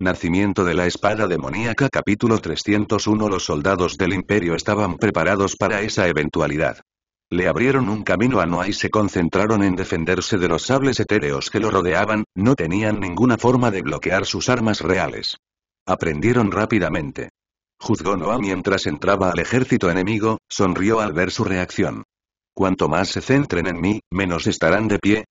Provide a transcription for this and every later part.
Nacimiento de la espada demoníaca capítulo 301 Los soldados del imperio estaban preparados para esa eventualidad. Le abrieron un camino a Noah y se concentraron en defenderse de los sables etéreos que lo rodeaban, no tenían ninguna forma de bloquear sus armas reales. Aprendieron rápidamente. Juzgó Noah mientras entraba al ejército enemigo, sonrió al ver su reacción. Cuanto más se centren en mí, menos estarán de pie,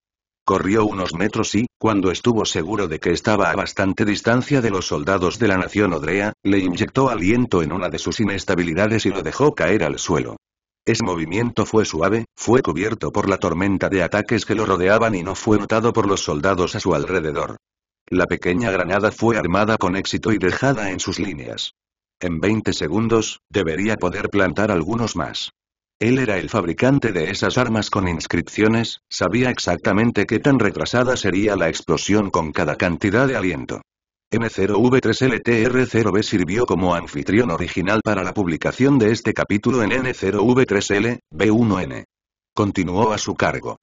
Corrió unos metros y, cuando estuvo seguro de que estaba a bastante distancia de los soldados de la nación Odrea, le inyectó aliento en una de sus inestabilidades y lo dejó caer al suelo. Ese movimiento fue suave, fue cubierto por la tormenta de ataques que lo rodeaban y no fue notado por los soldados a su alrededor. La pequeña granada fue armada con éxito y dejada en sus líneas. En 20 segundos, debería poder plantar algunos más. Él era el fabricante de esas armas con inscripciones, sabía exactamente qué tan retrasada sería la explosión con cada cantidad de aliento. M0V3LTR0B sirvió como anfitrión original para la publicación de este capítulo en N0V3L, B1N. Continuó a su cargo.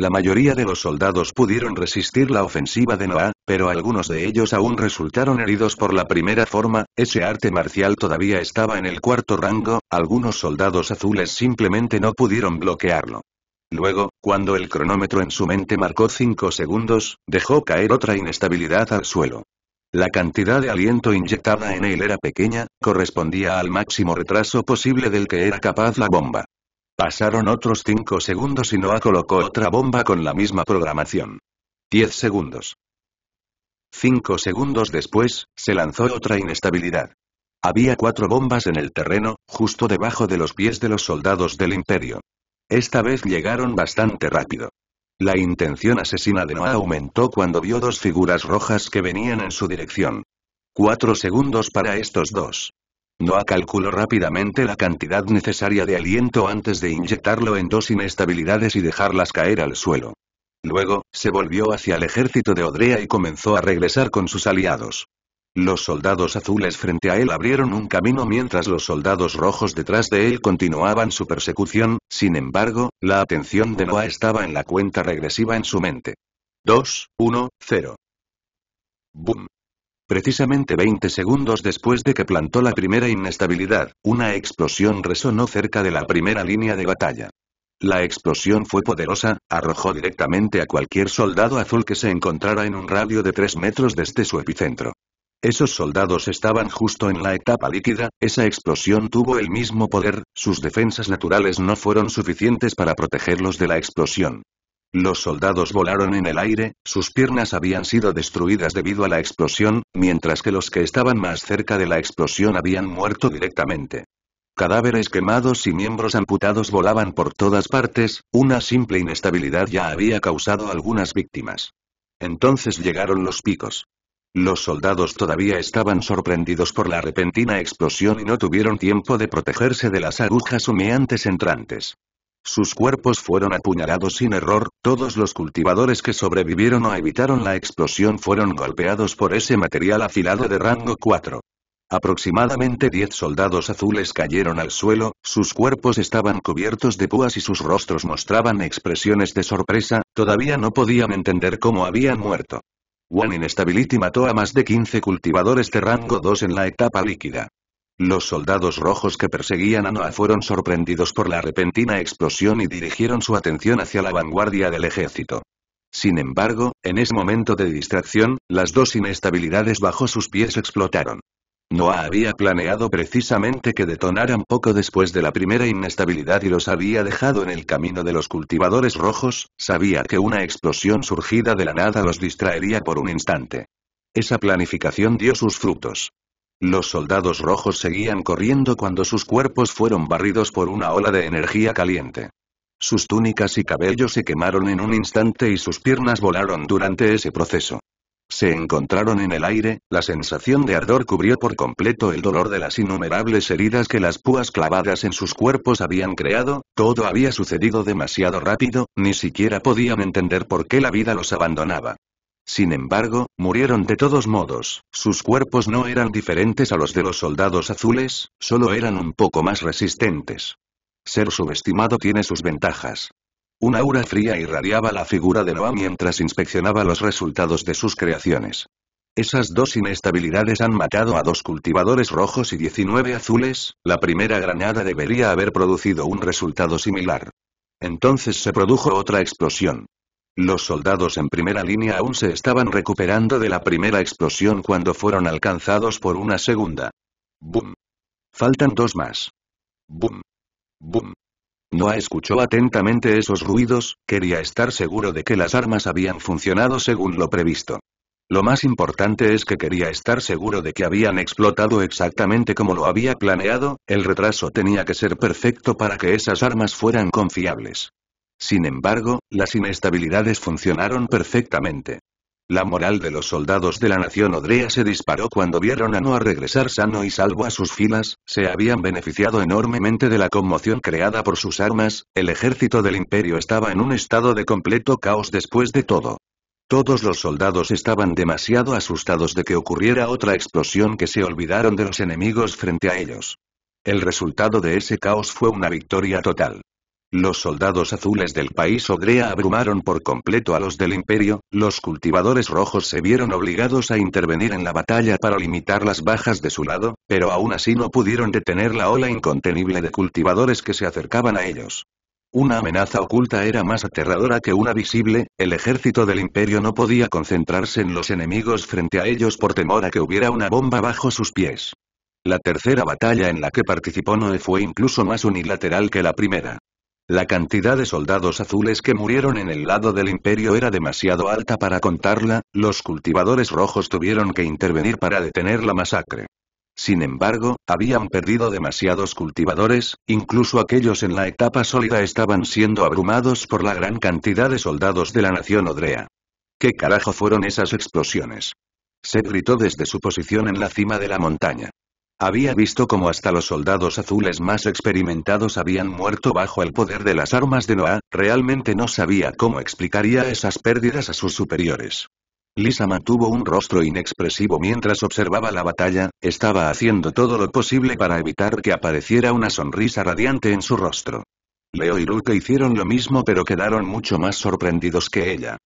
La mayoría de los soldados pudieron resistir la ofensiva de Noah, pero algunos de ellos aún resultaron heridos por la primera forma, ese arte marcial todavía estaba en el cuarto rango, algunos soldados azules simplemente no pudieron bloquearlo. Luego, cuando el cronómetro en su mente marcó 5 segundos, dejó caer otra inestabilidad al suelo. La cantidad de aliento inyectada en él era pequeña, correspondía al máximo retraso posible del que era capaz la bomba. Pasaron otros 5 segundos y Noah colocó otra bomba con la misma programación. 10 segundos. 5 segundos después, se lanzó otra inestabilidad. Había cuatro bombas en el terreno, justo debajo de los pies de los soldados del imperio. Esta vez llegaron bastante rápido. La intención asesina de Noah aumentó cuando vio dos figuras rojas que venían en su dirección. Cuatro segundos para estos dos. Noah calculó rápidamente la cantidad necesaria de aliento antes de inyectarlo en dos inestabilidades y dejarlas caer al suelo. Luego, se volvió hacia el ejército de Odrea y comenzó a regresar con sus aliados. Los soldados azules frente a él abrieron un camino mientras los soldados rojos detrás de él continuaban su persecución, sin embargo, la atención de Noah estaba en la cuenta regresiva en su mente. 2, 1, 0. Boom. Precisamente 20 segundos después de que plantó la primera inestabilidad, una explosión resonó cerca de la primera línea de batalla. La explosión fue poderosa, arrojó directamente a cualquier soldado azul que se encontrara en un radio de 3 metros desde su epicentro. Esos soldados estaban justo en la etapa líquida, esa explosión tuvo el mismo poder, sus defensas naturales no fueron suficientes para protegerlos de la explosión. Los soldados volaron en el aire, sus piernas habían sido destruidas debido a la explosión, mientras que los que estaban más cerca de la explosión habían muerto directamente. Cadáveres quemados y miembros amputados volaban por todas partes, una simple inestabilidad ya había causado algunas víctimas. Entonces llegaron los picos. Los soldados todavía estaban sorprendidos por la repentina explosión y no tuvieron tiempo de protegerse de las agujas humeantes entrantes. Sus cuerpos fueron apuñalados sin error, todos los cultivadores que sobrevivieron o evitaron la explosión fueron golpeados por ese material afilado de rango 4. Aproximadamente 10 soldados azules cayeron al suelo, sus cuerpos estaban cubiertos de púas y sus rostros mostraban expresiones de sorpresa, todavía no podían entender cómo habían muerto. One Instability mató a más de 15 cultivadores de rango 2 en la etapa líquida. Los soldados rojos que perseguían a Noah fueron sorprendidos por la repentina explosión y dirigieron su atención hacia la vanguardia del ejército. Sin embargo, en ese momento de distracción, las dos inestabilidades bajo sus pies explotaron. Noah había planeado precisamente que detonaran poco después de la primera inestabilidad y los había dejado en el camino de los cultivadores rojos, sabía que una explosión surgida de la nada los distraería por un instante. Esa planificación dio sus frutos. Los soldados rojos seguían corriendo cuando sus cuerpos fueron barridos por una ola de energía caliente. Sus túnicas y cabellos se quemaron en un instante y sus piernas volaron durante ese proceso. Se encontraron en el aire, la sensación de ardor cubrió por completo el dolor de las innumerables heridas que las púas clavadas en sus cuerpos habían creado, todo había sucedido demasiado rápido, ni siquiera podían entender por qué la vida los abandonaba. Sin embargo, murieron de todos modos, sus cuerpos no eran diferentes a los de los soldados azules, solo eran un poco más resistentes. Ser subestimado tiene sus ventajas. Un aura fría irradiaba la figura de Noah mientras inspeccionaba los resultados de sus creaciones. Esas dos inestabilidades han matado a dos cultivadores rojos y 19 azules, la primera granada debería haber producido un resultado similar. Entonces se produjo otra explosión. Los soldados en primera línea aún se estaban recuperando de la primera explosión cuando fueron alcanzados por una segunda. ¡Bum! Faltan dos más. ¡Bum! ¡Bum! Noah escuchó atentamente esos ruidos, quería estar seguro de que las armas habían funcionado según lo previsto. Lo más importante es que quería estar seguro de que habían explotado exactamente como lo había planeado, el retraso tenía que ser perfecto para que esas armas fueran confiables. Sin embargo, las inestabilidades funcionaron perfectamente. La moral de los soldados de la nación Odrea se disparó cuando vieron a Noah regresar sano y salvo a sus filas, se habían beneficiado enormemente de la conmoción creada por sus armas, el ejército del imperio estaba en un estado de completo caos después de todo. Todos los soldados estaban demasiado asustados de que ocurriera otra explosión que se olvidaron de los enemigos frente a ellos. El resultado de ese caos fue una victoria total. Los soldados azules del país Ogrea abrumaron por completo a los del imperio, los cultivadores rojos se vieron obligados a intervenir en la batalla para limitar las bajas de su lado, pero aún así no pudieron detener la ola incontenible de cultivadores que se acercaban a ellos. Una amenaza oculta era más aterradora que una visible, el ejército del imperio no podía concentrarse en los enemigos frente a ellos por temor a que hubiera una bomba bajo sus pies. La tercera batalla en la que participó Noé fue incluso más unilateral que la primera. La cantidad de soldados azules que murieron en el lado del imperio era demasiado alta para contarla, los cultivadores rojos tuvieron que intervenir para detener la masacre. Sin embargo, habían perdido demasiados cultivadores, incluso aquellos en la etapa sólida estaban siendo abrumados por la gran cantidad de soldados de la nación Odrea. ¿Qué carajo fueron esas explosiones? Se gritó desde su posición en la cima de la montaña. Había visto cómo hasta los soldados azules más experimentados habían muerto bajo el poder de las armas de Noah, realmente no sabía cómo explicaría esas pérdidas a sus superiores. Lisa mantuvo un rostro inexpresivo mientras observaba la batalla, estaba haciendo todo lo posible para evitar que apareciera una sonrisa radiante en su rostro. Leo y Luke hicieron lo mismo pero quedaron mucho más sorprendidos que ella.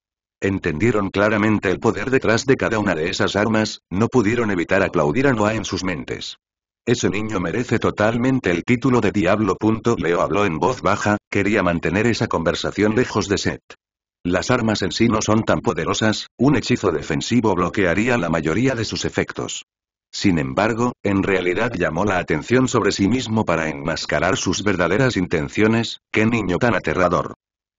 Entendieron claramente el poder detrás de cada una de esas armas, no pudieron evitar aplaudir a Noah en sus mentes. Ese niño merece totalmente el título de Diablo. Leo habló en voz baja, quería mantener esa conversación lejos de Seth. Las armas en sí no son tan poderosas, un hechizo defensivo bloquearía la mayoría de sus efectos. Sin embargo, en realidad llamó la atención sobre sí mismo para enmascarar sus verdaderas intenciones, qué niño tan aterrador.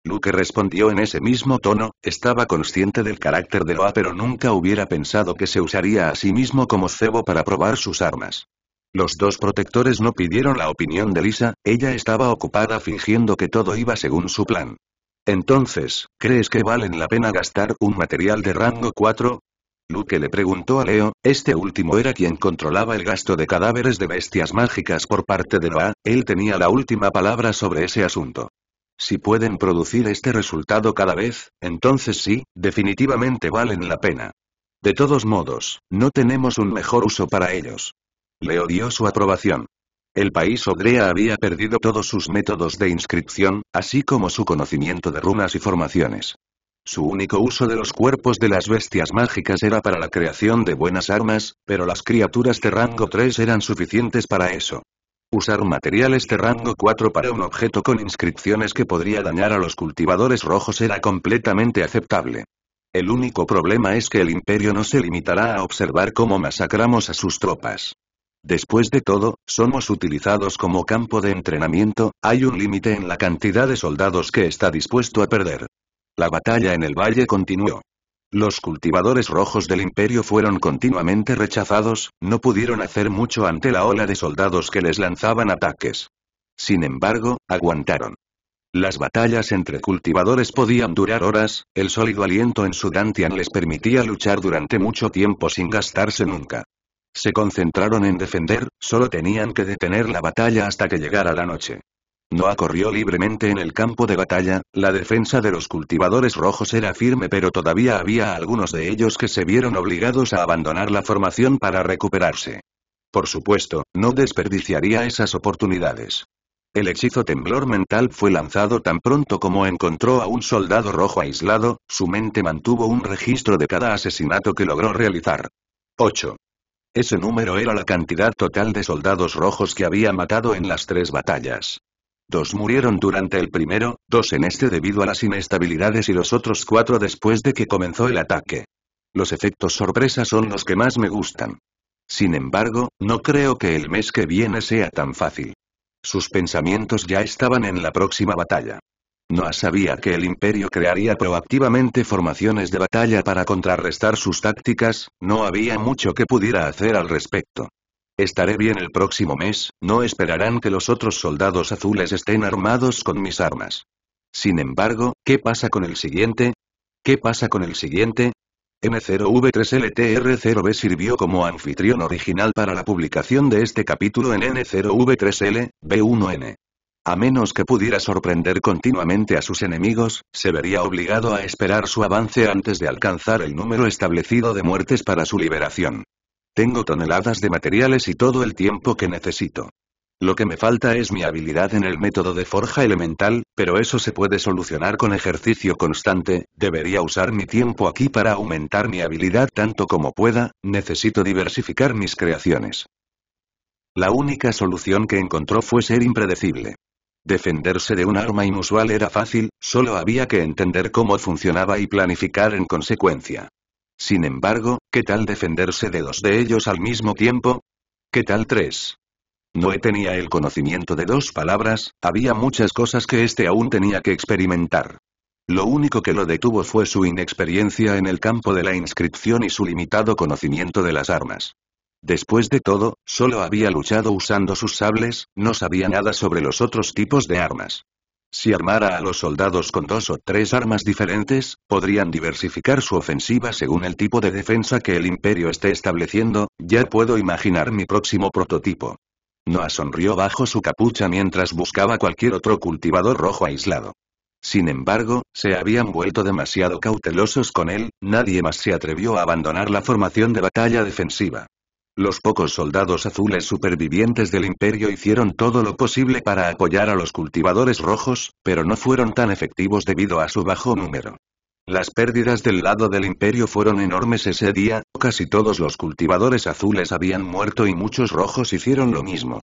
Luke respondió en ese mismo tono, estaba consciente del carácter de Loa pero nunca hubiera pensado que se usaría a sí mismo como cebo para probar sus armas. Los dos protectores no pidieron la opinión de Lisa, ella estaba ocupada fingiendo que todo iba según su plan. Entonces, ¿crees que valen la pena gastar un material de rango 4? Luke le preguntó a Leo, este último era quien controlaba el gasto de cadáveres de bestias mágicas por parte de Noah, él tenía la última palabra sobre ese asunto. Si pueden producir este resultado cada vez, entonces sí, definitivamente valen la pena. De todos modos, no tenemos un mejor uso para ellos. Leo dio su aprobación. El país Ogrea había perdido todos sus métodos de inscripción, así como su conocimiento de runas y formaciones. Su único uso de los cuerpos de las bestias mágicas era para la creación de buenas armas, pero las criaturas de rango 3 eran suficientes para eso. Usar materiales de rango 4 para un objeto con inscripciones que podría dañar a los cultivadores rojos era completamente aceptable. El único problema es que el imperio no se limitará a observar cómo masacramos a sus tropas. Después de todo, somos utilizados como campo de entrenamiento, hay un límite en la cantidad de soldados que está dispuesto a perder. La batalla en el valle continuó. Los cultivadores rojos del imperio fueron continuamente rechazados, no pudieron hacer mucho ante la ola de soldados que les lanzaban ataques. Sin embargo, aguantaron. Las batallas entre cultivadores podían durar horas, el sólido aliento en su dantian les permitía luchar durante mucho tiempo sin gastarse nunca. Se concentraron en defender, solo tenían que detener la batalla hasta que llegara la noche. Noah corrió libremente en el campo de batalla, la defensa de los cultivadores rojos era firme pero todavía había algunos de ellos que se vieron obligados a abandonar la formación para recuperarse. Por supuesto, no desperdiciaría esas oportunidades. El hechizo temblor mental fue lanzado tan pronto como encontró a un soldado rojo aislado, su mente mantuvo un registro de cada asesinato que logró realizar. 8. Ese número era la cantidad total de soldados rojos que había matado en las tres batallas. Dos murieron durante el primero, dos en este debido a las inestabilidades y los otros cuatro después de que comenzó el ataque. Los efectos sorpresa son los que más me gustan. Sin embargo, no creo que el mes que viene sea tan fácil. Sus pensamientos ya estaban en la próxima batalla. No sabía que el imperio crearía proactivamente formaciones de batalla para contrarrestar sus tácticas, no había mucho que pudiera hacer al respecto. Estaré bien el próximo mes, no esperarán que los otros soldados azules estén armados con mis armas. Sin embargo, ¿qué pasa con el siguiente? ¿Qué pasa con el siguiente? N0V3LTR0B sirvió como anfitrión original para la publicación de este capítulo en N0V3L, B1N. A menos que pudiera sorprender continuamente a sus enemigos, se vería obligado a esperar su avance antes de alcanzar el número establecido de muertes para su liberación. Tengo toneladas de materiales y todo el tiempo que necesito. Lo que me falta es mi habilidad en el método de forja elemental, pero eso se puede solucionar con ejercicio constante, debería usar mi tiempo aquí para aumentar mi habilidad tanto como pueda, necesito diversificar mis creaciones. La única solución que encontró fue ser impredecible. Defenderse de un arma inusual era fácil, solo había que entender cómo funcionaba y planificar en consecuencia. Sin embargo, ¿qué tal defenderse de dos de ellos al mismo tiempo? ¿Qué tal tres? No tenía el conocimiento de dos palabras, había muchas cosas que éste aún tenía que experimentar. Lo único que lo detuvo fue su inexperiencia en el campo de la inscripción y su limitado conocimiento de las armas. Después de todo, solo había luchado usando sus sables, no sabía nada sobre los otros tipos de armas. Si armara a los soldados con dos o tres armas diferentes, podrían diversificar su ofensiva según el tipo de defensa que el imperio esté estableciendo, ya puedo imaginar mi próximo prototipo. Noah sonrió bajo su capucha mientras buscaba cualquier otro cultivador rojo aislado. Sin embargo, se habían vuelto demasiado cautelosos con él, nadie más se atrevió a abandonar la formación de batalla defensiva. Los pocos soldados azules supervivientes del imperio hicieron todo lo posible para apoyar a los cultivadores rojos, pero no fueron tan efectivos debido a su bajo número. Las pérdidas del lado del imperio fueron enormes ese día, casi todos los cultivadores azules habían muerto y muchos rojos hicieron lo mismo.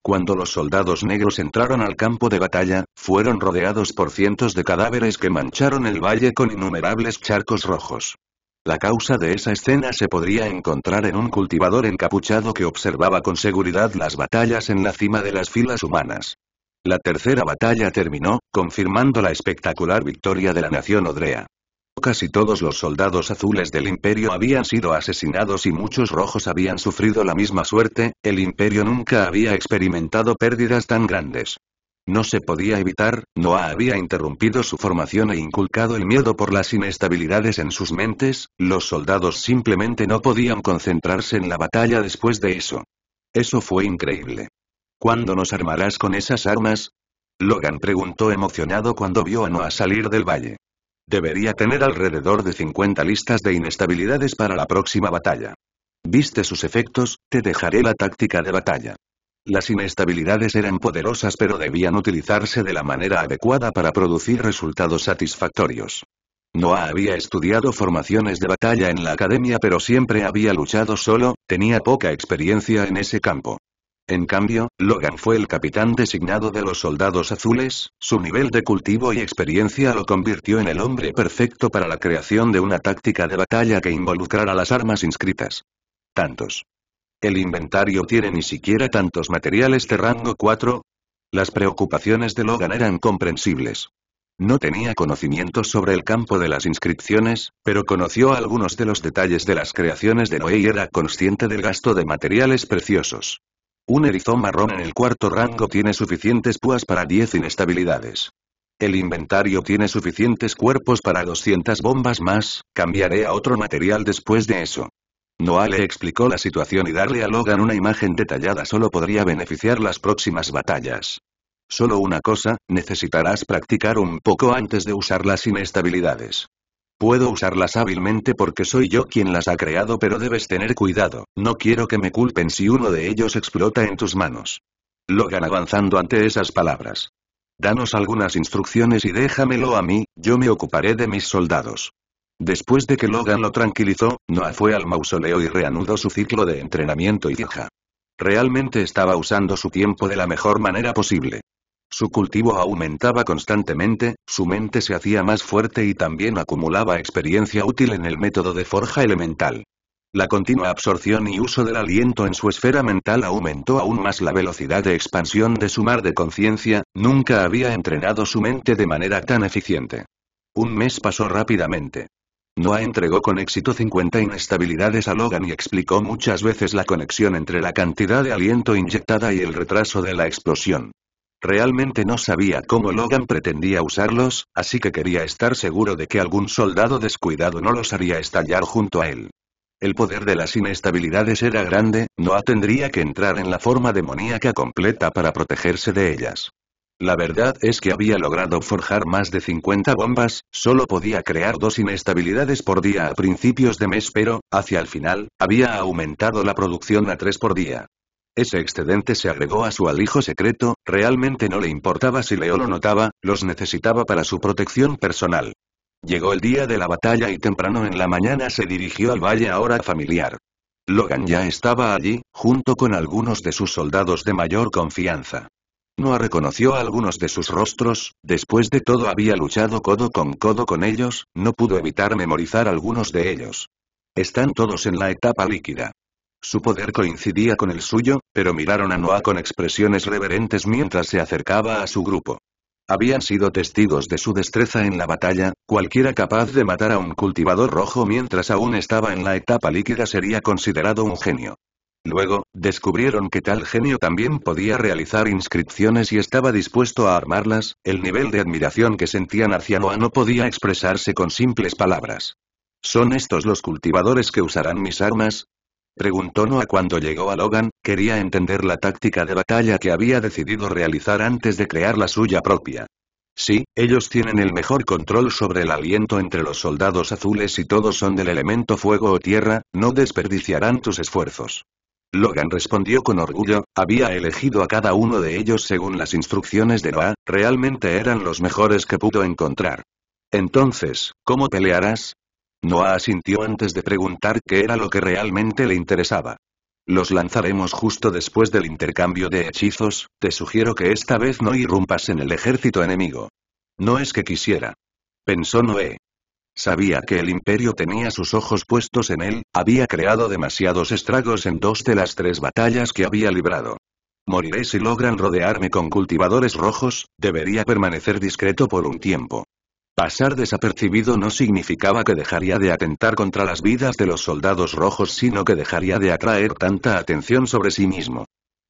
Cuando los soldados negros entraron al campo de batalla, fueron rodeados por cientos de cadáveres que mancharon el valle con innumerables charcos rojos. La causa de esa escena se podría encontrar en un cultivador encapuchado que observaba con seguridad las batallas en la cima de las filas humanas. La tercera batalla terminó, confirmando la espectacular victoria de la nación Odrea. Casi todos los soldados azules del imperio habían sido asesinados y muchos rojos habían sufrido la misma suerte, el imperio nunca había experimentado pérdidas tan grandes. No se podía evitar, Noah había interrumpido su formación e inculcado el miedo por las inestabilidades en sus mentes, los soldados simplemente no podían concentrarse en la batalla después de eso. Eso fue increíble. ¿Cuándo nos armarás con esas armas? Logan preguntó emocionado cuando vio a Noah salir del valle. Debería tener alrededor de 50 listas de inestabilidades para la próxima batalla. ¿Viste sus efectos? Te dejaré la táctica de batalla. Las inestabilidades eran poderosas pero debían utilizarse de la manera adecuada para producir resultados satisfactorios. Noah había estudiado formaciones de batalla en la academia pero siempre había luchado solo, tenía poca experiencia en ese campo. En cambio, Logan fue el capitán designado de los soldados azules, su nivel de cultivo y experiencia lo convirtió en el hombre perfecto para la creación de una táctica de batalla que involucrara las armas inscritas. Tantos. ¿El inventario tiene ni siquiera tantos materiales de rango 4? Las preocupaciones de Logan eran comprensibles. No tenía conocimientos sobre el campo de las inscripciones, pero conoció algunos de los detalles de las creaciones de Noé y era consciente del gasto de materiales preciosos. Un erizón marrón en el cuarto rango tiene suficientes púas para 10 inestabilidades. El inventario tiene suficientes cuerpos para 200 bombas más, cambiaré a otro material después de eso. Noah le explicó la situación y darle a Logan una imagen detallada solo podría beneficiar las próximas batallas. Solo una cosa, necesitarás practicar un poco antes de usar las inestabilidades. Puedo usarlas hábilmente porque soy yo quien las ha creado pero debes tener cuidado, no quiero que me culpen si uno de ellos explota en tus manos. Logan avanzando ante esas palabras. Danos algunas instrucciones y déjamelo a mí, yo me ocuparé de mis soldados. Después de que Logan lo tranquilizó, Noah fue al mausoleo y reanudó su ciclo de entrenamiento y fija. Realmente estaba usando su tiempo de la mejor manera posible. Su cultivo aumentaba constantemente, su mente se hacía más fuerte y también acumulaba experiencia útil en el método de forja elemental. La continua absorción y uso del aliento en su esfera mental aumentó aún más la velocidad de expansión de su mar de conciencia, nunca había entrenado su mente de manera tan eficiente. Un mes pasó rápidamente. Noah entregó con éxito 50 inestabilidades a Logan y explicó muchas veces la conexión entre la cantidad de aliento inyectada y el retraso de la explosión. Realmente no sabía cómo Logan pretendía usarlos, así que quería estar seguro de que algún soldado descuidado no los haría estallar junto a él. El poder de las inestabilidades era grande, Noah tendría que entrar en la forma demoníaca completa para protegerse de ellas. La verdad es que había logrado forjar más de 50 bombas, solo podía crear dos inestabilidades por día a principios de mes pero, hacia el final, había aumentado la producción a tres por día. Ese excedente se agregó a su alijo secreto, realmente no le importaba si Leo lo notaba, los necesitaba para su protección personal. Llegó el día de la batalla y temprano en la mañana se dirigió al valle ahora familiar. Logan ya estaba allí, junto con algunos de sus soldados de mayor confianza. Noah reconoció a algunos de sus rostros, después de todo había luchado codo con codo con ellos, no pudo evitar memorizar algunos de ellos. Están todos en la etapa líquida. Su poder coincidía con el suyo, pero miraron a Noah con expresiones reverentes mientras se acercaba a su grupo. Habían sido testigos de su destreza en la batalla, cualquiera capaz de matar a un cultivador rojo mientras aún estaba en la etapa líquida sería considerado un genio. Luego, descubrieron que tal genio también podía realizar inscripciones y estaba dispuesto a armarlas, el nivel de admiración que sentían hacia Noah no podía expresarse con simples palabras. ¿Son estos los cultivadores que usarán mis armas? Preguntó Noah cuando llegó a Logan, quería entender la táctica de batalla que había decidido realizar antes de crear la suya propia. Sí, ellos tienen el mejor control sobre el aliento entre los soldados azules y todos son del elemento fuego o tierra, no desperdiciarán tus esfuerzos. Logan respondió con orgullo, había elegido a cada uno de ellos según las instrucciones de Noah, realmente eran los mejores que pudo encontrar. Entonces, ¿cómo pelearás? Noah asintió antes de preguntar qué era lo que realmente le interesaba. Los lanzaremos justo después del intercambio de hechizos, te sugiero que esta vez no irrumpas en el ejército enemigo. No es que quisiera. Pensó Noé. Sabía que el imperio tenía sus ojos puestos en él, había creado demasiados estragos en dos de las tres batallas que había librado. Moriré si logran rodearme con cultivadores rojos, debería permanecer discreto por un tiempo. Pasar desapercibido no significaba que dejaría de atentar contra las vidas de los soldados rojos, sino que dejaría de atraer tanta atención sobre sí mismo.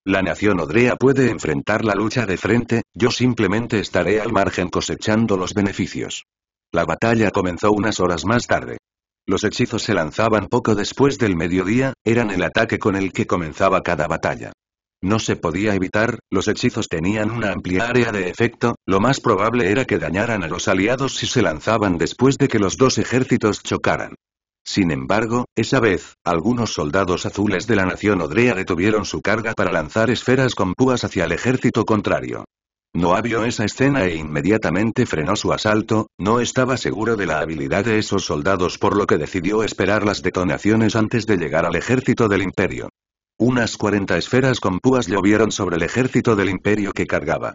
La nación Odrea puede enfrentar la lucha de frente, yo simplemente estaré al margen cosechando los beneficios. La batalla comenzó unas horas más tarde. Los hechizos se lanzaban poco después del mediodía, eran el ataque con el que comenzaba cada batalla. No se podía evitar, los hechizos tenían una amplia área de efecto, lo más probable era que dañaran a los aliados si se lanzaban después de que los dos ejércitos chocaran. Sin embargo, esa vez, algunos soldados azules de la nación Odrea detuvieron su carga para lanzar esferas con púas hacia el ejército contrario. No vio esa escena e inmediatamente frenó su asalto, no estaba seguro de la habilidad de esos soldados por lo que decidió esperar las detonaciones antes de llegar al ejército del imperio. Unas 40 esferas con púas llovieron sobre el ejército del imperio que cargaba.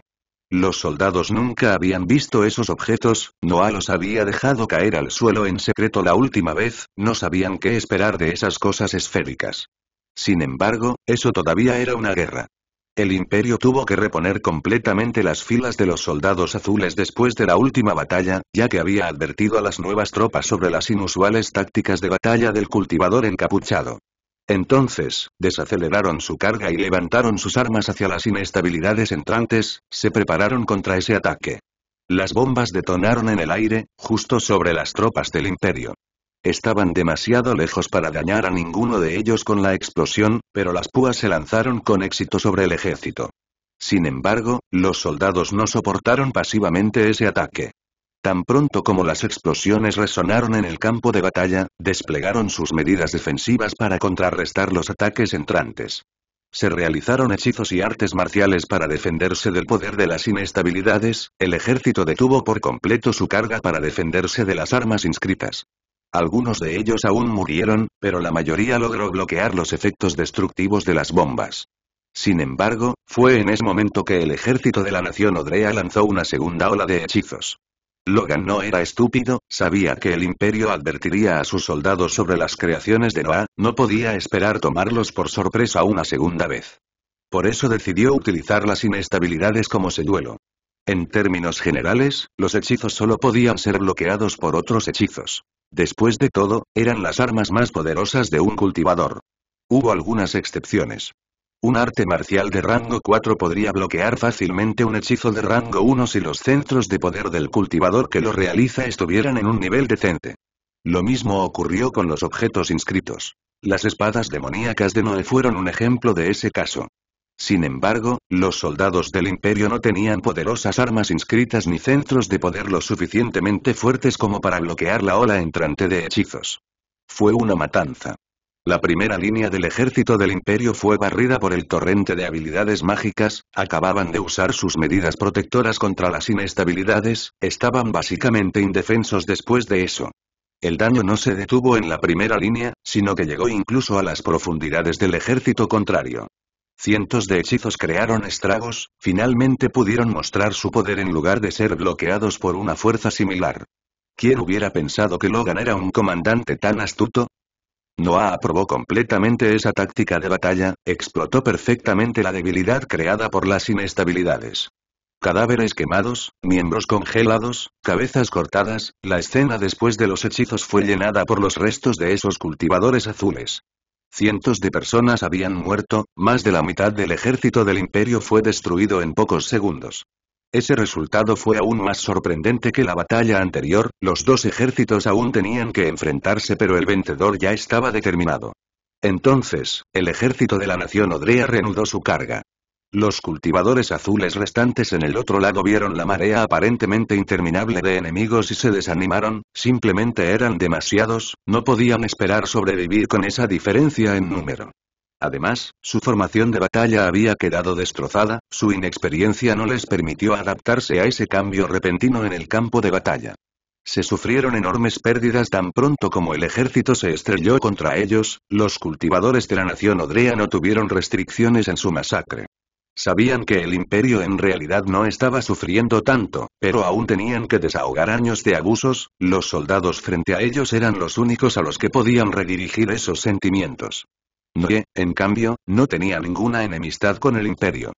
Los soldados nunca habían visto esos objetos, Noah los había dejado caer al suelo en secreto la última vez, no sabían qué esperar de esas cosas esféricas. Sin embargo, eso todavía era una guerra. El imperio tuvo que reponer completamente las filas de los soldados azules después de la última batalla, ya que había advertido a las nuevas tropas sobre las inusuales tácticas de batalla del cultivador encapuchado. Entonces, desaceleraron su carga y levantaron sus armas hacia las inestabilidades entrantes, se prepararon contra ese ataque. Las bombas detonaron en el aire, justo sobre las tropas del imperio. Estaban demasiado lejos para dañar a ninguno de ellos con la explosión, pero las púas se lanzaron con éxito sobre el ejército. Sin embargo, los soldados no soportaron pasivamente ese ataque. Tan pronto como las explosiones resonaron en el campo de batalla, desplegaron sus medidas defensivas para contrarrestar los ataques entrantes. Se realizaron hechizos y artes marciales para defenderse del poder de las inestabilidades, el ejército detuvo por completo su carga para defenderse de las armas inscritas. Algunos de ellos aún murieron, pero la mayoría logró bloquear los efectos destructivos de las bombas. Sin embargo, fue en ese momento que el ejército de la nación Odrea lanzó una segunda ola de hechizos. Logan no era estúpido, sabía que el imperio advertiría a sus soldados sobre las creaciones de Noah, no podía esperar tomarlos por sorpresa una segunda vez. Por eso decidió utilizar las inestabilidades como seduelo. En términos generales, los hechizos solo podían ser bloqueados por otros hechizos. Después de todo, eran las armas más poderosas de un cultivador. Hubo algunas excepciones. Un arte marcial de rango 4 podría bloquear fácilmente un hechizo de rango 1 si los centros de poder del cultivador que lo realiza estuvieran en un nivel decente. Lo mismo ocurrió con los objetos inscritos. Las espadas demoníacas de Noé fueron un ejemplo de ese caso. Sin embargo, los soldados del imperio no tenían poderosas armas inscritas ni centros de poder lo suficientemente fuertes como para bloquear la ola entrante de hechizos. Fue una matanza. La primera línea del ejército del imperio fue barrida por el torrente de habilidades mágicas, acababan de usar sus medidas protectoras contra las inestabilidades, estaban básicamente indefensos después de eso. El daño no se detuvo en la primera línea, sino que llegó incluso a las profundidades del ejército contrario. Cientos de hechizos crearon estragos, finalmente pudieron mostrar su poder en lugar de ser bloqueados por una fuerza similar. ¿Quién hubiera pensado que Logan era un comandante tan astuto? Noah aprobó completamente esa táctica de batalla, explotó perfectamente la debilidad creada por las inestabilidades. Cadáveres quemados, miembros congelados, cabezas cortadas, la escena después de los hechizos fue llenada por los restos de esos cultivadores azules. Cientos de personas habían muerto, más de la mitad del ejército del imperio fue destruido en pocos segundos. Ese resultado fue aún más sorprendente que la batalla anterior, los dos ejércitos aún tenían que enfrentarse pero el vencedor ya estaba determinado. Entonces, el ejército de la nación Odrea reanudó su carga. Los cultivadores azules restantes en el otro lado vieron la marea aparentemente interminable de enemigos y se desanimaron, simplemente eran demasiados, no podían esperar sobrevivir con esa diferencia en número. Además, su formación de batalla había quedado destrozada, su inexperiencia no les permitió adaptarse a ese cambio repentino en el campo de batalla. Se sufrieron enormes pérdidas tan pronto como el ejército se estrelló contra ellos, los cultivadores de la nación Odrea no tuvieron restricciones en su masacre. Sabían que el imperio en realidad no estaba sufriendo tanto, pero aún tenían que desahogar años de abusos, los soldados frente a ellos eran los únicos a los que podían redirigir esos sentimientos. Noé, en cambio, no tenía ninguna enemistad con el imperio.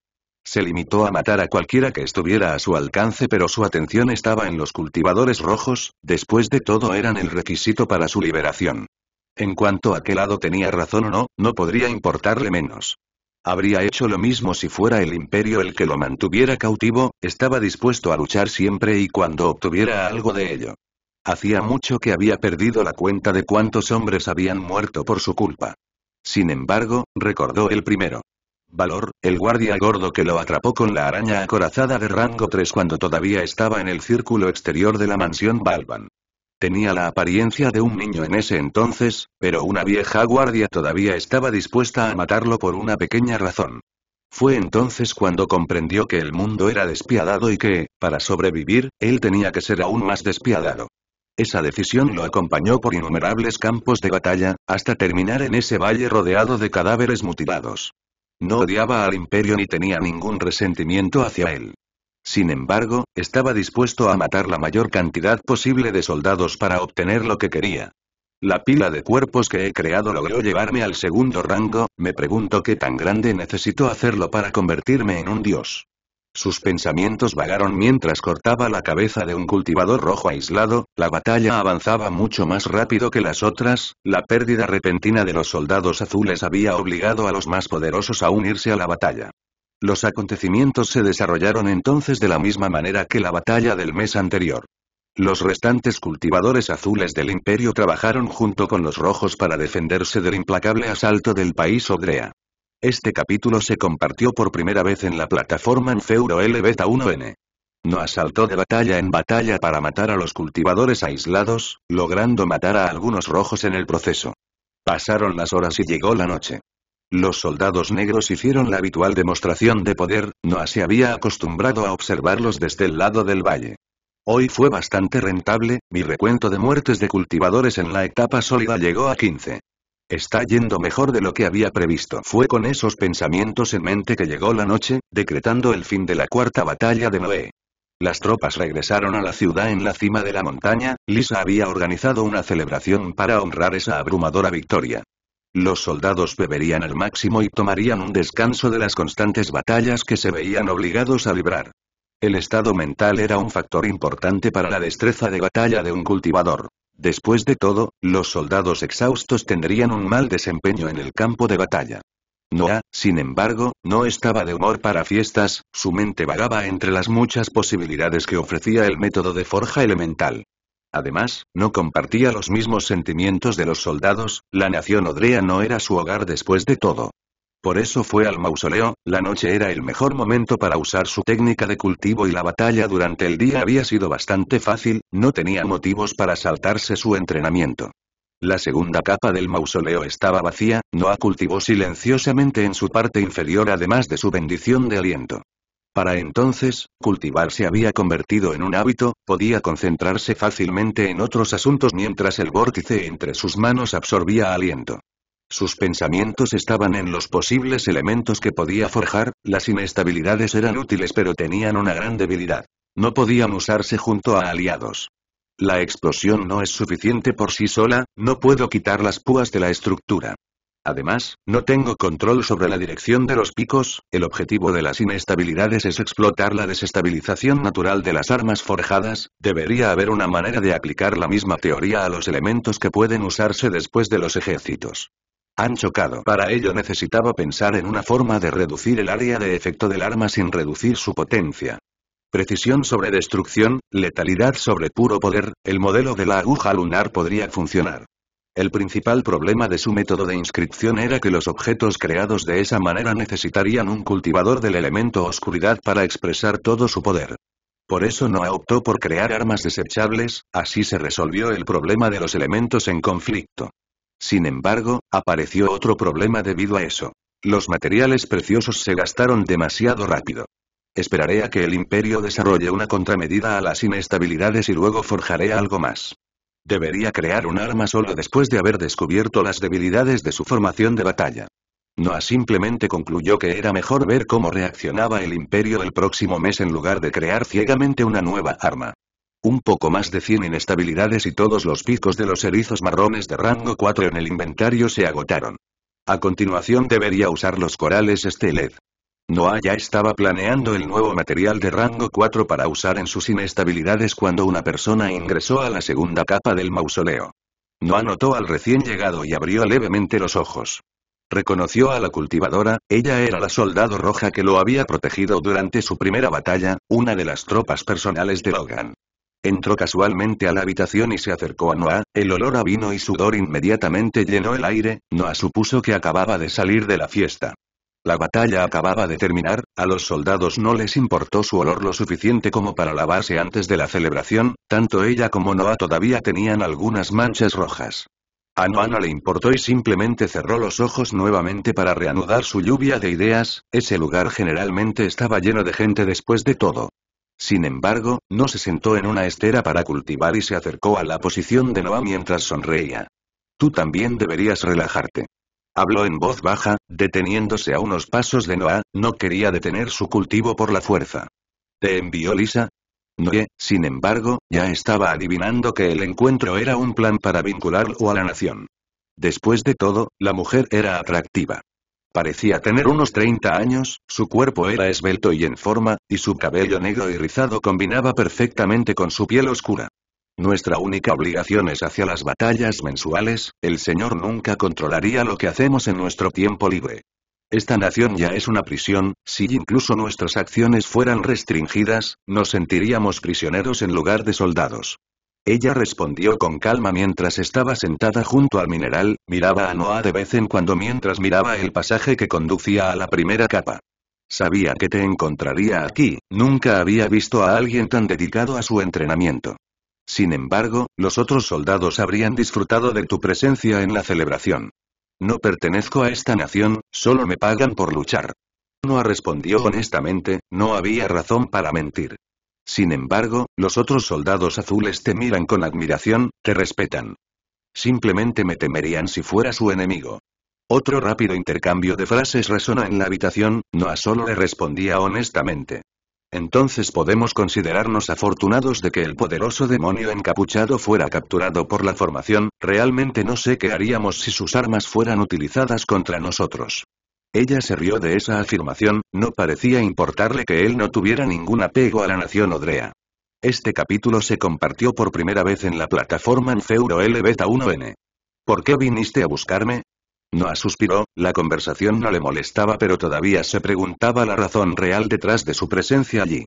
Se limitó a matar a cualquiera que estuviera a su alcance pero su atención estaba en los cultivadores rojos, después de todo eran el requisito para su liberación. En cuanto a qué lado tenía razón o no, no podría importarle menos. Habría hecho lo mismo si fuera el imperio el que lo mantuviera cautivo, estaba dispuesto a luchar siempre y cuando obtuviera algo de ello. Hacía mucho que había perdido la cuenta de cuántos hombres habían muerto por su culpa. Sin embargo, recordó el primero. Valor, el guardia gordo que lo atrapó con la araña acorazada de rango 3 cuando todavía estaba en el círculo exterior de la mansión Balban. Tenía la apariencia de un niño en ese entonces, pero una vieja guardia todavía estaba dispuesta a matarlo por una pequeña razón. Fue entonces cuando comprendió que el mundo era despiadado y que, para sobrevivir, él tenía que ser aún más despiadado. Esa decisión lo acompañó por innumerables campos de batalla, hasta terminar en ese valle rodeado de cadáveres mutilados. No odiaba al imperio ni tenía ningún resentimiento hacia él. Sin embargo, estaba dispuesto a matar la mayor cantidad posible de soldados para obtener lo que quería. La pila de cuerpos que he creado logró llevarme al segundo rango, me pregunto qué tan grande necesito hacerlo para convertirme en un dios. Sus pensamientos vagaron mientras cortaba la cabeza de un cultivador rojo aislado, la batalla avanzaba mucho más rápido que las otras, la pérdida repentina de los soldados azules había obligado a los más poderosos a unirse a la batalla. Los acontecimientos se desarrollaron entonces de la misma manera que la batalla del mes anterior. Los restantes cultivadores azules del imperio trabajaron junto con los rojos para defenderse del implacable asalto del país Odrea. Este capítulo se compartió por primera vez en la plataforma en Feuro L Beta 1N. No asaltó de batalla en batalla para matar a los cultivadores aislados, logrando matar a algunos rojos en el proceso. Pasaron las horas y llegó la noche. Los soldados negros hicieron la habitual demostración de poder, no se había acostumbrado a observarlos desde el lado del valle. Hoy fue bastante rentable, mi recuento de muertes de cultivadores en la etapa sólida llegó a 15. Está yendo mejor de lo que había previsto. Fue con esos pensamientos en mente que llegó la noche, decretando el fin de la cuarta batalla de Noé. Las tropas regresaron a la ciudad en la cima de la montaña, Lisa había organizado una celebración para honrar esa abrumadora victoria. Los soldados beberían al máximo y tomarían un descanso de las constantes batallas que se veían obligados a librar. El estado mental era un factor importante para la destreza de batalla de un cultivador. Después de todo, los soldados exhaustos tendrían un mal desempeño en el campo de batalla. Noah, sin embargo, no estaba de humor para fiestas, su mente vagaba entre las muchas posibilidades que ofrecía el método de forja elemental. Además, no compartía los mismos sentimientos de los soldados, la nación odrea no era su hogar después de todo. Por eso fue al mausoleo, la noche era el mejor momento para usar su técnica de cultivo y la batalla durante el día había sido bastante fácil, no tenía motivos para saltarse su entrenamiento. La segunda capa del mausoleo estaba vacía, Noah cultivó silenciosamente en su parte inferior además de su bendición de aliento. Para entonces, cultivar se había convertido en un hábito, podía concentrarse fácilmente en otros asuntos mientras el vórtice entre sus manos absorbía aliento. Sus pensamientos estaban en los posibles elementos que podía forjar, las inestabilidades eran útiles pero tenían una gran debilidad. No podían usarse junto a aliados. La explosión no es suficiente por sí sola, no puedo quitar las púas de la estructura. Además, no tengo control sobre la dirección de los picos, el objetivo de las inestabilidades es explotar la desestabilización natural de las armas forjadas, debería haber una manera de aplicar la misma teoría a los elementos que pueden usarse después de los ejércitos. Han chocado. Para ello necesitaba pensar en una forma de reducir el área de efecto del arma sin reducir su potencia. Precisión sobre destrucción, letalidad sobre puro poder, el modelo de la aguja lunar podría funcionar. El principal problema de su método de inscripción era que los objetos creados de esa manera necesitarían un cultivador del elemento oscuridad para expresar todo su poder. Por eso no optó por crear armas desechables, así se resolvió el problema de los elementos en conflicto. Sin embargo, apareció otro problema debido a eso. Los materiales preciosos se gastaron demasiado rápido. Esperaré a que el imperio desarrolle una contramedida a las inestabilidades y luego forjaré algo más. Debería crear un arma solo después de haber descubierto las debilidades de su formación de batalla. Noah simplemente concluyó que era mejor ver cómo reaccionaba el imperio el próximo mes en lugar de crear ciegamente una nueva arma. Un poco más de 100 inestabilidades y todos los picos de los erizos marrones de rango 4 en el inventario se agotaron. A continuación debería usar los corales Steled. Noah ya estaba planeando el nuevo material de rango 4 para usar en sus inestabilidades cuando una persona ingresó a la segunda capa del mausoleo. Noah notó al recién llegado y abrió levemente los ojos. Reconoció a la cultivadora, ella era la soldado roja que lo había protegido durante su primera batalla, una de las tropas personales de Logan. Entró casualmente a la habitación y se acercó a Noah, el olor a vino y sudor inmediatamente llenó el aire, Noah supuso que acababa de salir de la fiesta. La batalla acababa de terminar, a los soldados no les importó su olor lo suficiente como para lavarse antes de la celebración, tanto ella como Noah todavía tenían algunas manchas rojas. A Noah no le importó y simplemente cerró los ojos nuevamente para reanudar su lluvia de ideas, ese lugar generalmente estaba lleno de gente después de todo. Sin embargo, no se sentó en una estera para cultivar y se acercó a la posición de Noah mientras sonreía. Tú también deberías relajarte. Habló en voz baja, deteniéndose a unos pasos de Noah, no quería detener su cultivo por la fuerza. ¿Te envió Lisa? Noé, sin embargo, ya estaba adivinando que el encuentro era un plan para vincularlo a la nación. Después de todo, la mujer era atractiva. Parecía tener unos 30 años, su cuerpo era esbelto y en forma, y su cabello negro y rizado combinaba perfectamente con su piel oscura. Nuestra única obligación es hacia las batallas mensuales, el Señor nunca controlaría lo que hacemos en nuestro tiempo libre. Esta nación ya es una prisión, si incluso nuestras acciones fueran restringidas, nos sentiríamos prisioneros en lugar de soldados. Ella respondió con calma mientras estaba sentada junto al mineral, miraba a Noah de vez en cuando mientras miraba el pasaje que conducía a la primera capa. Sabía que te encontraría aquí, nunca había visto a alguien tan dedicado a su entrenamiento. Sin embargo, los otros soldados habrían disfrutado de tu presencia en la celebración. No pertenezco a esta nación, solo me pagan por luchar. Noah respondió honestamente, no había razón para mentir. Sin embargo, los otros soldados azules te miran con admiración, te respetan. Simplemente me temerían si fuera su enemigo. Otro rápido intercambio de frases resonó en la habitación, Noah solo le respondía honestamente. Entonces podemos considerarnos afortunados de que el poderoso demonio encapuchado fuera capturado por la formación, realmente no sé qué haríamos si sus armas fueran utilizadas contra nosotros. Ella se rió de esa afirmación, no parecía importarle que él no tuviera ningún apego a la nación Odrea. Este capítulo se compartió por primera vez en la plataforma en Feuro L Beta 1N. ¿Por qué viniste a buscarme? Noah suspiró, la conversación no le molestaba pero todavía se preguntaba la razón real detrás de su presencia allí.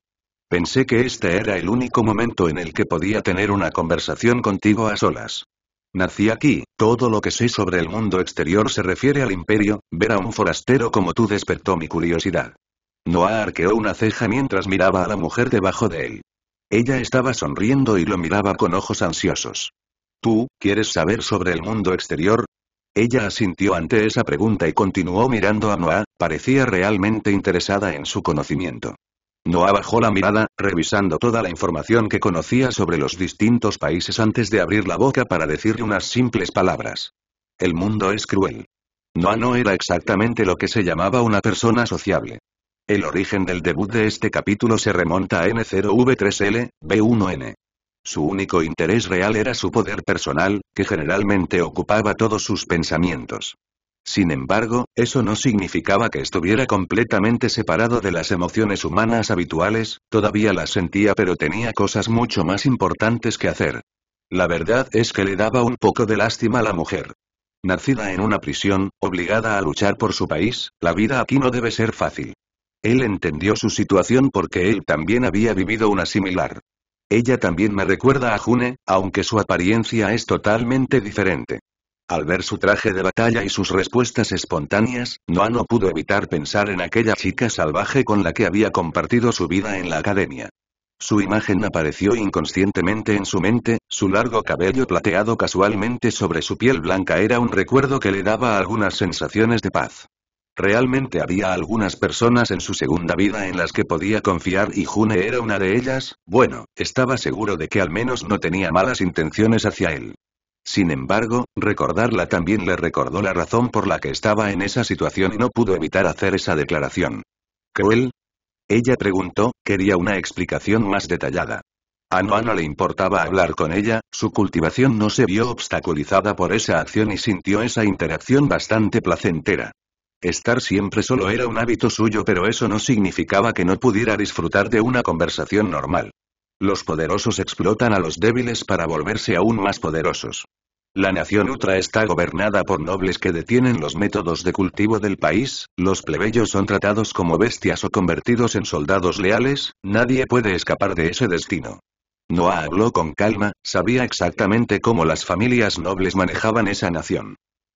Pensé que este era el único momento en el que podía tener una conversación contigo a solas. Nací aquí, todo lo que sé sobre el mundo exterior se refiere al imperio, ver a un forastero como tú despertó mi curiosidad. Noah arqueó una ceja mientras miraba a la mujer debajo de él. Ella estaba sonriendo y lo miraba con ojos ansiosos. ¿Tú, quieres saber sobre el mundo exterior? Ella asintió ante esa pregunta y continuó mirando a Noah, parecía realmente interesada en su conocimiento. Noah bajó la mirada, revisando toda la información que conocía sobre los distintos países antes de abrir la boca para decirle unas simples palabras. El mundo es cruel. Noah no era exactamente lo que se llamaba una persona sociable. El origen del debut de este capítulo se remonta a N0V3L, B1N. Su único interés real era su poder personal, que generalmente ocupaba todos sus pensamientos. Sin embargo, eso no significaba que estuviera completamente separado de las emociones humanas habituales, todavía las sentía pero tenía cosas mucho más importantes que hacer. La verdad es que le daba un poco de lástima a la mujer. Nacida en una prisión, obligada a luchar por su país, la vida aquí no debe ser fácil. Él entendió su situación porque él también había vivido una similar. Ella también me recuerda a June, aunque su apariencia es totalmente diferente. Al ver su traje de batalla y sus respuestas espontáneas, Noah no pudo evitar pensar en aquella chica salvaje con la que había compartido su vida en la academia. Su imagen apareció inconscientemente en su mente, su largo cabello plateado casualmente sobre su piel blanca era un recuerdo que le daba algunas sensaciones de paz. Realmente había algunas personas en su segunda vida en las que podía confiar y June era una de ellas, bueno, estaba seguro de que al menos no tenía malas intenciones hacia él. Sin embargo, recordarla también le recordó la razón por la que estaba en esa situación y no pudo evitar hacer esa declaración. ¿Cruel? Ella preguntó, quería una explicación más detallada. A Noah no le importaba hablar con ella, su cultivación no se vio obstaculizada por esa acción y sintió esa interacción bastante placentera. Estar siempre solo era un hábito suyo pero eso no significaba que no pudiera disfrutar de una conversación normal. Los poderosos explotan a los débiles para volverse aún más poderosos. La nación Utra está gobernada por nobles que detienen los métodos de cultivo del país, los plebeyos son tratados como bestias o convertidos en soldados leales, nadie puede escapar de ese destino. Noah habló con calma, sabía exactamente cómo las familias nobles manejaban esa nación.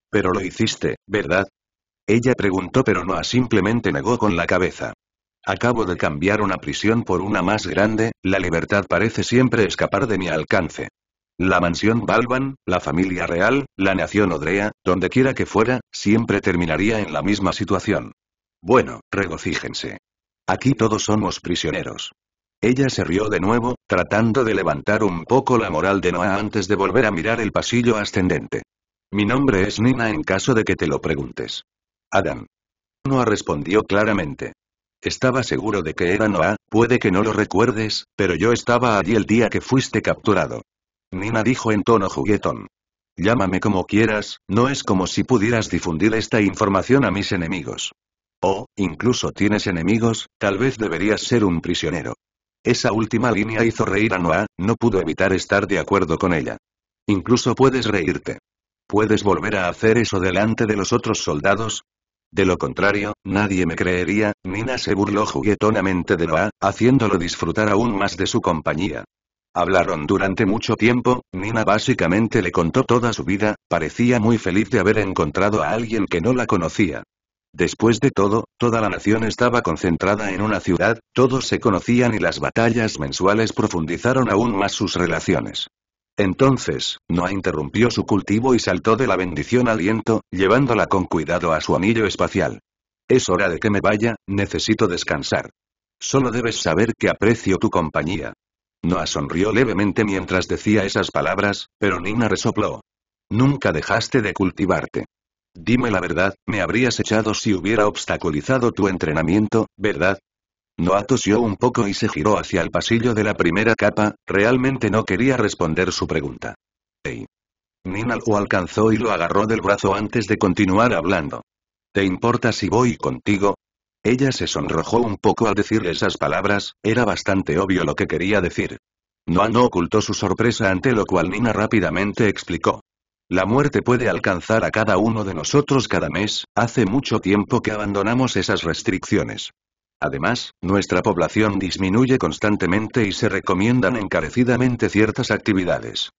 Pero lo hiciste, ¿verdad? Ella preguntó pero Noah simplemente negó con la cabeza. Acabo de cambiar una prisión por una más grande, la libertad parece siempre escapar de mi alcance. La mansión Balban, la familia real, la nación Odrea, donde quiera que fuera, siempre terminaría en la misma situación. Bueno, regocíjense. Aquí todos somos prisioneros. Ella se rió de nuevo, tratando de levantar un poco la moral de Noah antes de volver a mirar el pasillo ascendente. Mi nombre es Nina en caso de que te lo preguntes. Adam. Noah respondió claramente. Estaba seguro de que era Noah, puede que no lo recuerdes, pero yo estaba allí el día que fuiste capturado. Nina dijo en tono juguetón. Llámame como quieras, no es como si pudieras difundir esta información a mis enemigos. O, incluso tienes enemigos, tal vez deberías ser un prisionero. Esa última línea hizo reír a Noah, no pudo evitar estar de acuerdo con ella. Incluso puedes reírte. ¿Puedes volver a hacer eso delante de los otros soldados? De lo contrario, nadie me creería, Nina se burló juguetonamente de Noah, haciéndolo disfrutar aún más de su compañía. Hablaron durante mucho tiempo, Nina básicamente le contó toda su vida, parecía muy feliz de haber encontrado a alguien que no la conocía. Después de todo, toda la nación estaba concentrada en una ciudad, todos se conocían y las batallas mensuales profundizaron aún más sus relaciones. Entonces, Noah interrumpió su cultivo y saltó de la bendición aliento, llevándola con cuidado a su anillo espacial. Es hora de que me vaya, necesito descansar. Solo debes saber que aprecio tu compañía. Noah sonrió levemente mientras decía esas palabras, pero Nina resopló. Nunca dejaste de cultivarte. Dime la verdad, me habrías echado si hubiera obstaculizado tu entrenamiento, ¿verdad? Noah tosió un poco y se giró hacia el pasillo de la primera capa, realmente no quería responder su pregunta. Hey. Nina lo alcanzó y lo agarró del brazo antes de continuar hablando. ¿Te importa si voy contigo? Ella se sonrojó un poco al decir esas palabras, era bastante obvio lo que quería decir. Noah no ocultó su sorpresa ante lo cual Nina rápidamente explicó. La muerte puede alcanzar a cada uno de nosotros cada mes, hace mucho tiempo que abandonamos esas restricciones. Además, nuestra población disminuye constantemente y se recomiendan encarecidamente ciertas actividades.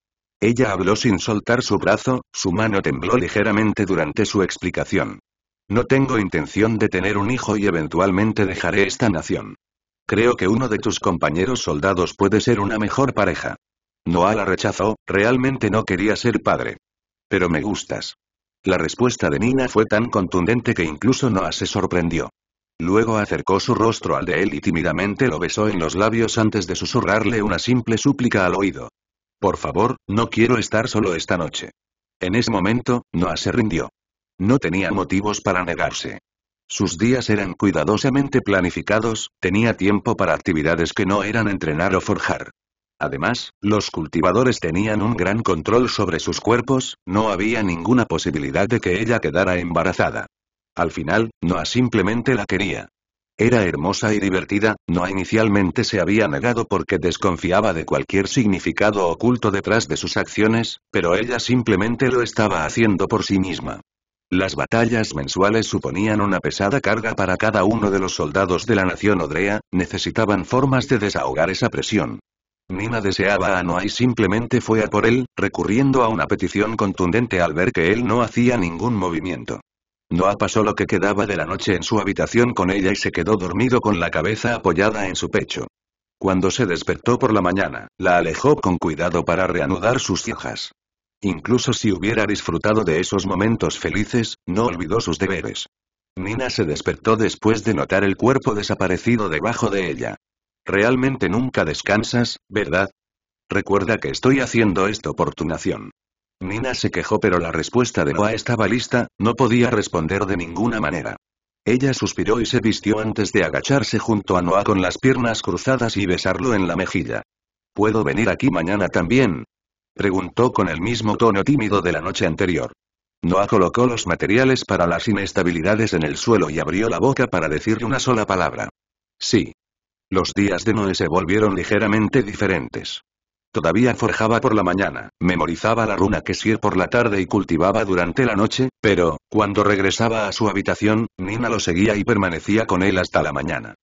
Ella habló sin soltar su brazo, su mano tembló ligeramente durante su explicación. No tengo intención de tener un hijo y eventualmente dejaré esta nación. Creo que uno de tus compañeros soldados puede ser una mejor pareja. Noah la rechazó, realmente no quería ser padre. Pero me gustas. La respuesta de Nina fue tan contundente que incluso Noah se sorprendió. Luego acercó su rostro al de él y tímidamente lo besó en los labios antes de susurrarle una simple súplica al oído. Por favor, no quiero estar solo esta noche. En ese momento, Noah se rindió. No tenía motivos para negarse. Sus días eran cuidadosamente planificados, tenía tiempo para actividades que no eran entrenar o forjar. Además, los cultivadores tenían un gran control sobre sus cuerpos, no había ninguna posibilidad de que ella quedara embarazada. Al final, Noah simplemente la quería. Era hermosa y divertida, Noah inicialmente se había negado porque desconfiaba de cualquier significado oculto detrás de sus acciones, pero ella simplemente lo estaba haciendo por sí misma. Las batallas mensuales suponían una pesada carga para cada uno de los soldados de la nación Odrea, necesitaban formas de desahogar esa presión. Nina deseaba a Noah y simplemente fue a por él, recurriendo a una petición contundente al ver que él no hacía ningún movimiento. Noah pasó lo que quedaba de la noche en su habitación con ella y se quedó dormido con la cabeza apoyada en su pecho. Cuando se despertó por la mañana, la alejó con cuidado para reanudar sus cejas. Incluso si hubiera disfrutado de esos momentos felices, no olvidó sus deberes. Nina se despertó después de notar el cuerpo desaparecido debajo de ella. Realmente nunca descansas, ¿verdad? Recuerda que estoy haciendo esto por tu nación. Nina se quejó pero la respuesta de Noah estaba lista, no podía responder de ninguna manera. Ella suspiró y se vistió antes de agacharse junto a Noah con las piernas cruzadas y besarlo en la mejilla. ¿Puedo venir aquí mañana también? Preguntó con el mismo tono tímido de la noche anterior. Noah colocó los materiales para las inestabilidades en el suelo y abrió la boca para decir una sola palabra. Sí. Los días de Noé se volvieron ligeramente diferentes. Todavía forjaba por la mañana, memorizaba la runa que Sier por la tarde y cultivaba durante la noche, pero, cuando regresaba a su habitación, Nina lo seguía y permanecía con él hasta la mañana.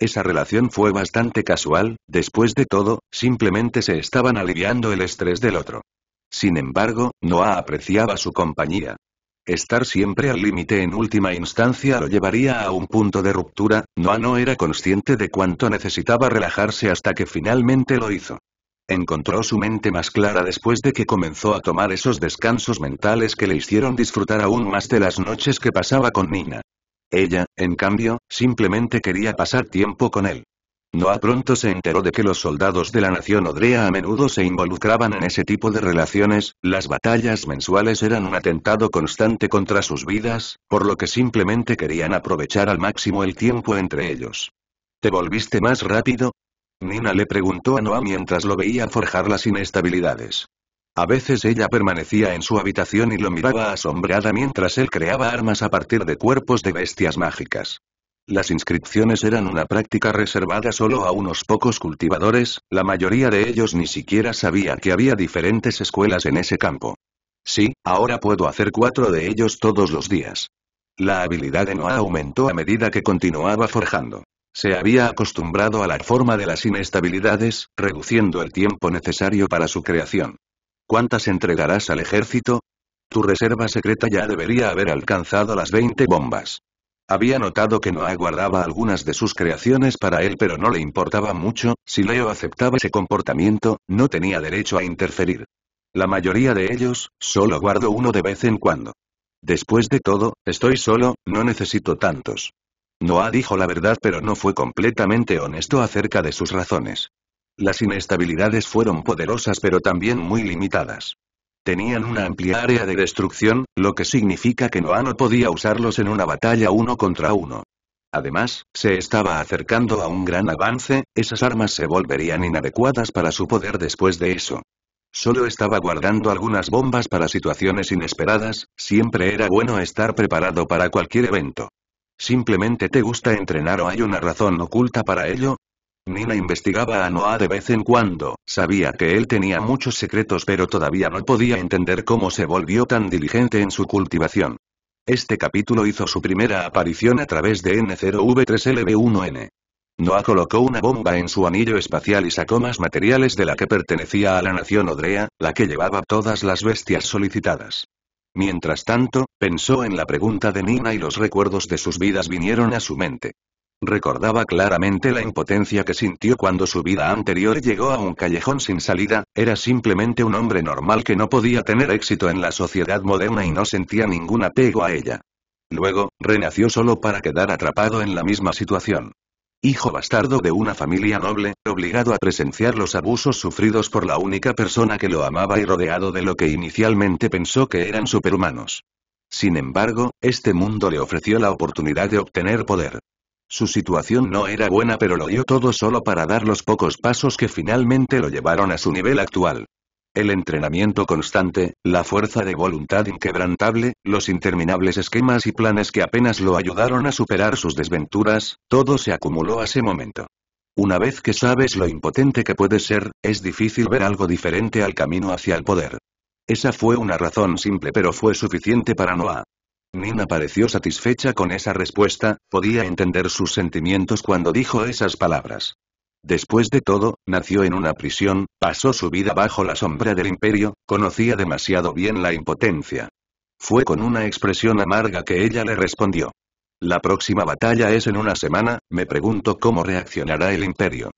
Esa relación fue bastante casual, después de todo, simplemente se estaban aliviando el estrés del otro. Sin embargo, Noah apreciaba su compañía. Estar siempre al límite en última instancia lo llevaría a un punto de ruptura, Noah no era consciente de cuánto necesitaba relajarse hasta que finalmente lo hizo. Encontró su mente más clara después de que comenzó a tomar esos descansos mentales que le hicieron disfrutar aún más de las noches que pasaba con Nina. Ella, en cambio, simplemente quería pasar tiempo con él. Noah pronto se enteró de que los soldados de la nación Odrea a menudo se involucraban en ese tipo de relaciones, las batallas mensuales eran un atentado constante contra sus vidas, por lo que simplemente querían aprovechar al máximo el tiempo entre ellos. ¿Te volviste más rápido? Nina le preguntó a Noah mientras lo veía forjar las inestabilidades. A veces ella permanecía en su habitación y lo miraba asombrada mientras él creaba armas a partir de cuerpos de bestias mágicas. Las inscripciones eran una práctica reservada solo a unos pocos cultivadores, la mayoría de ellos ni siquiera sabía que había diferentes escuelas en ese campo. Sí, ahora puedo hacer cuatro de ellos todos los días. La habilidad de Noah aumentó a medida que continuaba forjando. Se había acostumbrado a la forma de las inestabilidades, reduciendo el tiempo necesario para su creación. ¿Cuántas entregarás al ejército? Tu reserva secreta ya debería haber alcanzado las 20 bombas. Había notado que Noah guardaba algunas de sus creaciones para él pero no le importaba mucho, si Leo aceptaba ese comportamiento, no tenía derecho a interferir. La mayoría de ellos, solo guardo uno de vez en cuando. Después de todo, estoy solo, no necesito tantos. Noah dijo la verdad pero no fue completamente honesto acerca de sus razones. Las inestabilidades fueron poderosas pero también muy limitadas. Tenían una amplia área de destrucción, lo que significa que Noah no podía usarlos en una batalla uno contra uno. Además, se estaba acercando a un gran avance, esas armas se volverían inadecuadas para su poder después de eso. Solo estaba guardando algunas bombas para situaciones inesperadas, siempre era bueno estar preparado para cualquier evento. ¿Simplemente te gusta entrenar o hay una razón oculta para ello? Nina investigaba a Noah de vez en cuando, sabía que él tenía muchos secretos pero todavía no podía entender cómo se volvió tan diligente en su cultivación. Este capítulo hizo su primera aparición a través de N0V3LB1N. Noah colocó una bomba en su anillo espacial y sacó más materiales de la que pertenecía a la nación Odrea, la que llevaba todas las bestias solicitadas. Mientras tanto, pensó en la pregunta de Nina y los recuerdos de sus vidas vinieron a su mente. Recordaba claramente la impotencia que sintió cuando su vida anterior llegó a un callejón sin salida, era simplemente un hombre normal que no podía tener éxito en la sociedad moderna y no sentía ningún apego a ella. Luego, renació solo para quedar atrapado en la misma situación. Hijo bastardo de una familia noble, obligado a presenciar los abusos sufridos por la única persona que lo amaba y rodeado de lo que inicialmente pensó que eran superhumanos. Sin embargo, este mundo le ofreció la oportunidad de obtener poder. Su situación no era buena pero lo dio todo solo para dar los pocos pasos que finalmente lo llevaron a su nivel actual. El entrenamiento constante, la fuerza de voluntad inquebrantable, los interminables esquemas y planes que apenas lo ayudaron a superar sus desventuras, todo se acumuló a ese momento. Una vez que sabes lo impotente que puedes ser, es difícil ver algo diferente al camino hacia el poder. Esa fue una razón simple pero fue suficiente para Noah. Nina pareció satisfecha con esa respuesta, podía entender sus sentimientos cuando dijo esas palabras. Después de todo, nació en una prisión, pasó su vida bajo la sombra del imperio, conocía demasiado bien la impotencia. Fue con una expresión amarga que ella le respondió. La próxima batalla es en una semana, me pregunto cómo reaccionará el imperio.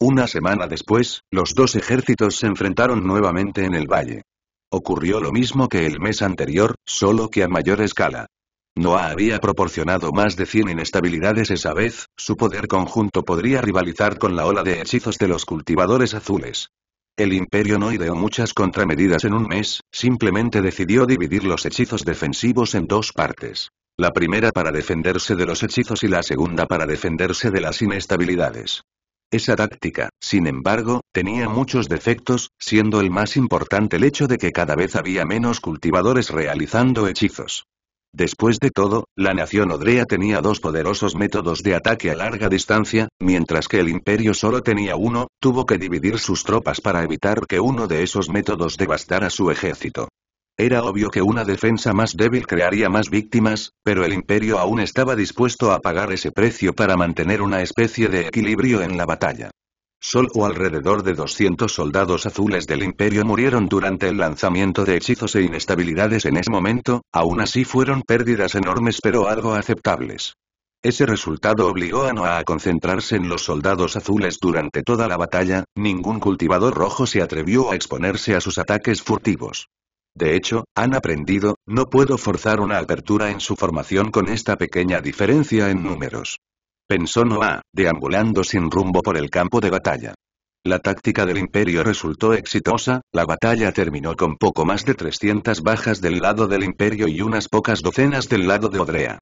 Una semana después, los dos ejércitos se enfrentaron nuevamente en el valle. Ocurrió lo mismo que el mes anterior, solo que a mayor escala. Noah había proporcionado más de 100 inestabilidades esa vez, su poder conjunto podría rivalizar con la ola de hechizos de los cultivadores azules. El imperio no ideó muchas contramedidas en un mes, simplemente decidió dividir los hechizos defensivos en dos partes. La primera para defenderse de los hechizos y la segunda para defenderse de las inestabilidades. Esa táctica, sin embargo, tenía muchos defectos, siendo el más importante el hecho de que cada vez había menos cultivadores realizando hechizos. Después de todo, la nación Odrea tenía dos poderosos métodos de ataque a larga distancia, mientras que el imperio solo tenía uno, tuvo que dividir sus tropas para evitar que uno de esos métodos devastara su ejército. Era obvio que una defensa más débil crearía más víctimas, pero el imperio aún estaba dispuesto a pagar ese precio para mantener una especie de equilibrio en la batalla. Solo alrededor de 200 soldados azules del imperio murieron durante el lanzamiento de hechizos e inestabilidades en ese momento, aún así fueron pérdidas enormes pero algo aceptables. Ese resultado obligó a Noah a concentrarse en los soldados azules durante toda la batalla, ningún cultivador rojo se atrevió a exponerse a sus ataques furtivos. De hecho, han aprendido, no puedo forzar una apertura en su formación con esta pequeña diferencia en números. Pensó Noah, deambulando sin rumbo por el campo de batalla. La táctica del imperio resultó exitosa, la batalla terminó con poco más de 300 bajas del lado del imperio y unas pocas docenas del lado de Odrea.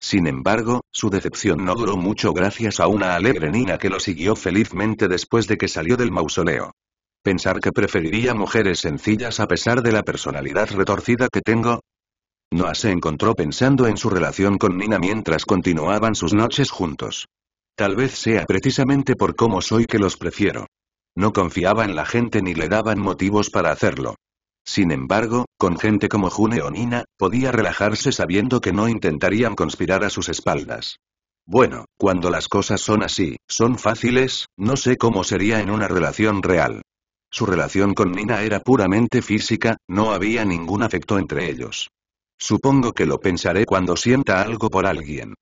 Sin embargo, su decepción no duró mucho gracias a una alegre Nina que lo siguió felizmente después de que salió del mausoleo. Pensar que preferiría mujeres sencillas a pesar de la personalidad retorcida que tengo, Noah se encontró pensando en su relación con Nina mientras continuaban sus noches juntos. Tal vez sea precisamente por cómo soy que los prefiero. No confiaba en la gente ni le daban motivos para hacerlo. Sin embargo, con gente como June o Nina, podía relajarse sabiendo que no intentarían conspirar a sus espaldas. Bueno, cuando las cosas son así, son fáciles, no sé cómo sería en una relación real. Su relación con Nina era puramente física, no había ningún afecto entre ellos. Supongo que lo pensaré cuando sienta algo por alguien.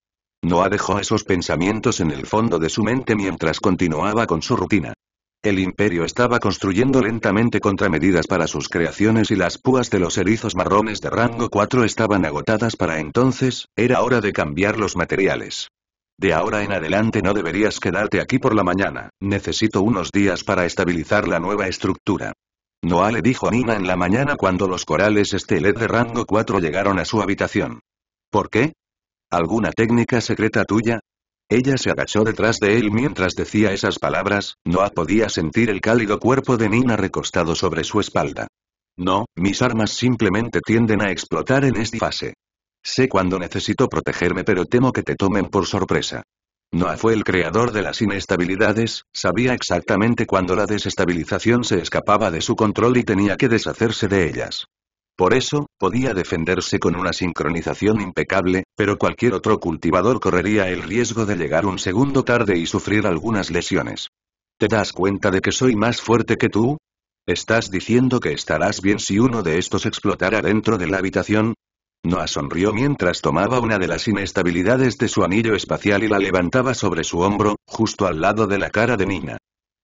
Noah dejó esos pensamientos en el fondo de su mente mientras continuaba con su rutina. El imperio estaba construyendo lentamente contramedidas para sus creaciones y las púas de los erizos marrones de rango 4 estaban agotadas para entonces, era hora de cambiar los materiales. De ahora en adelante no deberías quedarte aquí por la mañana, necesito unos días para estabilizar la nueva estructura. Noah le dijo a Nina en la mañana cuando los corales Estelet de rango 4 llegaron a su habitación. ¿Por qué? ¿Alguna técnica secreta tuya? Ella se agachó detrás de él mientras decía esas palabras, Noah podía sentir el cálido cuerpo de Nina recostado sobre su espalda. No, mis armas simplemente tienden a explotar en esta fase. Sé cuándo necesito protegerme pero temo que te tomen por sorpresa. Noah fue el creador de las inestabilidades, sabía exactamente cuándo la desestabilización se escapaba de su control y tenía que deshacerse de ellas. Por eso, podía defenderse con una sincronización impecable, pero cualquier otro cultivador correría el riesgo de llegar un segundo tarde y sufrir algunas lesiones. ¿Te das cuenta de que soy más fuerte que tú? ¿Estás diciendo que estarás bien si uno de estos explotara dentro de la habitación? Noah sonrió mientras tomaba una de las inestabilidades de su anillo espacial y la levantaba sobre su hombro, justo al lado de la cara de Nina.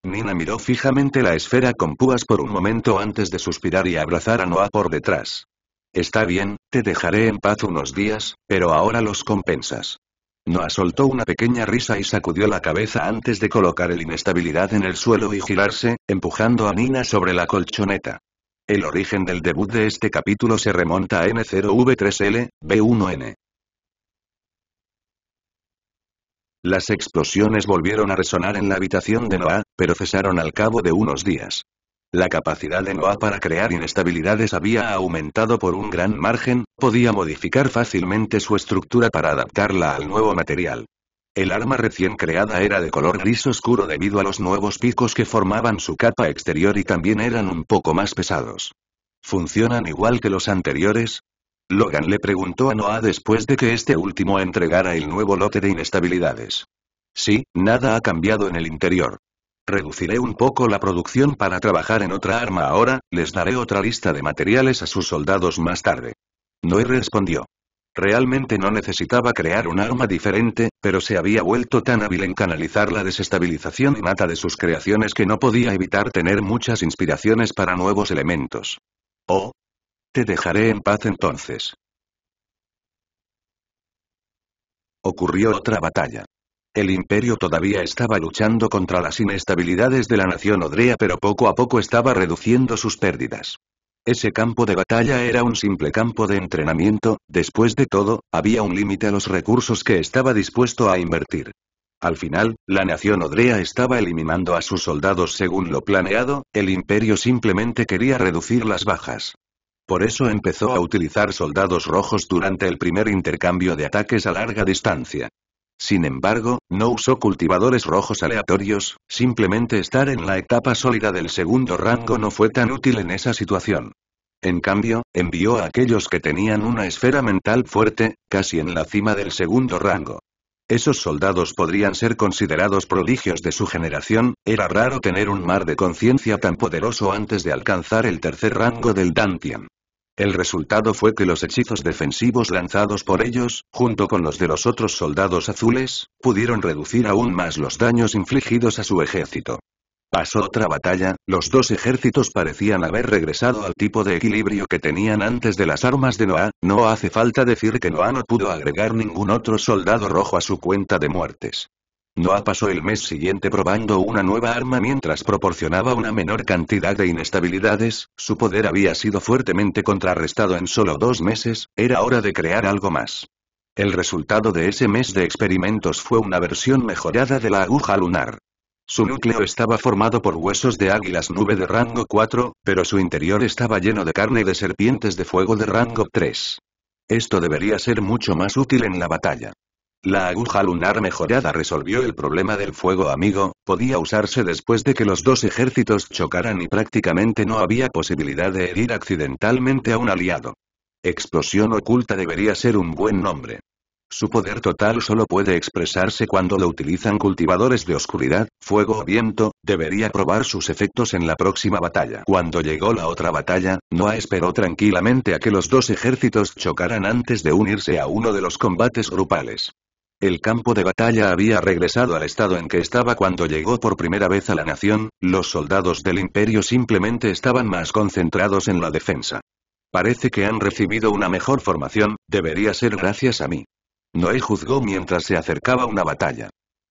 Nina miró fijamente la esfera con púas por un momento antes de suspirar y abrazar a Noah por detrás. Está bien, te dejaré en paz unos días, pero ahora los compensas. Noah soltó una pequeña risa y sacudió la cabeza antes de colocar el inestabilidad en el suelo y girarse, empujando a Nina sobre la colchoneta. El origen del debut de este capítulo se remonta a N0V3L, B1N. Las explosiones volvieron a resonar en la habitación de Noah, pero cesaron al cabo de unos días. La capacidad de Noah para crear inestabilidades había aumentado por un gran margen, podía modificar fácilmente su estructura para adaptarla al nuevo material. El arma recién creada era de color gris oscuro debido a los nuevos picos que formaban su capa exterior y también eran un poco más pesados. ¿Funcionan igual que los anteriores? Logan le preguntó a Noah después de que este último entregara el nuevo lote de inestabilidades. Sí, nada ha cambiado en el interior. Reduciré un poco la producción para trabajar en otra arma ahora, les daré otra lista de materiales a sus soldados más tarde. Noé respondió. Realmente no necesitaba crear un arma diferente, pero se había vuelto tan hábil en canalizar la desestabilización innata de sus creaciones que no podía evitar tener muchas inspiraciones para nuevos elementos. Oh, te dejaré en paz entonces. Ocurrió otra batalla. El imperio todavía estaba luchando contra las inestabilidades de la nación Odrea pero poco a poco estaba reduciendo sus pérdidas. Ese campo de batalla era un simple campo de entrenamiento, después de todo, había un límite a los recursos que estaba dispuesto a invertir. Al final, la nación Odrea estaba eliminando a sus soldados según lo planeado, el imperio simplemente quería reducir las bajas. Por eso empezó a utilizar soldados rojos durante el primer intercambio de ataques a larga distancia. Sin embargo, no usó cultivadores rojos aleatorios, simplemente estar en la etapa sólida del segundo rango no fue tan útil en esa situación. En cambio, envió a aquellos que tenían una esfera mental fuerte, casi en la cima del segundo rango. Esos soldados podrían ser considerados prodigios de su generación, era raro tener un mar de conciencia tan poderoso antes de alcanzar el tercer rango del Dantian. El resultado fue que los hechizos defensivos lanzados por ellos, junto con los de los otros soldados azules, pudieron reducir aún más los daños infligidos a su ejército. Pasó otra batalla, los dos ejércitos parecían haber regresado al tipo de equilibrio que tenían antes de las armas de Noah, no hace falta decir que Noah no pudo agregar ningún otro soldado rojo a su cuenta de muertes. Noah pasó el mes siguiente probando una nueva arma mientras proporcionaba una menor cantidad de inestabilidades, su poder había sido fuertemente contrarrestado en solo dos meses, era hora de crear algo más. El resultado de ese mes de experimentos fue una versión mejorada de la aguja lunar. Su núcleo estaba formado por huesos de águilas nube de rango 4, pero su interior estaba lleno de carne de serpientes de fuego de rango 3. Esto debería ser mucho más útil en la batalla. La aguja lunar mejorada resolvió el problema del fuego amigo, podía usarse después de que los dos ejércitos chocaran y prácticamente no había posibilidad de herir accidentalmente a un aliado. Explosión oculta debería ser un buen nombre. Su poder total solo puede expresarse cuando lo utilizan cultivadores de oscuridad, fuego o viento, debería probar sus efectos en la próxima batalla. Cuando llegó la otra batalla, Noah esperó tranquilamente a que los dos ejércitos chocaran antes de unirse a uno de los combates grupales. El campo de batalla había regresado al estado en que estaba cuando llegó por primera vez a la nación, los soldados del imperio simplemente estaban más concentrados en la defensa. Parece que han recibido una mejor formación, debería ser gracias a mí. Noé juzgó mientras se acercaba una batalla.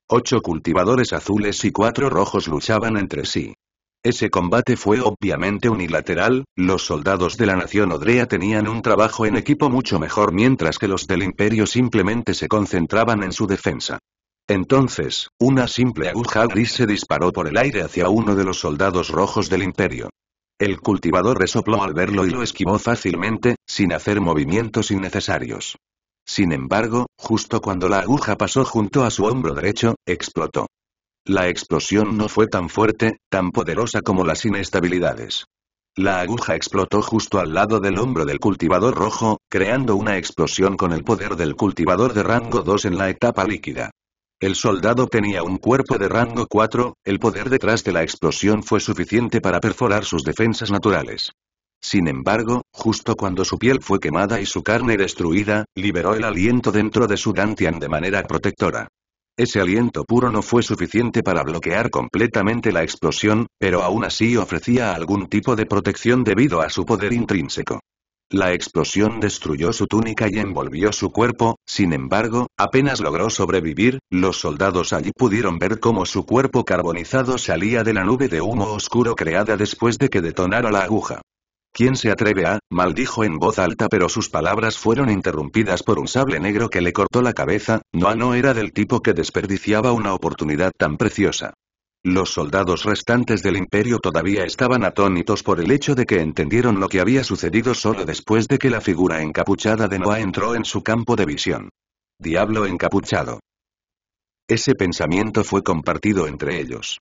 Ocho cultivadores azules y cuatro rojos luchaban entre sí. Ese combate fue obviamente unilateral, los soldados de la nación Odrea tenían un trabajo en equipo mucho mejor mientras que los del imperio simplemente se concentraban en su defensa. Entonces, una simple aguja gris se disparó por el aire hacia uno de los soldados rojos del imperio. El cultivador resopló al verlo y lo esquivó fácilmente, sin hacer movimientos innecesarios. Sin embargo, justo cuando la aguja pasó junto a su hombro derecho, explotó. La explosión no fue tan fuerte, tan poderosa como las inestabilidades. La aguja explotó justo al lado del hombro del cultivador rojo, creando una explosión con el poder del cultivador de rango 2 en la etapa líquida. El soldado tenía un cuerpo de rango 4, el poder detrás de la explosión fue suficiente para perforar sus defensas naturales. Sin embargo, justo cuando su piel fue quemada y su carne destruida, liberó el aliento dentro de su Dantian de manera protectora. Ese aliento puro no fue suficiente para bloquear completamente la explosión, pero aún así ofrecía algún tipo de protección debido a su poder intrínseco. La explosión destruyó su túnica y envolvió su cuerpo, sin embargo, apenas logró sobrevivir, los soldados allí pudieron ver cómo su cuerpo carbonizado salía de la nube de humo oscuro creada después de que detonara la aguja. ¿Quién se atreve a? maldijo en voz alta pero sus palabras fueron interrumpidas por un sable negro que le cortó la cabeza, Noah no era del tipo que desperdiciaba una oportunidad tan preciosa. Los soldados restantes del imperio todavía estaban atónitos por el hecho de que entendieron lo que había sucedido solo después de que la figura encapuchada de Noah entró en su campo de visión. Diablo encapuchado. Ese pensamiento fue compartido entre ellos.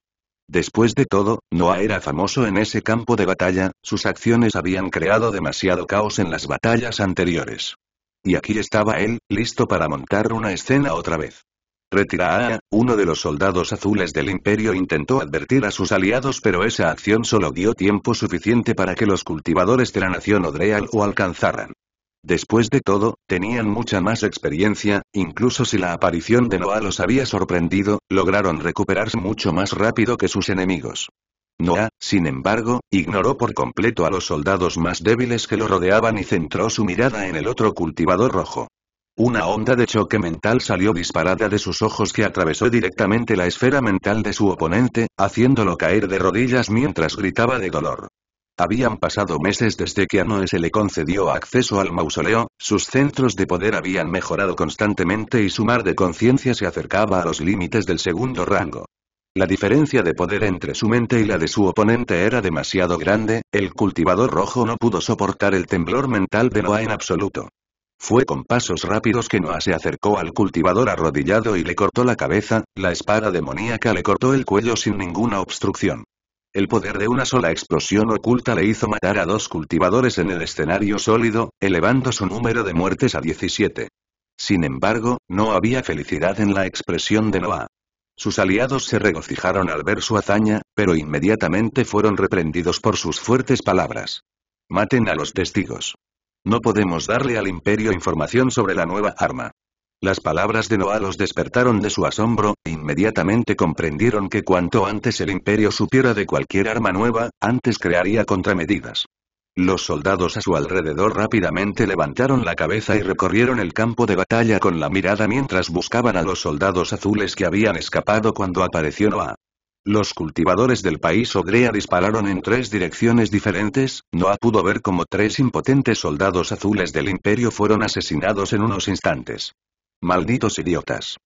Después de todo, Noah era famoso en ese campo de batalla, sus acciones habían creado demasiado caos en las batallas anteriores. Y aquí estaba él, listo para montar una escena otra vez. Retira uno de los soldados azules del imperio intentó advertir a sus aliados pero esa acción solo dio tiempo suficiente para que los cultivadores de la nación Odreal lo alcanzaran. Después de todo, tenían mucha más experiencia, incluso si la aparición de Noah los había sorprendido, lograron recuperarse mucho más rápido que sus enemigos. Noah, sin embargo, ignoró por completo a los soldados más débiles que lo rodeaban y centró su mirada en el otro cultivador rojo. Una onda de choque mental salió disparada de sus ojos que atravesó directamente la esfera mental de su oponente, haciéndolo caer de rodillas mientras gritaba de dolor. Habían pasado meses desde que a Noé se le concedió acceso al mausoleo, sus centros de poder habían mejorado constantemente y su mar de conciencia se acercaba a los límites del segundo rango. La diferencia de poder entre su mente y la de su oponente era demasiado grande, el cultivador rojo no pudo soportar el temblor mental de Noah en absoluto. Fue con pasos rápidos que Noah se acercó al cultivador arrodillado y le cortó la cabeza, la espada demoníaca le cortó el cuello sin ninguna obstrucción. El poder de una sola explosión oculta le hizo matar a dos cultivadores en el escenario sólido, elevando su número de muertes a 17. Sin embargo, no había felicidad en la expresión de Noah. Sus aliados se regocijaron al ver su hazaña, pero inmediatamente fueron reprendidos por sus fuertes palabras. Maten a los testigos. No podemos darle al imperio información sobre la nueva arma. Las palabras de Noah los despertaron de su asombro, e inmediatamente comprendieron que cuanto antes el imperio supiera de cualquier arma nueva, antes crearía contramedidas. Los soldados a su alrededor rápidamente levantaron la cabeza y recorrieron el campo de batalla con la mirada mientras buscaban a los soldados azules que habían escapado cuando apareció Noah. Los cultivadores del país Ogrea dispararon en tres direcciones diferentes, Noah pudo ver como tres impotentes soldados azules del imperio fueron asesinados en unos instantes. Malditos idiotas.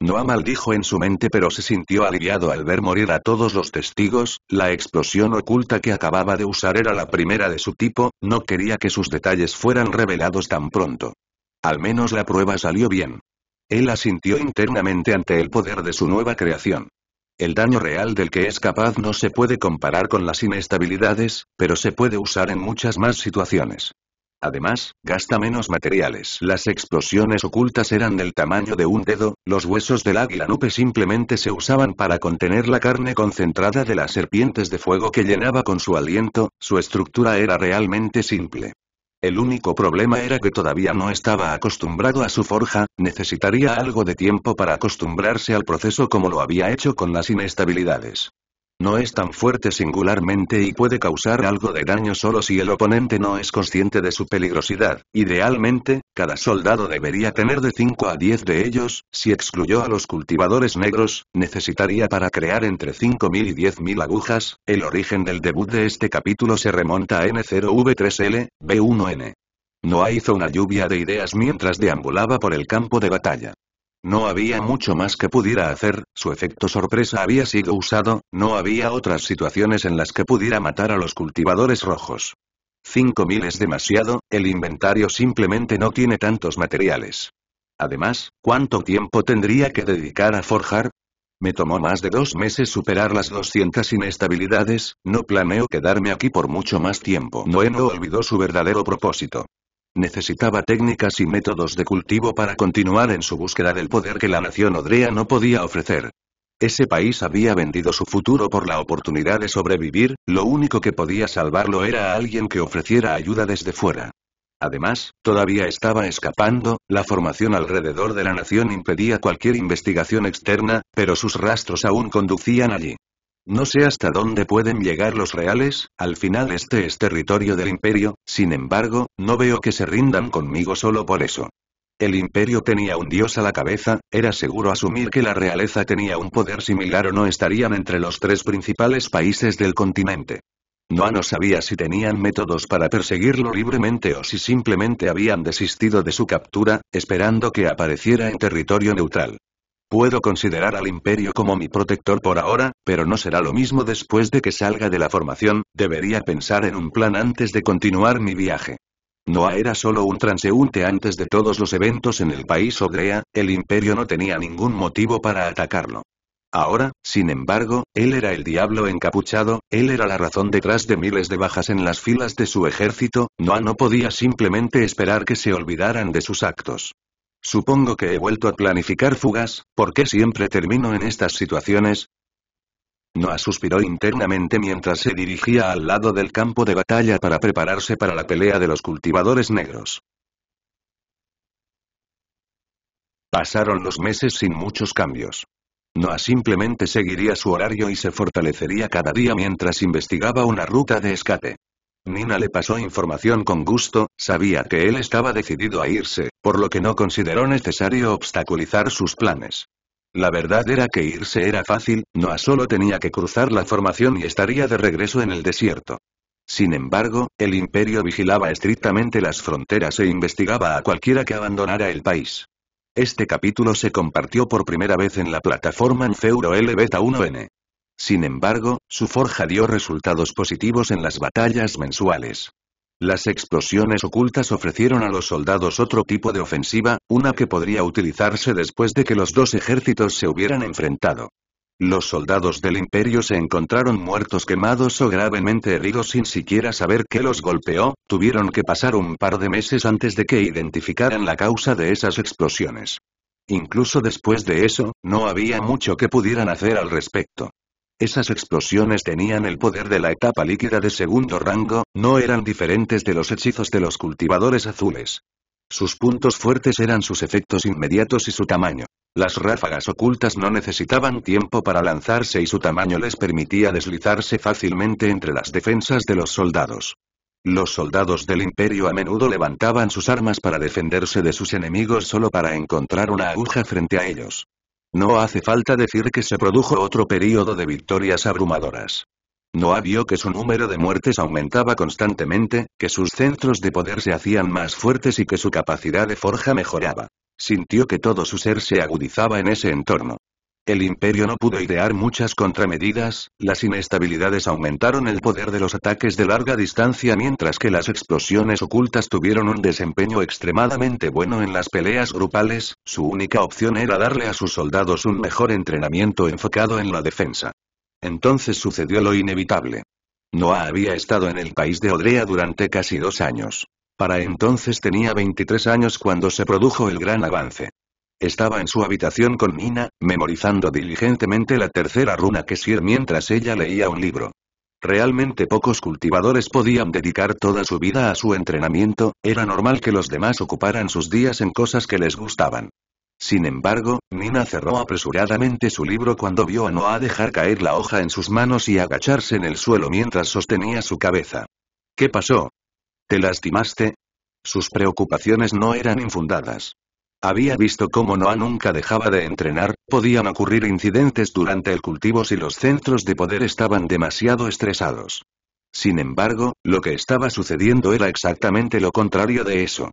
Noah maldijo en su mente pero se sintió aliviado al ver morir a todos los testigos, la explosión oculta que acababa de usar era la primera de su tipo, no quería que sus detalles fueran revelados tan pronto. Al menos la prueba salió bien. Él asintió internamente ante el poder de su nueva creación. El daño real del que es capaz no se puede comparar con las inestabilidades, pero se puede usar en muchas más situaciones. Además, gasta menos materiales. Las explosiones ocultas eran del tamaño de un dedo, los huesos del águila nupe simplemente se usaban para contener la carne concentrada de las serpientes de fuego que llenaba con su aliento, su estructura era realmente simple. El único problema era que todavía no estaba acostumbrado a su forja, necesitaría algo de tiempo para acostumbrarse al proceso como lo había hecho con las inestabilidades. No es tan fuerte singularmente y puede causar algo de daño solo si el oponente no es consciente de su peligrosidad. Idealmente, cada soldado debería tener de 5 a 10 de ellos, si excluyó a los cultivadores negros, necesitaría para crear entre 5.000 y 10.000 agujas. El origen del debut de este capítulo se remonta a N0V3L, B1N. Noah hizo una lluvia de ideas mientras deambulaba por el campo de batalla. No había mucho más que pudiera hacer, su efecto sorpresa había sido usado, no había otras situaciones en las que pudiera matar a los cultivadores rojos. 5.000 es demasiado, el inventario simplemente no tiene tantos materiales. Además, ¿cuánto tiempo tendría que dedicar a forjar? Me tomó más de dos meses superar las 200 inestabilidades, no planeo quedarme aquí por mucho más tiempo. Noé no olvidó su verdadero propósito. Necesitaba técnicas y métodos de cultivo para continuar en su búsqueda del poder que la nación odrea no podía ofrecer. Ese país había vendido su futuro por la oportunidad de sobrevivir, lo único que podía salvarlo era alguien que ofreciera ayuda desde fuera. Además, todavía estaba escapando, la formación alrededor de la nación impedía cualquier investigación externa, pero sus rastros aún conducían allí. No sé hasta dónde pueden llegar los reales, al final este es territorio del imperio, sin embargo, no veo que se rindan conmigo solo por eso. El imperio tenía un dios a la cabeza, era seguro asumir que la realeza tenía un poder similar o no estarían entre los tres principales países del continente. Noah no sabía si tenían métodos para perseguirlo libremente o si simplemente habían desistido de su captura, esperando que apareciera en territorio neutral. Puedo considerar al imperio como mi protector por ahora, pero no será lo mismo después de que salga de la formación, debería pensar en un plan antes de continuar mi viaje. Noah era solo un transeúnte antes de todos los eventos en el país Ogrea, el imperio no tenía ningún motivo para atacarlo. Ahora, sin embargo, él era el diablo encapuchado, él era la razón detrás de miles de bajas en las filas de su ejército, Noah no podía simplemente esperar que se olvidaran de sus actos. Supongo que he vuelto a planificar fugas, ¿por qué siempre termino en estas situaciones? Noah suspiró internamente mientras se dirigía al lado del campo de batalla para prepararse para la pelea de los cultivadores negros. Pasaron los meses sin muchos cambios. Noah simplemente seguiría su horario y se fortalecería cada día mientras investigaba una ruta de escape. Nina le pasó información con gusto, sabía que él estaba decidido a irse, por lo que no consideró necesario obstaculizar sus planes. La verdad era que irse era fácil, Noah solo tenía que cruzar la formación y estaría de regreso en el desierto. Sin embargo, el imperio vigilaba estrictamente las fronteras e investigaba a cualquiera que abandonara el país. Este capítulo se compartió por primera vez en la plataforma Feuro L Beta 1N. Sin embargo, su forja dio resultados positivos en las batallas mensuales. Las explosiones ocultas ofrecieron a los soldados otro tipo de ofensiva, una que podría utilizarse después de que los dos ejércitos se hubieran enfrentado. Los soldados del imperio se encontraron muertos quemados o gravemente heridos sin siquiera saber qué los golpeó, tuvieron que pasar un par de meses antes de que identificaran la causa de esas explosiones. Incluso después de eso, no había mucho que pudieran hacer al respecto. Esas explosiones tenían el poder de la etapa líquida de segundo rango, no eran diferentes de los hechizos de los cultivadores azules. Sus puntos fuertes eran sus efectos inmediatos y su tamaño. Las ráfagas ocultas no necesitaban tiempo para lanzarse y su tamaño les permitía deslizarse fácilmente entre las defensas de los soldados. Los soldados del imperio a menudo levantaban sus armas para defenderse de sus enemigos solo para encontrar una aguja frente a ellos. No hace falta decir que se produjo otro período de victorias abrumadoras. Noah vio que su número de muertes aumentaba constantemente, que sus centros de poder se hacían más fuertes y que su capacidad de forja mejoraba. Sintió que todo su ser se agudizaba en ese entorno. El imperio no pudo idear muchas contramedidas, las inestabilidades aumentaron el poder de los ataques de larga distancia mientras que las explosiones ocultas tuvieron un desempeño extremadamente bueno en las peleas grupales, su única opción era darle a sus soldados un mejor entrenamiento enfocado en la defensa. Entonces sucedió lo inevitable. Noah había estado en el país de Odrea durante casi dos años. Para entonces tenía 23 años cuando se produjo el gran avance. Estaba en su habitación con Nina, memorizando diligentemente la tercera runa que Sir mientras ella leía un libro. Realmente pocos cultivadores podían dedicar toda su vida a su entrenamiento, era normal que los demás ocuparan sus días en cosas que les gustaban. Sin embargo, Nina cerró apresuradamente su libro cuando vio a Noah dejar caer la hoja en sus manos y agacharse en el suelo mientras sostenía su cabeza. ¿Qué pasó? ¿Te lastimaste? Sus preocupaciones no eran infundadas. Había visto cómo Noah nunca dejaba de entrenar, podían ocurrir incidentes durante el cultivo si los centros de poder estaban demasiado estresados. Sin embargo, lo que estaba sucediendo era exactamente lo contrario de eso.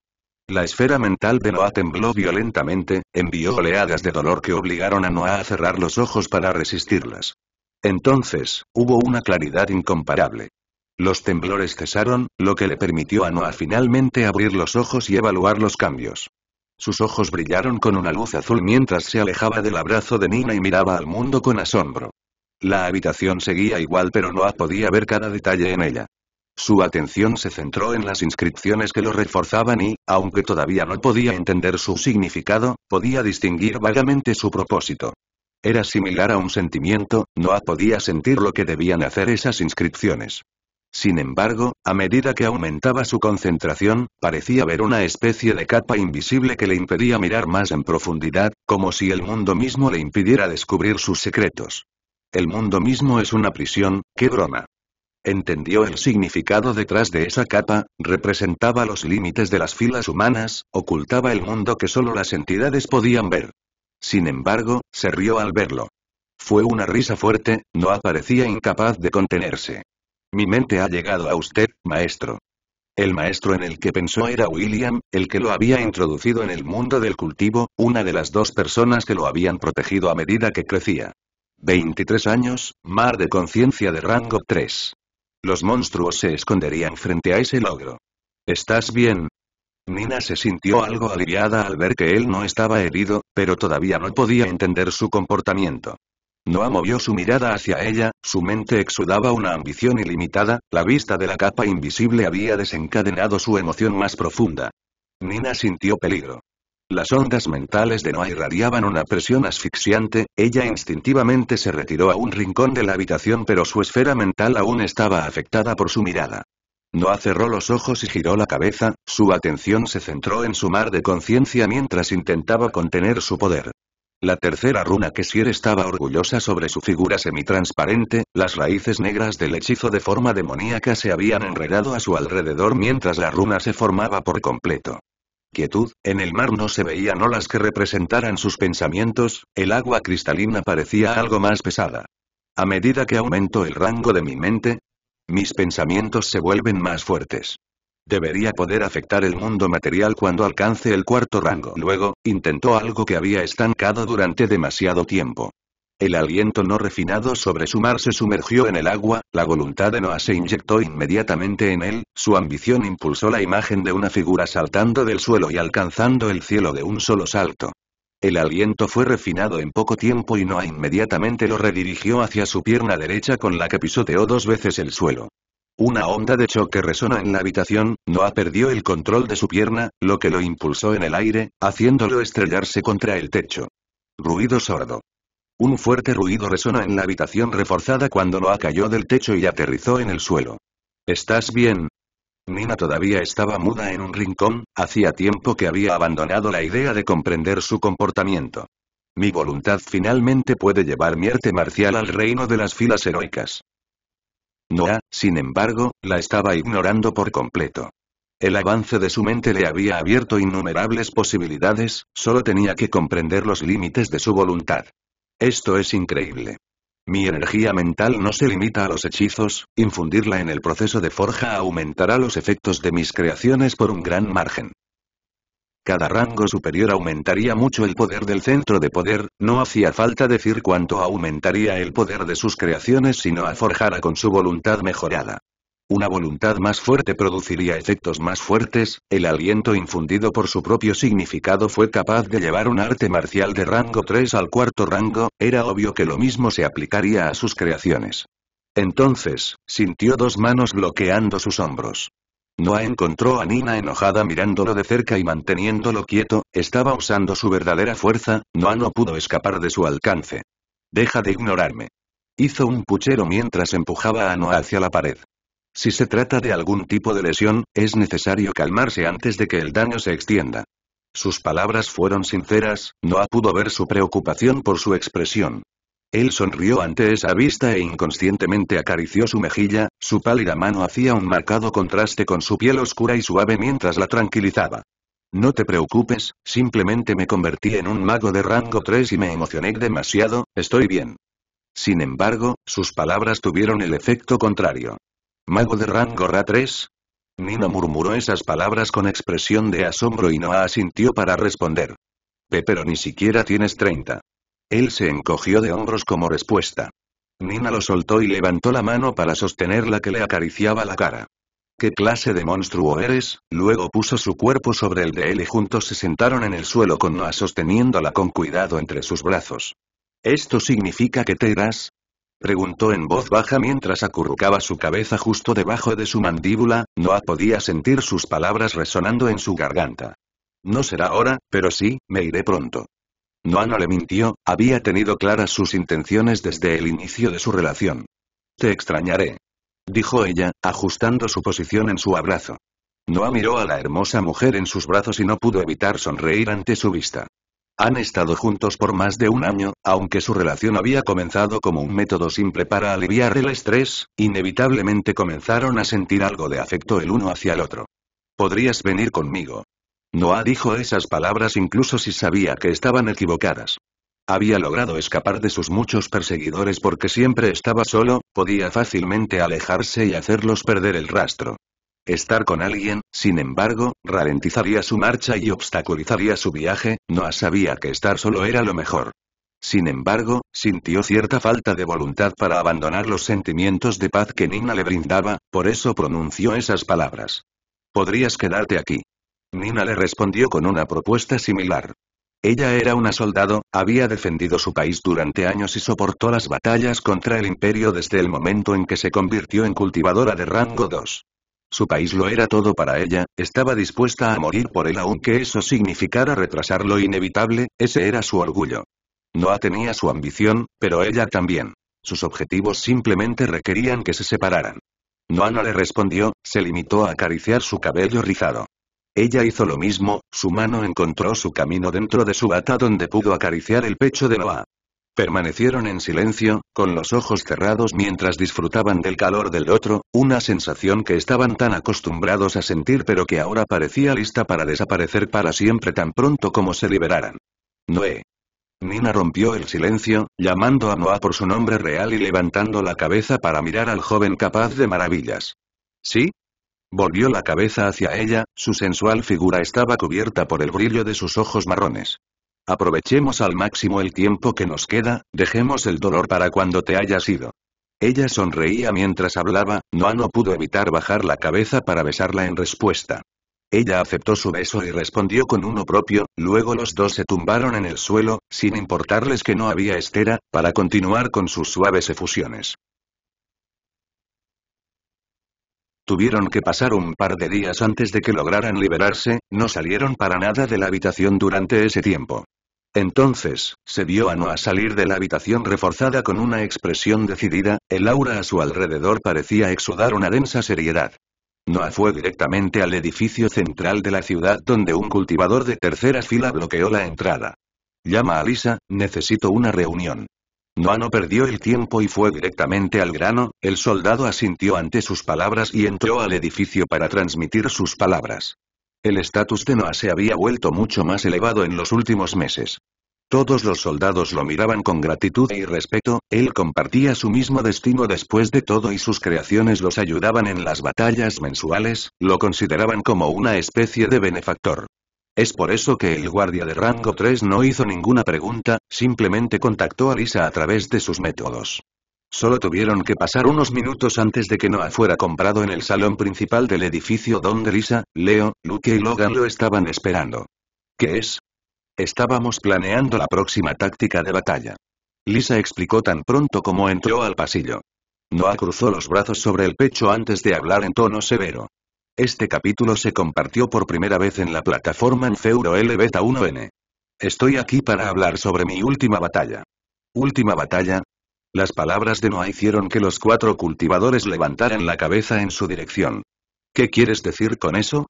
La esfera mental de Noah tembló violentamente, envió oleadas de dolor que obligaron a Noah a cerrar los ojos para resistirlas. Entonces, hubo una claridad incomparable. Los temblores cesaron, lo que le permitió a Noah finalmente abrir los ojos y evaluar los cambios. Sus ojos brillaron con una luz azul mientras se alejaba del abrazo de Nina y miraba al mundo con asombro. La habitación seguía igual pero Noah podía ver cada detalle en ella. Su atención se centró en las inscripciones que lo reforzaban y, aunque todavía no podía entender su significado, podía distinguir vagamente su propósito. Era similar a un sentimiento, no podía sentir lo que debían hacer esas inscripciones. Sin embargo, a medida que aumentaba su concentración, parecía ver una especie de capa invisible que le impedía mirar más en profundidad, como si el mundo mismo le impidiera descubrir sus secretos. El mundo mismo es una prisión, qué broma. Entendió el significado detrás de esa capa, representaba los límites de las filas humanas, ocultaba el mundo que solo las entidades podían ver. Sin embargo, se rió al verlo. Fue una risa fuerte, no aparecía incapaz de contenerse. Mi mente ha llegado a usted, maestro. El maestro en el que pensó era William, el que lo había introducido en el mundo del cultivo, una de las dos personas que lo habían protegido a medida que crecía. 23 años, mar de conciencia de rango 3. Los monstruos se esconderían frente a ese logro. ¿Estás bien? Nina se sintió algo aliviada al ver que él no estaba herido, pero todavía no podía entender su comportamiento. Noah movió su mirada hacia ella, su mente exudaba una ambición ilimitada, la vista de la capa invisible había desencadenado su emoción más profunda. Nina sintió peligro. Las ondas mentales de Noah irradiaban una presión asfixiante, ella instintivamente se retiró a un rincón de la habitación pero su esfera mental aún estaba afectada por su mirada. Noah cerró los ojos y giró la cabeza, su atención se centró en su mar de conciencia mientras intentaba contener su poder. La tercera runa que Sier estaba orgullosa sobre su figura semitransparente, las raíces negras del hechizo de forma demoníaca se habían enredado a su alrededor mientras la runa se formaba por completo quietud, en el mar no se veían olas que representaran sus pensamientos, el agua cristalina parecía algo más pesada. A medida que aumento el rango de mi mente, mis pensamientos se vuelven más fuertes. Debería poder afectar el mundo material cuando alcance el cuarto rango. Luego, intentó algo que había estancado durante demasiado tiempo. El aliento no refinado sobre su mar se sumergió en el agua, la voluntad de Noah se inyectó inmediatamente en él, su ambición impulsó la imagen de una figura saltando del suelo y alcanzando el cielo de un solo salto. El aliento fue refinado en poco tiempo y Noah inmediatamente lo redirigió hacia su pierna derecha con la que pisoteó dos veces el suelo. Una onda de choque resonó en la habitación, Noah perdió el control de su pierna, lo que lo impulsó en el aire, haciéndolo estrellarse contra el techo. Ruido sordo. Un fuerte ruido resonó en la habitación reforzada cuando Noah cayó del techo y aterrizó en el suelo. ¿Estás bien? Nina todavía estaba muda en un rincón, hacía tiempo que había abandonado la idea de comprender su comportamiento. Mi voluntad finalmente puede llevar mi arte marcial al reino de las filas heroicas. Noah, sin embargo, la estaba ignorando por completo. El avance de su mente le había abierto innumerables posibilidades, solo tenía que comprender los límites de su voluntad. Esto es increíble. Mi energía mental no se limita a los hechizos, infundirla en el proceso de forja aumentará los efectos de mis creaciones por un gran margen. Cada rango superior aumentaría mucho el poder del centro de poder, no hacía falta decir cuánto aumentaría el poder de sus creaciones si no forjara con su voluntad mejorada. Una voluntad más fuerte produciría efectos más fuertes, el aliento infundido por su propio significado fue capaz de llevar un arte marcial de rango 3 al cuarto rango, era obvio que lo mismo se aplicaría a sus creaciones. Entonces, sintió dos manos bloqueando sus hombros. Noah encontró a Nina enojada mirándolo de cerca y manteniéndolo quieto, estaba usando su verdadera fuerza, Noah no pudo escapar de su alcance. Deja de ignorarme. Hizo un puchero mientras empujaba a Noah hacia la pared. Si se trata de algún tipo de lesión, es necesario calmarse antes de que el daño se extienda. Sus palabras fueron sinceras, Noah pudo ver su preocupación por su expresión. Él sonrió ante esa vista e inconscientemente acarició su mejilla, su pálida mano hacía un marcado contraste con su piel oscura y suave mientras la tranquilizaba. No te preocupes, simplemente me convertí en un mago de rango 3 y me emocioné demasiado, estoy bien. Sin embargo, sus palabras tuvieron el efecto contrario. ¿Mago de rango Ra 3? Nina murmuró esas palabras con expresión de asombro y no asintió para responder. pero ni siquiera tienes 30. Él se encogió de hombros como respuesta. Nina lo soltó y levantó la mano para sostener la que le acariciaba la cara. ¿Qué clase de monstruo eres? Luego puso su cuerpo sobre el de él y juntos se sentaron en el suelo con Noah sosteniéndola con cuidado entre sus brazos. ¿Esto significa que te irás? Preguntó en voz baja mientras acurrucaba su cabeza justo debajo de su mandíbula, Noah podía sentir sus palabras resonando en su garganta. No será ahora, pero sí, me iré pronto. Noah no le mintió, había tenido claras sus intenciones desde el inicio de su relación. Te extrañaré. Dijo ella, ajustando su posición en su abrazo. Noah miró a la hermosa mujer en sus brazos y no pudo evitar sonreír ante su vista. Han estado juntos por más de un año, aunque su relación había comenzado como un método simple para aliviar el estrés, inevitablemente comenzaron a sentir algo de afecto el uno hacia el otro. Podrías venir conmigo. Noah dijo esas palabras incluso si sabía que estaban equivocadas. Había logrado escapar de sus muchos perseguidores porque siempre estaba solo, podía fácilmente alejarse y hacerlos perder el rastro. Estar con alguien, sin embargo, ralentizaría su marcha y obstaculizaría su viaje, no sabía que estar solo era lo mejor. Sin embargo, sintió cierta falta de voluntad para abandonar los sentimientos de paz que Nina le brindaba, por eso pronunció esas palabras. Podrías quedarte aquí. Nina le respondió con una propuesta similar. Ella era una soldado, había defendido su país durante años y soportó las batallas contra el imperio desde el momento en que se convirtió en cultivadora de rango 2. Su país lo era todo para ella, estaba dispuesta a morir por él aunque eso significara retrasar lo inevitable, ese era su orgullo. Noah tenía su ambición, pero ella también. Sus objetivos simplemente requerían que se separaran. Noah no le respondió, se limitó a acariciar su cabello rizado. Ella hizo lo mismo, su mano encontró su camino dentro de su bata donde pudo acariciar el pecho de Noah. Permanecieron en silencio, con los ojos cerrados mientras disfrutaban del calor del otro, una sensación que estaban tan acostumbrados a sentir pero que ahora parecía lista para desaparecer para siempre tan pronto como se liberaran. Noé. Nina rompió el silencio, llamando a Noah por su nombre real y levantando la cabeza para mirar al joven capaz de maravillas. ¿Sí? Volvió la cabeza hacia ella, su sensual figura estaba cubierta por el brillo de sus ojos marrones. Aprovechemos al máximo el tiempo que nos queda, dejemos el dolor para cuando te hayas ido. Ella sonreía mientras hablaba, Noah no pudo evitar bajar la cabeza para besarla en respuesta. Ella aceptó su beso y respondió con uno propio, luego los dos se tumbaron en el suelo, sin importarles que no había estera, para continuar con sus suaves efusiones. Tuvieron que pasar un par de días antes de que lograran liberarse, no salieron para nada de la habitación durante ese tiempo. Entonces, se vio a Noah salir de la habitación reforzada con una expresión decidida, el aura a su alrededor parecía exudar una densa seriedad. Noah fue directamente al edificio central de la ciudad donde un cultivador de tercera fila bloqueó la entrada. Llama a Lisa, necesito una reunión. Noah no perdió el tiempo y fue directamente al grano, el soldado asintió ante sus palabras y entró al edificio para transmitir sus palabras. El estatus de Noah se había vuelto mucho más elevado en los últimos meses. Todos los soldados lo miraban con gratitud y respeto, él compartía su mismo destino después de todo y sus creaciones los ayudaban en las batallas mensuales, lo consideraban como una especie de benefactor. Es por eso que el guardia de rango 3 no hizo ninguna pregunta, simplemente contactó a Lisa a través de sus métodos. Solo tuvieron que pasar unos minutos antes de que Noah fuera comprado en el salón principal del edificio donde Lisa, Leo, Luke y Logan lo estaban esperando. ¿Qué es? Estábamos planeando la próxima táctica de batalla. Lisa explicó tan pronto como entró al pasillo. Noah cruzó los brazos sobre el pecho antes de hablar en tono severo. Este capítulo se compartió por primera vez en la plataforma Feuro L Beta 1N. Estoy aquí para hablar sobre mi última batalla. ¿Última batalla? Las palabras de Noah hicieron que los cuatro cultivadores levantaran la cabeza en su dirección. ¿Qué quieres decir con eso?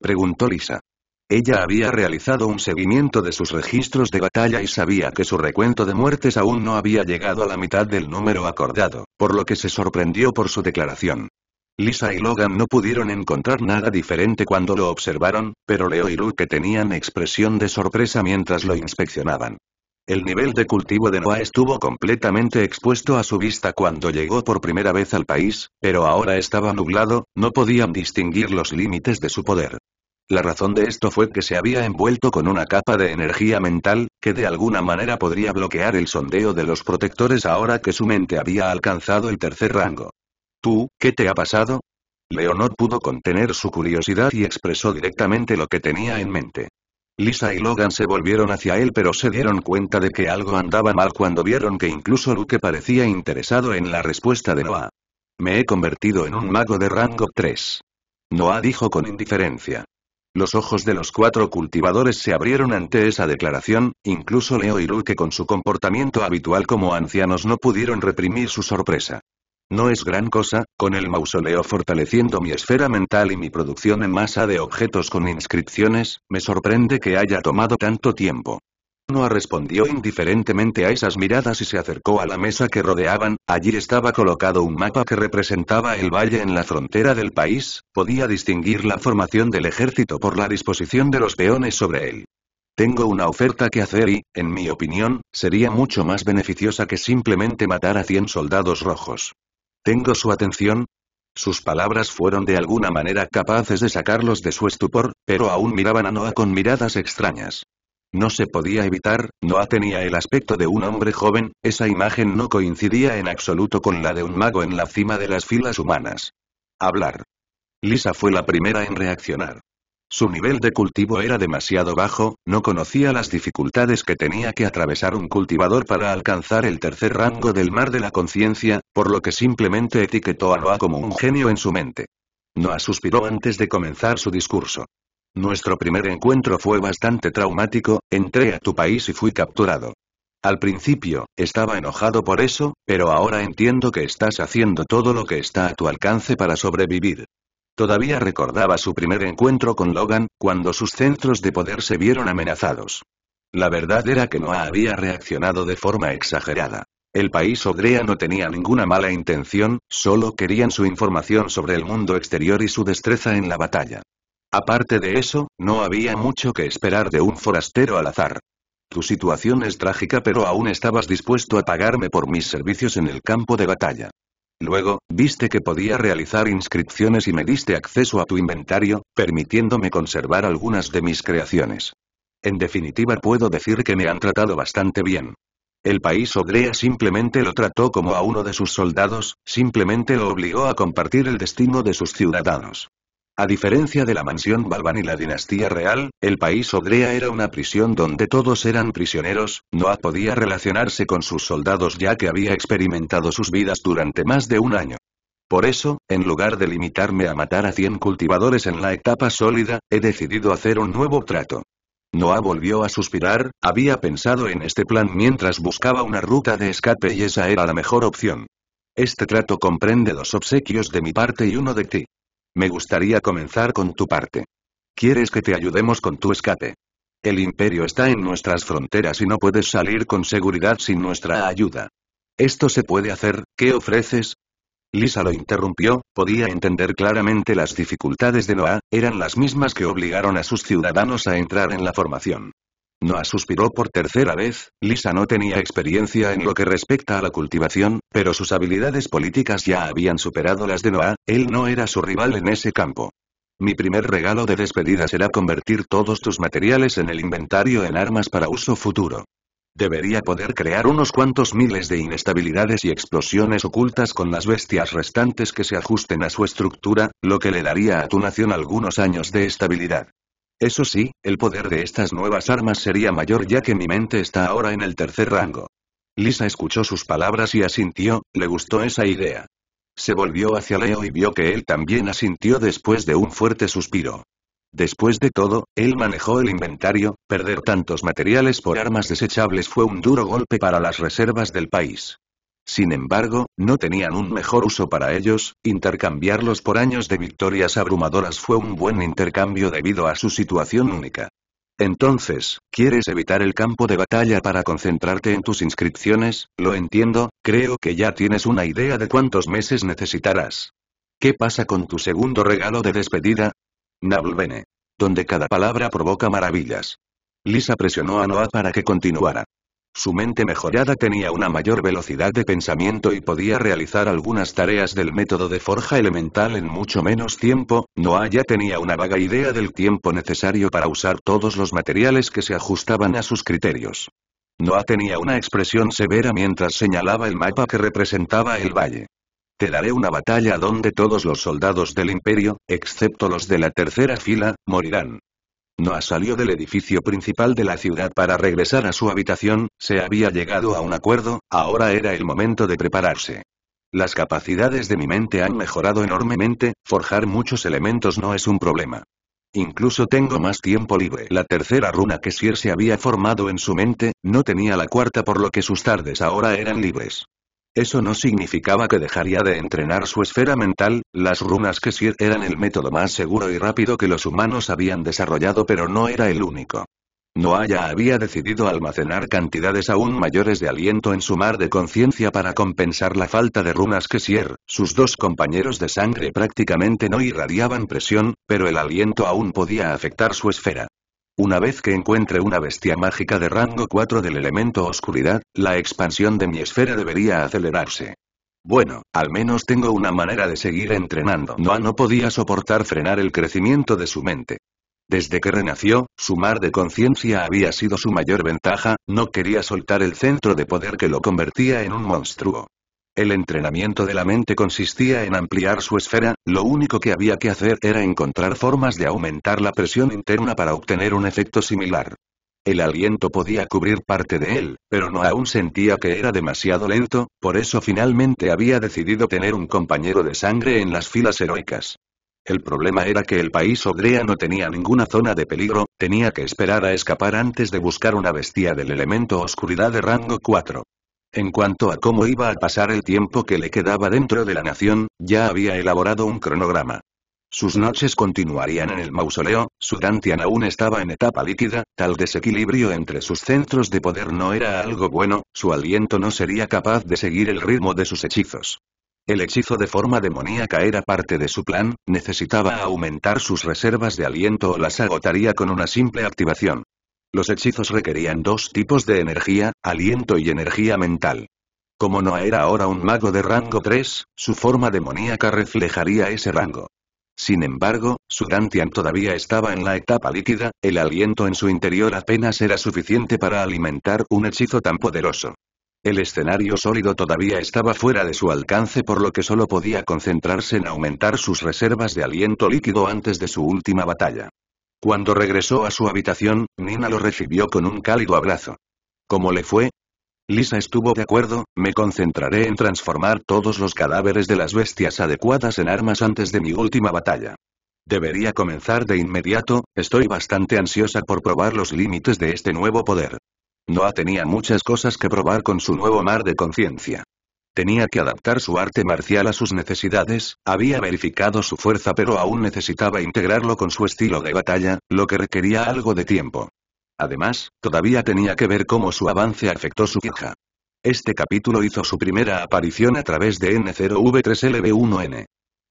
preguntó Lisa. Ella había realizado un seguimiento de sus registros de batalla y sabía que su recuento de muertes aún no había llegado a la mitad del número acordado, por lo que se sorprendió por su declaración. Lisa y Logan no pudieron encontrar nada diferente cuando lo observaron, pero Leo y Luke tenían expresión de sorpresa mientras lo inspeccionaban. El nivel de cultivo de Noah estuvo completamente expuesto a su vista cuando llegó por primera vez al país, pero ahora estaba nublado, no podían distinguir los límites de su poder. La razón de esto fue que se había envuelto con una capa de energía mental, que de alguna manera podría bloquear el sondeo de los protectores ahora que su mente había alcanzado el tercer rango. ¿Tú, qué te ha pasado? Leonor pudo contener su curiosidad y expresó directamente lo que tenía en mente. Lisa y Logan se volvieron hacia él pero se dieron cuenta de que algo andaba mal cuando vieron que incluso Luke parecía interesado en la respuesta de Noah. Me he convertido en un mago de rango 3. Noah dijo con indiferencia. Los ojos de los cuatro cultivadores se abrieron ante esa declaración, incluso Leo y Luke con su comportamiento habitual como ancianos no pudieron reprimir su sorpresa. No es gran cosa, con el mausoleo fortaleciendo mi esfera mental y mi producción en masa de objetos con inscripciones, me sorprende que haya tomado tanto tiempo. Noah respondió indiferentemente a esas miradas y se acercó a la mesa que rodeaban, allí estaba colocado un mapa que representaba el valle en la frontera del país, podía distinguir la formación del ejército por la disposición de los peones sobre él. Tengo una oferta que hacer y, en mi opinión, sería mucho más beneficiosa que simplemente matar a 100 soldados rojos. ¿Tengo su atención? Sus palabras fueron de alguna manera capaces de sacarlos de su estupor, pero aún miraban a Noah con miradas extrañas. No se podía evitar, Noah tenía el aspecto de un hombre joven, esa imagen no coincidía en absoluto con la de un mago en la cima de las filas humanas. Hablar. Lisa fue la primera en reaccionar. Su nivel de cultivo era demasiado bajo, no conocía las dificultades que tenía que atravesar un cultivador para alcanzar el tercer rango del mar de la conciencia, por lo que simplemente etiquetó a Noah como un genio en su mente. Noah suspiró antes de comenzar su discurso. Nuestro primer encuentro fue bastante traumático, entré a tu país y fui capturado. Al principio, estaba enojado por eso, pero ahora entiendo que estás haciendo todo lo que está a tu alcance para sobrevivir. Todavía recordaba su primer encuentro con Logan, cuando sus centros de poder se vieron amenazados. La verdad era que no había reaccionado de forma exagerada. El país Ogrea no tenía ninguna mala intención, solo querían su información sobre el mundo exterior y su destreza en la batalla. Aparte de eso, no había mucho que esperar de un forastero al azar. Tu situación es trágica pero aún estabas dispuesto a pagarme por mis servicios en el campo de batalla. Luego, viste que podía realizar inscripciones y me diste acceso a tu inventario, permitiéndome conservar algunas de mis creaciones. En definitiva puedo decir que me han tratado bastante bien. El país Ogrea simplemente lo trató como a uno de sus soldados, simplemente lo obligó a compartir el destino de sus ciudadanos. A diferencia de la mansión Balban y la dinastía real, el país Ogrea era una prisión donde todos eran prisioneros, no podía relacionarse con sus soldados ya que había experimentado sus vidas durante más de un año. Por eso, en lugar de limitarme a matar a 100 cultivadores en la etapa sólida, he decidido hacer un nuevo trato. Noah volvió a suspirar, había pensado en este plan mientras buscaba una ruta de escape y esa era la mejor opción. Este trato comprende dos obsequios de mi parte y uno de ti. Me gustaría comenzar con tu parte. ¿Quieres que te ayudemos con tu escape? El imperio está en nuestras fronteras y no puedes salir con seguridad sin nuestra ayuda. Esto se puede hacer, ¿qué ofreces? Lisa lo interrumpió, podía entender claramente las dificultades de Noah, eran las mismas que obligaron a sus ciudadanos a entrar en la formación. Noah suspiró por tercera vez, Lisa no tenía experiencia en lo que respecta a la cultivación, pero sus habilidades políticas ya habían superado las de Noah, él no era su rival en ese campo. Mi primer regalo de despedida será convertir todos tus materiales en el inventario en armas para uso futuro. Debería poder crear unos cuantos miles de inestabilidades y explosiones ocultas con las bestias restantes que se ajusten a su estructura, lo que le daría a tu nación algunos años de estabilidad. Eso sí, el poder de estas nuevas armas sería mayor ya que mi mente está ahora en el tercer rango. Lisa escuchó sus palabras y asintió, le gustó esa idea. Se volvió hacia Leo y vio que él también asintió después de un fuerte suspiro. Después de todo, él manejó el inventario, perder tantos materiales por armas desechables fue un duro golpe para las reservas del país. Sin embargo, no tenían un mejor uso para ellos, intercambiarlos por años de victorias abrumadoras fue un buen intercambio debido a su situación única. Entonces, ¿quieres evitar el campo de batalla para concentrarte en tus inscripciones? Lo entiendo, creo que ya tienes una idea de cuántos meses necesitarás. ¿Qué pasa con tu segundo regalo de despedida? Nablbene. Donde cada palabra provoca maravillas. Lisa presionó a Noah para que continuara. Su mente mejorada tenía una mayor velocidad de pensamiento y podía realizar algunas tareas del método de forja elemental en mucho menos tiempo, Noah ya tenía una vaga idea del tiempo necesario para usar todos los materiales que se ajustaban a sus criterios. Noah tenía una expresión severa mientras señalaba el mapa que representaba el valle. Te daré una batalla donde todos los soldados del imperio, excepto los de la tercera fila, morirán. Noah salió del edificio principal de la ciudad para regresar a su habitación, se había llegado a un acuerdo, ahora era el momento de prepararse. Las capacidades de mi mente han mejorado enormemente, forjar muchos elementos no es un problema. Incluso tengo más tiempo libre. La tercera runa que Sir se había formado en su mente, no tenía la cuarta por lo que sus tardes ahora eran libres. Eso no significaba que dejaría de entrenar su esfera mental, las runas que eran el método más seguro y rápido que los humanos habían desarrollado pero no era el único. Noaya había decidido almacenar cantidades aún mayores de aliento en su mar de conciencia para compensar la falta de runas que Sier, sus dos compañeros de sangre prácticamente no irradiaban presión, pero el aliento aún podía afectar su esfera. Una vez que encuentre una bestia mágica de rango 4 del elemento oscuridad, la expansión de mi esfera debería acelerarse. Bueno, al menos tengo una manera de seguir entrenando. Noah no podía soportar frenar el crecimiento de su mente. Desde que renació, su mar de conciencia había sido su mayor ventaja, no quería soltar el centro de poder que lo convertía en un monstruo. El entrenamiento de la mente consistía en ampliar su esfera, lo único que había que hacer era encontrar formas de aumentar la presión interna para obtener un efecto similar. El aliento podía cubrir parte de él, pero no aún sentía que era demasiado lento, por eso finalmente había decidido tener un compañero de sangre en las filas heroicas. El problema era que el país Ogrea no tenía ninguna zona de peligro, tenía que esperar a escapar antes de buscar una bestia del elemento oscuridad de rango 4. En cuanto a cómo iba a pasar el tiempo que le quedaba dentro de la nación, ya había elaborado un cronograma. Sus noches continuarían en el mausoleo, Sudantian aún estaba en etapa líquida, tal desequilibrio entre sus centros de poder no era algo bueno, su aliento no sería capaz de seguir el ritmo de sus hechizos. El hechizo de forma demoníaca era parte de su plan, necesitaba aumentar sus reservas de aliento o las agotaría con una simple activación. Los hechizos requerían dos tipos de energía, aliento y energía mental. Como no era ahora un mago de rango 3, su forma demoníaca reflejaría ese rango. Sin embargo, su Dantian todavía estaba en la etapa líquida, el aliento en su interior apenas era suficiente para alimentar un hechizo tan poderoso. El escenario sólido todavía estaba fuera de su alcance por lo que solo podía concentrarse en aumentar sus reservas de aliento líquido antes de su última batalla. Cuando regresó a su habitación, Nina lo recibió con un cálido abrazo. ¿Cómo le fue? Lisa estuvo de acuerdo, me concentraré en transformar todos los cadáveres de las bestias adecuadas en armas antes de mi última batalla. Debería comenzar de inmediato, estoy bastante ansiosa por probar los límites de este nuevo poder. Noah tenía muchas cosas que probar con su nuevo mar de conciencia. Tenía que adaptar su arte marcial a sus necesidades, había verificado su fuerza pero aún necesitaba integrarlo con su estilo de batalla, lo que requería algo de tiempo. Además, todavía tenía que ver cómo su avance afectó su hija. Este capítulo hizo su primera aparición a través de N0V3LB1N.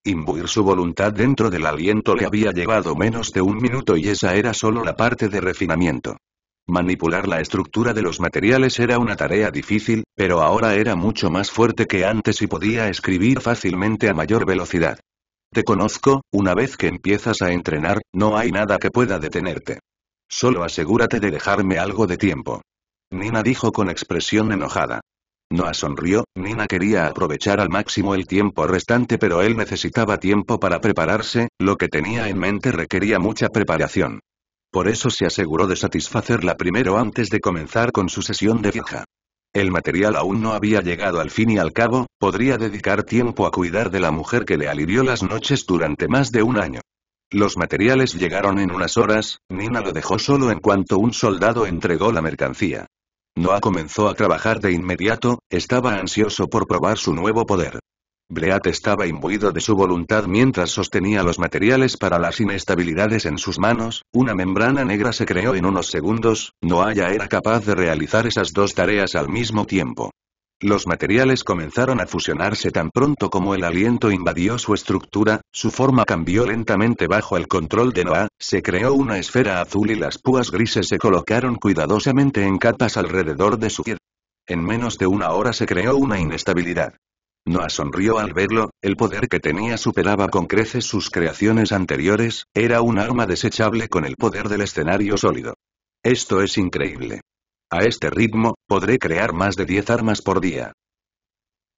Imbuir su voluntad dentro del aliento le había llevado menos de un minuto y esa era solo la parte de refinamiento. Manipular la estructura de los materiales era una tarea difícil, pero ahora era mucho más fuerte que antes y podía escribir fácilmente a mayor velocidad. Te conozco, una vez que empiezas a entrenar, no hay nada que pueda detenerte. Solo asegúrate de dejarme algo de tiempo. Nina dijo con expresión enojada. Noah sonrió, Nina quería aprovechar al máximo el tiempo restante pero él necesitaba tiempo para prepararse, lo que tenía en mente requería mucha preparación. Por eso se aseguró de satisfacerla primero antes de comenzar con su sesión de fija. El material aún no había llegado al fin y al cabo, podría dedicar tiempo a cuidar de la mujer que le alivió las noches durante más de un año. Los materiales llegaron en unas horas, Nina lo dejó solo en cuanto un soldado entregó la mercancía. Noah comenzó a trabajar de inmediato, estaba ansioso por probar su nuevo poder. Breat estaba imbuido de su voluntad mientras sostenía los materiales para las inestabilidades en sus manos, una membrana negra se creó en unos segundos, Noah ya era capaz de realizar esas dos tareas al mismo tiempo. Los materiales comenzaron a fusionarse tan pronto como el aliento invadió su estructura, su forma cambió lentamente bajo el control de Noah, se creó una esfera azul y las púas grises se colocaron cuidadosamente en capas alrededor de su piel. En menos de una hora se creó una inestabilidad. Noah sonrió al verlo, el poder que tenía superaba con creces sus creaciones anteriores, era un arma desechable con el poder del escenario sólido. Esto es increíble. A este ritmo, podré crear más de 10 armas por día.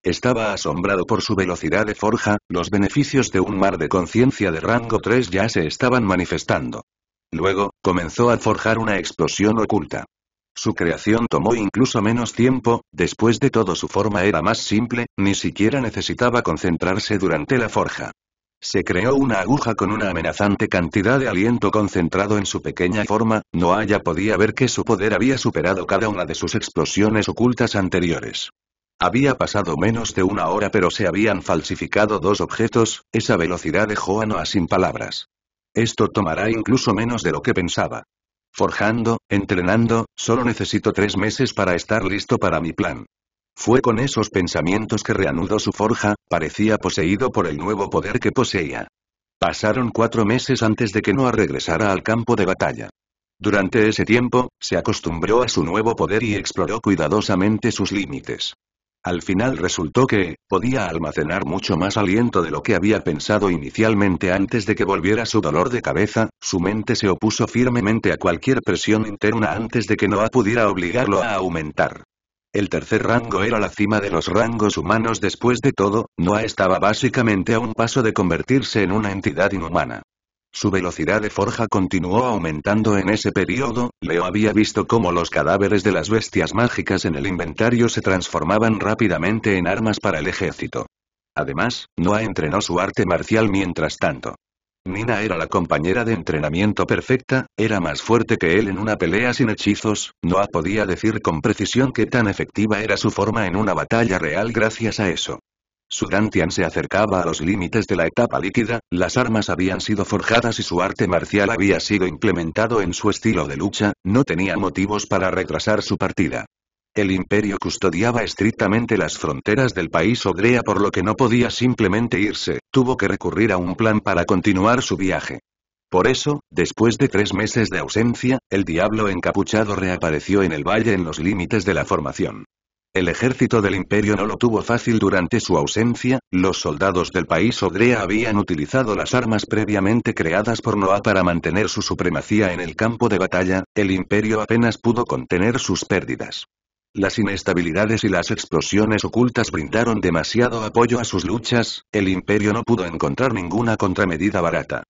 Estaba asombrado por su velocidad de forja, los beneficios de un mar de conciencia de rango 3 ya se estaban manifestando. Luego, comenzó a forjar una explosión oculta. Su creación tomó incluso menos tiempo, después de todo su forma era más simple, ni siquiera necesitaba concentrarse durante la forja. Se creó una aguja con una amenazante cantidad de aliento concentrado en su pequeña forma, Noah ya podía ver que su poder había superado cada una de sus explosiones ocultas anteriores. Había pasado menos de una hora pero se habían falsificado dos objetos, esa velocidad dejó a Noah sin palabras. Esto tomará incluso menos de lo que pensaba. Forjando, entrenando, solo necesito tres meses para estar listo para mi plan. Fue con esos pensamientos que reanudó su forja, parecía poseído por el nuevo poder que poseía. Pasaron cuatro meses antes de que Noah regresara al campo de batalla. Durante ese tiempo, se acostumbró a su nuevo poder y exploró cuidadosamente sus límites. Al final resultó que, podía almacenar mucho más aliento de lo que había pensado inicialmente antes de que volviera su dolor de cabeza, su mente se opuso firmemente a cualquier presión interna antes de que Noah pudiera obligarlo a aumentar. El tercer rango era la cima de los rangos humanos después de todo, Noah estaba básicamente a un paso de convertirse en una entidad inhumana. Su velocidad de forja continuó aumentando en ese periodo, Leo había visto cómo los cadáveres de las bestias mágicas en el inventario se transformaban rápidamente en armas para el ejército. Además, Noah entrenó su arte marcial mientras tanto. Nina era la compañera de entrenamiento perfecta, era más fuerte que él en una pelea sin hechizos, no podía decir con precisión qué tan efectiva era su forma en una batalla real gracias a eso. Sudantian se acercaba a los límites de la etapa líquida, las armas habían sido forjadas y su arte marcial había sido implementado en su estilo de lucha, no tenía motivos para retrasar su partida. El imperio custodiaba estrictamente las fronteras del país Odrea por lo que no podía simplemente irse, tuvo que recurrir a un plan para continuar su viaje. Por eso, después de tres meses de ausencia, el diablo encapuchado reapareció en el valle en los límites de la formación. El ejército del imperio no lo tuvo fácil durante su ausencia, los soldados del país Odrea habían utilizado las armas previamente creadas por Noah para mantener su supremacía en el campo de batalla, el imperio apenas pudo contener sus pérdidas. Las inestabilidades y las explosiones ocultas brindaron demasiado apoyo a sus luchas, el imperio no pudo encontrar ninguna contramedida barata.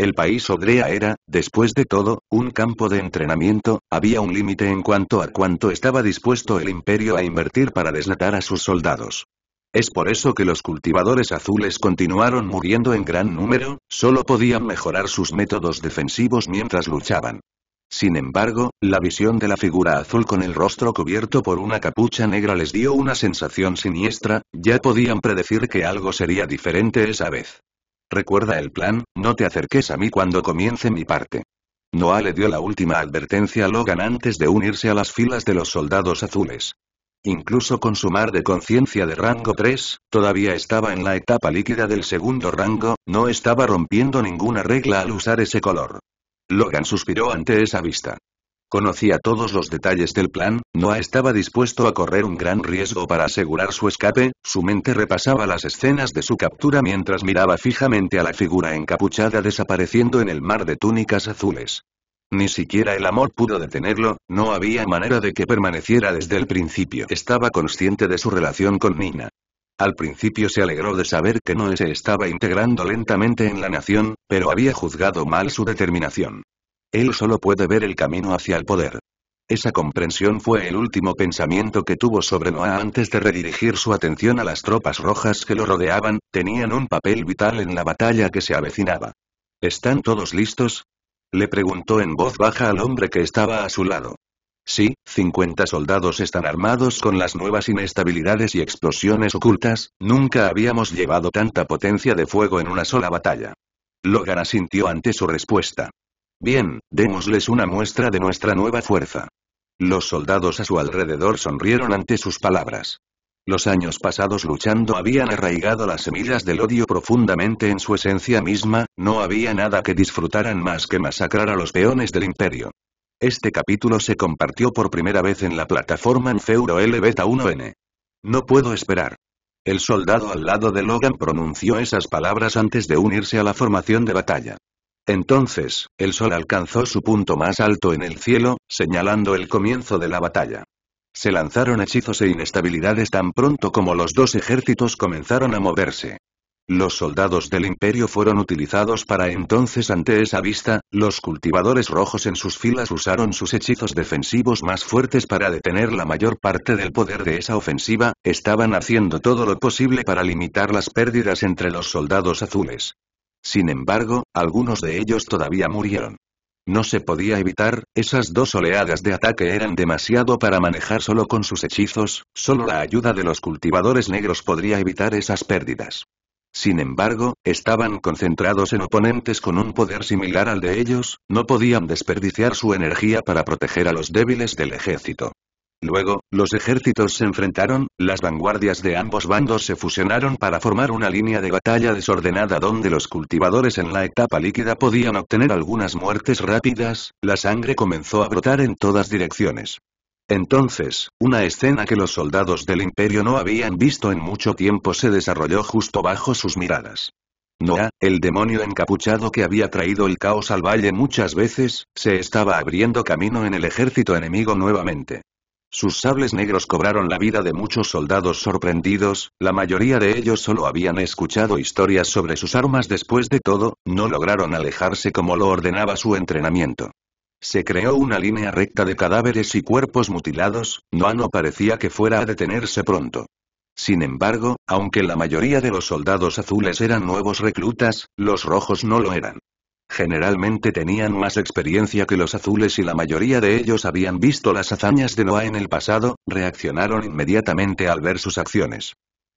El país Odrea era, después de todo, un campo de entrenamiento, había un límite en cuanto a cuánto estaba dispuesto el imperio a invertir para deslatar a sus soldados. Es por eso que los cultivadores azules continuaron muriendo en gran número, solo podían mejorar sus métodos defensivos mientras luchaban. Sin embargo, la visión de la figura azul con el rostro cubierto por una capucha negra les dio una sensación siniestra, ya podían predecir que algo sería diferente esa vez. Recuerda el plan, no te acerques a mí cuando comience mi parte. Noah le dio la última advertencia a Logan antes de unirse a las filas de los soldados azules. Incluso con su mar de conciencia de rango 3, todavía estaba en la etapa líquida del segundo rango, no estaba rompiendo ninguna regla al usar ese color. Logan suspiró ante esa vista. Conocía todos los detalles del plan, Noah estaba dispuesto a correr un gran riesgo para asegurar su escape, su mente repasaba las escenas de su captura mientras miraba fijamente a la figura encapuchada desapareciendo en el mar de túnicas azules. Ni siquiera el amor pudo detenerlo, no había manera de que permaneciera desde el principio. Estaba consciente de su relación con Nina. Al principio se alegró de saber que Noé se estaba integrando lentamente en la nación, pero había juzgado mal su determinación. Él solo puede ver el camino hacia el poder. Esa comprensión fue el último pensamiento que tuvo sobre Noah antes de redirigir su atención a las tropas rojas que lo rodeaban, tenían un papel vital en la batalla que se avecinaba. ¿Están todos listos? Le preguntó en voz baja al hombre que estaba a su lado. Sí, 50 soldados están armados con las nuevas inestabilidades y explosiones ocultas, nunca habíamos llevado tanta potencia de fuego en una sola batalla. Logan asintió ante su respuesta. Bien, démosles una muestra de nuestra nueva fuerza. Los soldados a su alrededor sonrieron ante sus palabras. Los años pasados luchando habían arraigado las semillas del odio profundamente en su esencia misma, no había nada que disfrutaran más que masacrar a los peones del imperio. Este capítulo se compartió por primera vez en la plataforma Feuro L Beta 1N. No puedo esperar. El soldado al lado de Logan pronunció esas palabras antes de unirse a la formación de batalla. Entonces, el sol alcanzó su punto más alto en el cielo, señalando el comienzo de la batalla. Se lanzaron hechizos e inestabilidades tan pronto como los dos ejércitos comenzaron a moverse. Los soldados del imperio fueron utilizados para entonces ante esa vista, los cultivadores rojos en sus filas usaron sus hechizos defensivos más fuertes para detener la mayor parte del poder de esa ofensiva, estaban haciendo todo lo posible para limitar las pérdidas entre los soldados azules. Sin embargo, algunos de ellos todavía murieron. No se podía evitar, esas dos oleadas de ataque eran demasiado para manejar solo con sus hechizos, solo la ayuda de los cultivadores negros podría evitar esas pérdidas. Sin embargo, estaban concentrados en oponentes con un poder similar al de ellos, no podían desperdiciar su energía para proteger a los débiles del ejército. Luego, los ejércitos se enfrentaron, las vanguardias de ambos bandos se fusionaron para formar una línea de batalla desordenada donde los cultivadores en la etapa líquida podían obtener algunas muertes rápidas, la sangre comenzó a brotar en todas direcciones. Entonces, una escena que los soldados del imperio no habían visto en mucho tiempo se desarrolló justo bajo sus miradas. Noah, el demonio encapuchado que había traído el caos al valle muchas veces, se estaba abriendo camino en el ejército enemigo nuevamente. Sus sables negros cobraron la vida de muchos soldados sorprendidos, la mayoría de ellos solo habían escuchado historias sobre sus armas después de todo, no lograron alejarse como lo ordenaba su entrenamiento. Se creó una línea recta de cadáveres y cuerpos mutilados, Noah no parecía que fuera a detenerse pronto. Sin embargo, aunque la mayoría de los soldados azules eran nuevos reclutas, los rojos no lo eran. Generalmente tenían más experiencia que los azules y la mayoría de ellos habían visto las hazañas de Noah en el pasado, reaccionaron inmediatamente al ver sus acciones.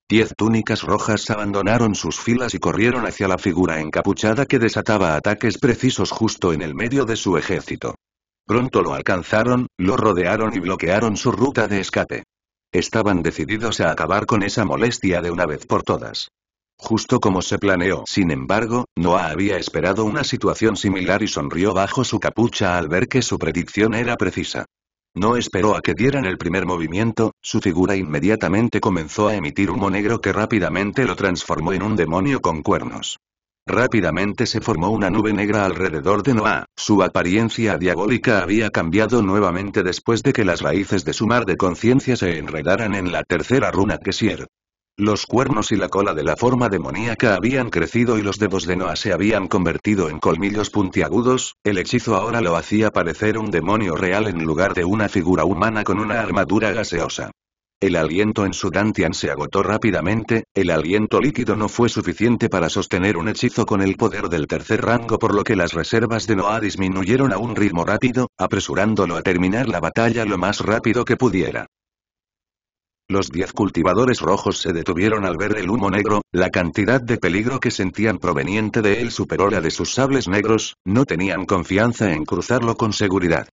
Diez túnicas rojas abandonaron sus filas y corrieron hacia la figura encapuchada que desataba ataques precisos justo en el medio de su ejército. Pronto lo alcanzaron, lo rodearon y bloquearon su ruta de escape. Estaban decididos a acabar con esa molestia de una vez por todas. Justo como se planeó. Sin embargo, Noah había esperado una situación similar y sonrió bajo su capucha al ver que su predicción era precisa. No esperó a que dieran el primer movimiento, su figura inmediatamente comenzó a emitir humo negro que rápidamente lo transformó en un demonio con cuernos. Rápidamente se formó una nube negra alrededor de Noah, su apariencia diabólica había cambiado nuevamente después de que las raíces de su mar de conciencia se enredaran en la tercera runa Kesier. Los cuernos y la cola de la forma demoníaca habían crecido y los dedos de Noah se habían convertido en colmillos puntiagudos, el hechizo ahora lo hacía parecer un demonio real en lugar de una figura humana con una armadura gaseosa. El aliento en su Dantian se agotó rápidamente, el aliento líquido no fue suficiente para sostener un hechizo con el poder del tercer rango por lo que las reservas de Noah disminuyeron a un ritmo rápido, apresurándolo a terminar la batalla lo más rápido que pudiera. Los diez cultivadores rojos se detuvieron al ver el humo negro, la cantidad de peligro que sentían proveniente de él superó la de sus sables negros, no tenían confianza en cruzarlo con seguridad.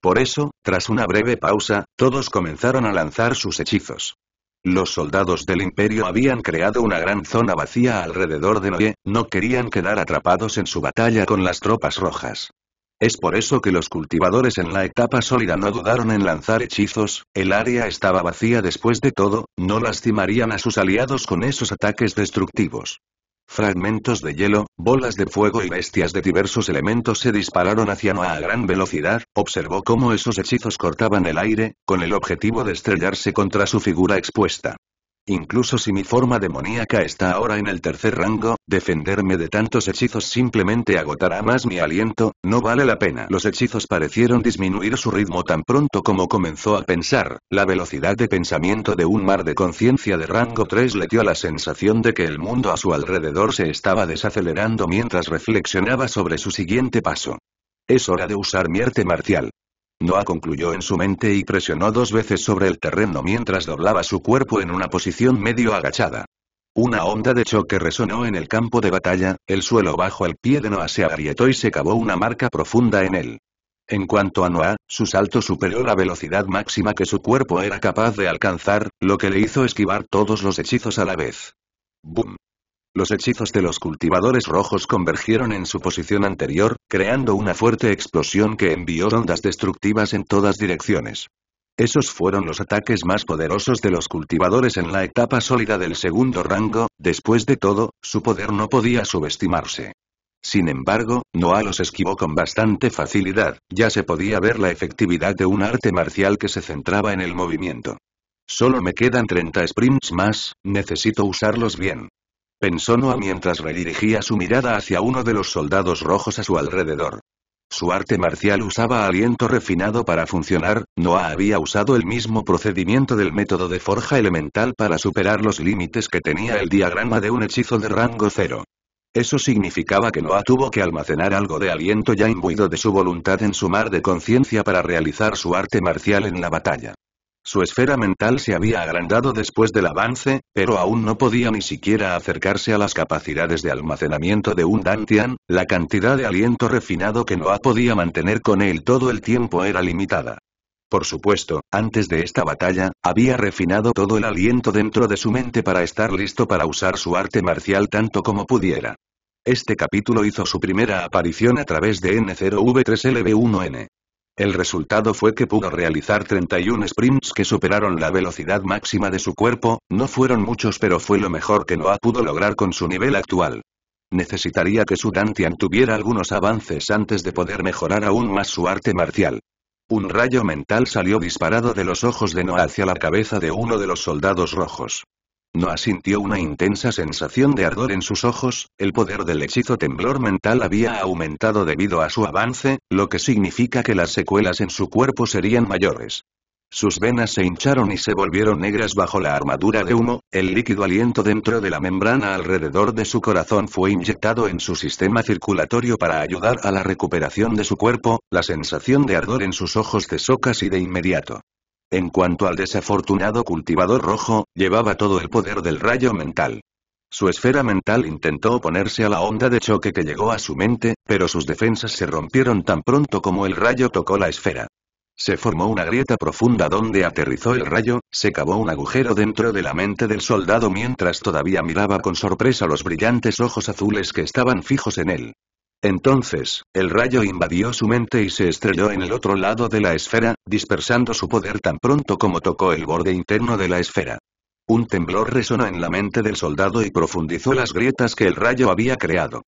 Por eso, tras una breve pausa, todos comenzaron a lanzar sus hechizos. Los soldados del imperio habían creado una gran zona vacía alrededor de Noé, no querían quedar atrapados en su batalla con las tropas rojas. Es por eso que los cultivadores en la etapa sólida no dudaron en lanzar hechizos, el área estaba vacía después de todo, no lastimarían a sus aliados con esos ataques destructivos. Fragmentos de hielo, bolas de fuego y bestias de diversos elementos se dispararon hacia Noah a gran velocidad, observó cómo esos hechizos cortaban el aire, con el objetivo de estrellarse contra su figura expuesta. Incluso si mi forma demoníaca está ahora en el tercer rango, defenderme de tantos hechizos simplemente agotará más mi aliento, no vale la pena. Los hechizos parecieron disminuir su ritmo tan pronto como comenzó a pensar, la velocidad de pensamiento de un mar de conciencia de rango 3 le dio la sensación de que el mundo a su alrededor se estaba desacelerando mientras reflexionaba sobre su siguiente paso. Es hora de usar mi arte marcial. Noah concluyó en su mente y presionó dos veces sobre el terreno mientras doblaba su cuerpo en una posición medio agachada. Una onda de choque resonó en el campo de batalla, el suelo bajo el pie de Noah se agrietó y se cavó una marca profunda en él. En cuanto a Noah, su salto superó la velocidad máxima que su cuerpo era capaz de alcanzar, lo que le hizo esquivar todos los hechizos a la vez. ¡Bum! Los hechizos de los cultivadores rojos convergieron en su posición anterior, creando una fuerte explosión que envió ondas destructivas en todas direcciones. Esos fueron los ataques más poderosos de los cultivadores en la etapa sólida del segundo rango, después de todo, su poder no podía subestimarse. Sin embargo, Noah los esquivó con bastante facilidad, ya se podía ver la efectividad de un arte marcial que se centraba en el movimiento. Solo me quedan 30 sprints más, necesito usarlos bien. Pensó Noah mientras redirigía su mirada hacia uno de los soldados rojos a su alrededor. Su arte marcial usaba aliento refinado para funcionar, Noah había usado el mismo procedimiento del método de forja elemental para superar los límites que tenía el diagrama de un hechizo de rango cero. Eso significaba que Noah tuvo que almacenar algo de aliento ya imbuido de su voluntad en su mar de conciencia para realizar su arte marcial en la batalla. Su esfera mental se había agrandado después del avance, pero aún no podía ni siquiera acercarse a las capacidades de almacenamiento de un Dantian, la cantidad de aliento refinado que Noah podía mantener con él todo el tiempo era limitada. Por supuesto, antes de esta batalla, había refinado todo el aliento dentro de su mente para estar listo para usar su arte marcial tanto como pudiera. Este capítulo hizo su primera aparición a través de N0V3LB1N. El resultado fue que pudo realizar 31 sprints que superaron la velocidad máxima de su cuerpo, no fueron muchos pero fue lo mejor que Noah pudo lograr con su nivel actual. Necesitaría que su Dantian tuviera algunos avances antes de poder mejorar aún más su arte marcial. Un rayo mental salió disparado de los ojos de Noah hacia la cabeza de uno de los soldados rojos. Noah sintió una intensa sensación de ardor en sus ojos, el poder del hechizo temblor mental había aumentado debido a su avance, lo que significa que las secuelas en su cuerpo serían mayores. Sus venas se hincharon y se volvieron negras bajo la armadura de humo, el líquido aliento dentro de la membrana alrededor de su corazón fue inyectado en su sistema circulatorio para ayudar a la recuperación de su cuerpo, la sensación de ardor en sus ojos cesó casi de inmediato. En cuanto al desafortunado cultivador rojo, llevaba todo el poder del rayo mental. Su esfera mental intentó oponerse a la onda de choque que llegó a su mente, pero sus defensas se rompieron tan pronto como el rayo tocó la esfera. Se formó una grieta profunda donde aterrizó el rayo, se cavó un agujero dentro de la mente del soldado mientras todavía miraba con sorpresa los brillantes ojos azules que estaban fijos en él. Entonces, el rayo invadió su mente y se estrelló en el otro lado de la esfera, dispersando su poder tan pronto como tocó el borde interno de la esfera. Un temblor resonó en la mente del soldado y profundizó las grietas que el rayo había creado.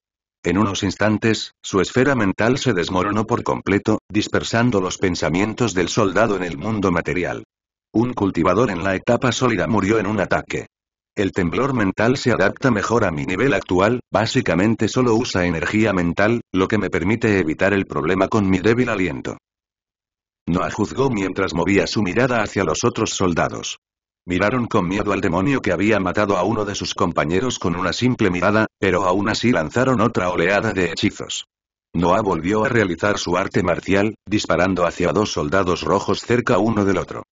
En unos instantes, su esfera mental se desmoronó por completo, dispersando los pensamientos del soldado en el mundo material. Un cultivador en la etapa sólida murió en un ataque. El temblor mental se adapta mejor a mi nivel actual, básicamente solo usa energía mental, lo que me permite evitar el problema con mi débil aliento. Noah juzgó mientras movía su mirada hacia los otros soldados. Miraron con miedo al demonio que había matado a uno de sus compañeros con una simple mirada, pero aún así lanzaron otra oleada de hechizos. Noah volvió a realizar su arte marcial, disparando hacia dos soldados rojos cerca uno del otro.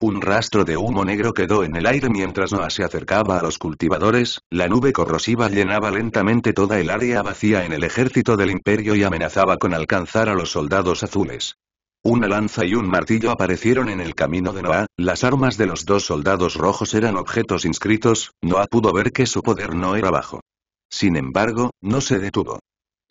Un rastro de humo negro quedó en el aire mientras Noah se acercaba a los cultivadores, la nube corrosiva llenaba lentamente toda el área vacía en el ejército del imperio y amenazaba con alcanzar a los soldados azules. Una lanza y un martillo aparecieron en el camino de Noah, las armas de los dos soldados rojos eran objetos inscritos, Noah pudo ver que su poder no era bajo. Sin embargo, no se detuvo.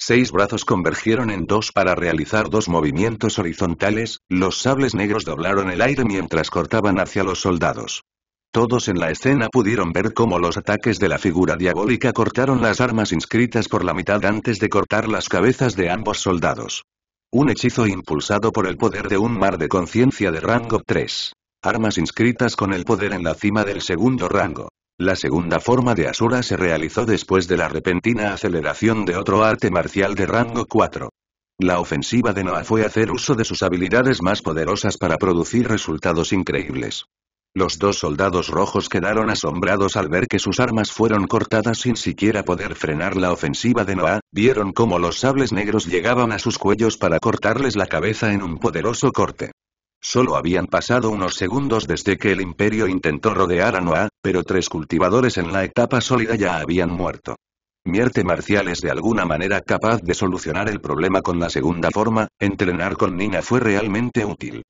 Seis brazos convergieron en dos para realizar dos movimientos horizontales, los sables negros doblaron el aire mientras cortaban hacia los soldados. Todos en la escena pudieron ver cómo los ataques de la figura diabólica cortaron las armas inscritas por la mitad antes de cortar las cabezas de ambos soldados. Un hechizo impulsado por el poder de un mar de conciencia de rango 3. Armas inscritas con el poder en la cima del segundo rango. La segunda forma de Asura se realizó después de la repentina aceleración de otro arte marcial de rango 4. La ofensiva de Noah fue hacer uso de sus habilidades más poderosas para producir resultados increíbles. Los dos soldados rojos quedaron asombrados al ver que sus armas fueron cortadas sin siquiera poder frenar la ofensiva de Noah, vieron cómo los sables negros llegaban a sus cuellos para cortarles la cabeza en un poderoso corte. Solo habían pasado unos segundos desde que el imperio intentó rodear a Noah, pero tres cultivadores en la etapa sólida ya habían muerto. Mierte marcial es de alguna manera capaz de solucionar el problema con la segunda forma, entrenar con Nina fue realmente útil.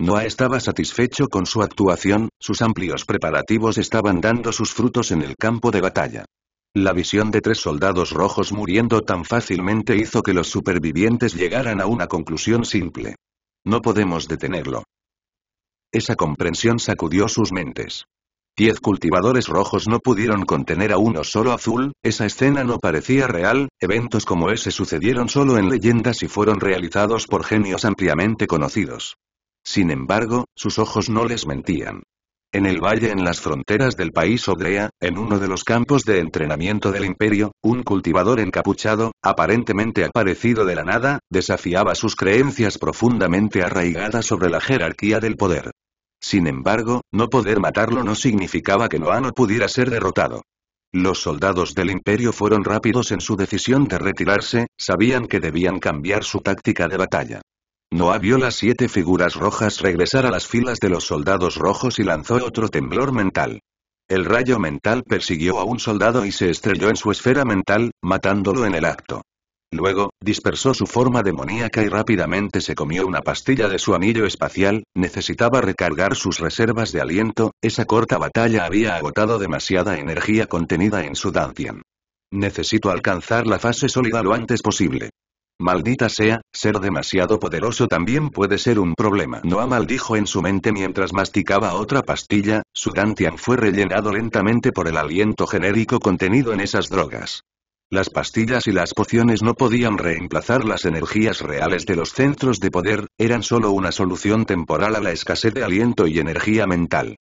Noah estaba satisfecho con su actuación, sus amplios preparativos estaban dando sus frutos en el campo de batalla. La visión de tres soldados rojos muriendo tan fácilmente hizo que los supervivientes llegaran a una conclusión simple. No podemos detenerlo. Esa comprensión sacudió sus mentes. Diez cultivadores rojos no pudieron contener a uno solo azul, esa escena no parecía real, eventos como ese sucedieron solo en leyendas y fueron realizados por genios ampliamente conocidos. Sin embargo, sus ojos no les mentían. En el valle en las fronteras del país Ogrea, en uno de los campos de entrenamiento del imperio, un cultivador encapuchado, aparentemente aparecido de la nada, desafiaba sus creencias profundamente arraigadas sobre la jerarquía del poder. Sin embargo, no poder matarlo no significaba que Noah no pudiera ser derrotado. Los soldados del imperio fueron rápidos en su decisión de retirarse, sabían que debían cambiar su táctica de batalla. Noah vio las siete figuras rojas regresar a las filas de los soldados rojos y lanzó otro temblor mental. El rayo mental persiguió a un soldado y se estrelló en su esfera mental, matándolo en el acto. Luego, dispersó su forma demoníaca y rápidamente se comió una pastilla de su anillo espacial, necesitaba recargar sus reservas de aliento, esa corta batalla había agotado demasiada energía contenida en su Dancian. Necesito alcanzar la fase sólida lo antes posible. Maldita sea, ser demasiado poderoso también puede ser un problema. Noah maldijo en su mente mientras masticaba otra pastilla, su Dantian fue rellenado lentamente por el aliento genérico contenido en esas drogas. Las pastillas y las pociones no podían reemplazar las energías reales de los centros de poder, eran solo una solución temporal a la escasez de aliento y energía mental.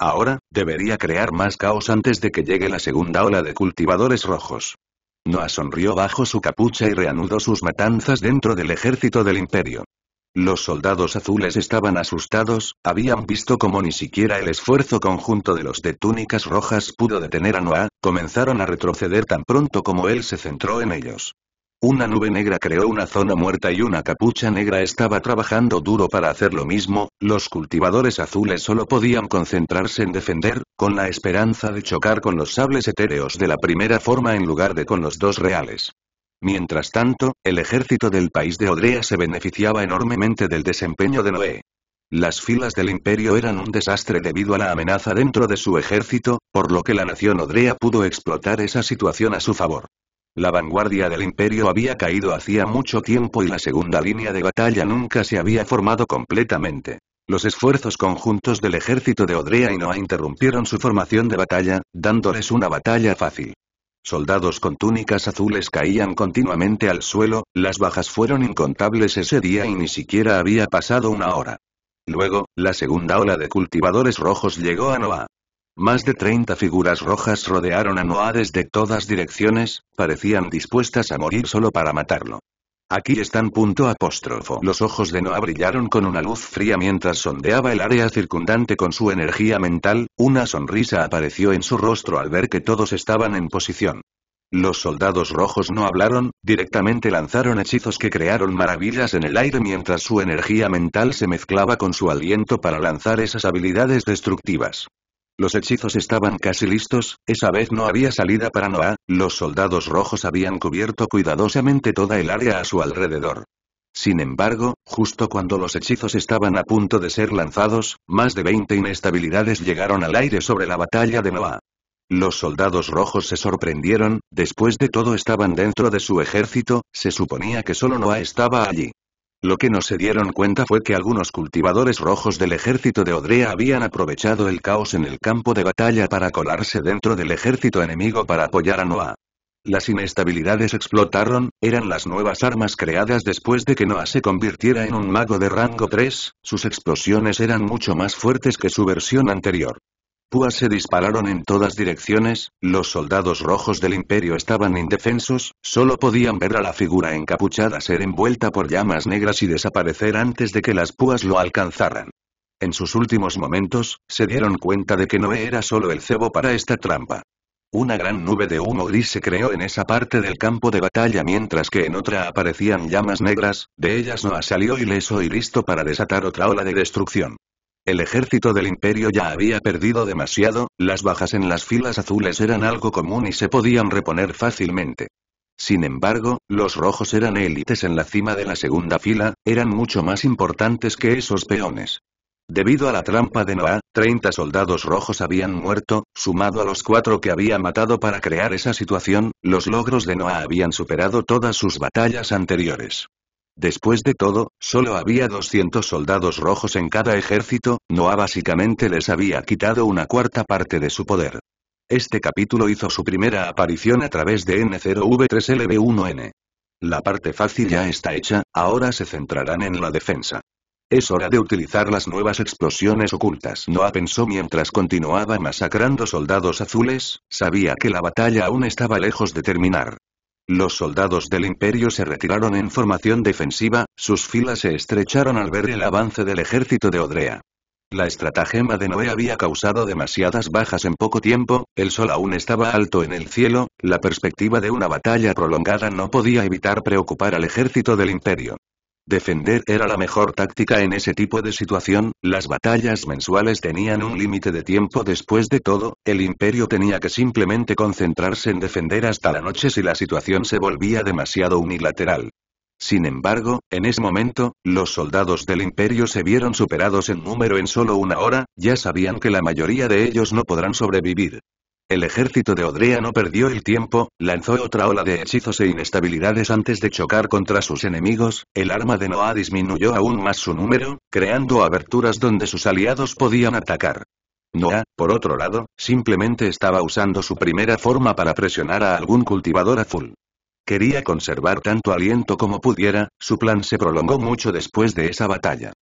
Ahora, debería crear más caos antes de que llegue la segunda ola de cultivadores rojos. Noah sonrió bajo su capucha y reanudó sus matanzas dentro del ejército del imperio. Los soldados azules estaban asustados, habían visto como ni siquiera el esfuerzo conjunto de los de túnicas rojas pudo detener a Noah, comenzaron a retroceder tan pronto como él se centró en ellos. Una nube negra creó una zona muerta y una capucha negra estaba trabajando duro para hacer lo mismo, los cultivadores azules solo podían concentrarse en defender, con la esperanza de chocar con los sables etéreos de la primera forma en lugar de con los dos reales. Mientras tanto, el ejército del país de Odrea se beneficiaba enormemente del desempeño de Noé. Las filas del imperio eran un desastre debido a la amenaza dentro de su ejército, por lo que la nación Odrea pudo explotar esa situación a su favor. La vanguardia del imperio había caído hacía mucho tiempo y la segunda línea de batalla nunca se había formado completamente. Los esfuerzos conjuntos del ejército de Odrea y Noah interrumpieron su formación de batalla, dándoles una batalla fácil. Soldados con túnicas azules caían continuamente al suelo, las bajas fueron incontables ese día y ni siquiera había pasado una hora. Luego, la segunda ola de cultivadores rojos llegó a Noah. Más de 30 figuras rojas rodearon a Noah desde todas direcciones, parecían dispuestas a morir solo para matarlo. Aquí están punto apóstrofo. Los ojos de Noah brillaron con una luz fría mientras sondeaba el área circundante con su energía mental, una sonrisa apareció en su rostro al ver que todos estaban en posición. Los soldados rojos no hablaron, directamente lanzaron hechizos que crearon maravillas en el aire mientras su energía mental se mezclaba con su aliento para lanzar esas habilidades destructivas. Los hechizos estaban casi listos, esa vez no había salida para Noah, los soldados rojos habían cubierto cuidadosamente toda el área a su alrededor. Sin embargo, justo cuando los hechizos estaban a punto de ser lanzados, más de 20 inestabilidades llegaron al aire sobre la batalla de Noah. Los soldados rojos se sorprendieron, después de todo estaban dentro de su ejército, se suponía que solo Noah estaba allí. Lo que no se dieron cuenta fue que algunos cultivadores rojos del ejército de Odrea habían aprovechado el caos en el campo de batalla para colarse dentro del ejército enemigo para apoyar a Noah. Las inestabilidades explotaron, eran las nuevas armas creadas después de que Noah se convirtiera en un mago de rango 3, sus explosiones eran mucho más fuertes que su versión anterior púas se dispararon en todas direcciones, los soldados rojos del imperio estaban indefensos, solo podían ver a la figura encapuchada ser envuelta por llamas negras y desaparecer antes de que las púas lo alcanzaran. En sus últimos momentos, se dieron cuenta de que Noé era solo el cebo para esta trampa. Una gran nube de humo gris se creó en esa parte del campo de batalla mientras que en otra aparecían llamas negras, de ellas Noah salió ileso y listo para desatar otra ola de destrucción. El ejército del imperio ya había perdido demasiado, las bajas en las filas azules eran algo común y se podían reponer fácilmente. Sin embargo, los rojos eran élites en la cima de la segunda fila, eran mucho más importantes que esos peones. Debido a la trampa de Noah, 30 soldados rojos habían muerto, sumado a los cuatro que había matado para crear esa situación, los logros de Noah habían superado todas sus batallas anteriores. Después de todo, solo había 200 soldados rojos en cada ejército, Noah básicamente les había quitado una cuarta parte de su poder. Este capítulo hizo su primera aparición a través de N0V3LB1N. La parte fácil ya está hecha, ahora se centrarán en la defensa. Es hora de utilizar las nuevas explosiones ocultas. Noah pensó mientras continuaba masacrando soldados azules, sabía que la batalla aún estaba lejos de terminar. Los soldados del imperio se retiraron en formación defensiva, sus filas se estrecharon al ver el avance del ejército de Odrea. La estratagema de Noé había causado demasiadas bajas en poco tiempo, el sol aún estaba alto en el cielo, la perspectiva de una batalla prolongada no podía evitar preocupar al ejército del imperio. Defender era la mejor táctica en ese tipo de situación, las batallas mensuales tenían un límite de tiempo después de todo, el imperio tenía que simplemente concentrarse en defender hasta la noche si la situación se volvía demasiado unilateral. Sin embargo, en ese momento, los soldados del imperio se vieron superados en número en solo una hora, ya sabían que la mayoría de ellos no podrán sobrevivir. El ejército de Odrea no perdió el tiempo, lanzó otra ola de hechizos e inestabilidades antes de chocar contra sus enemigos, el arma de Noah disminuyó aún más su número, creando aberturas donde sus aliados podían atacar. Noah, por otro lado, simplemente estaba usando su primera forma para presionar a algún cultivador azul. Quería conservar tanto aliento como pudiera, su plan se prolongó mucho después de esa batalla.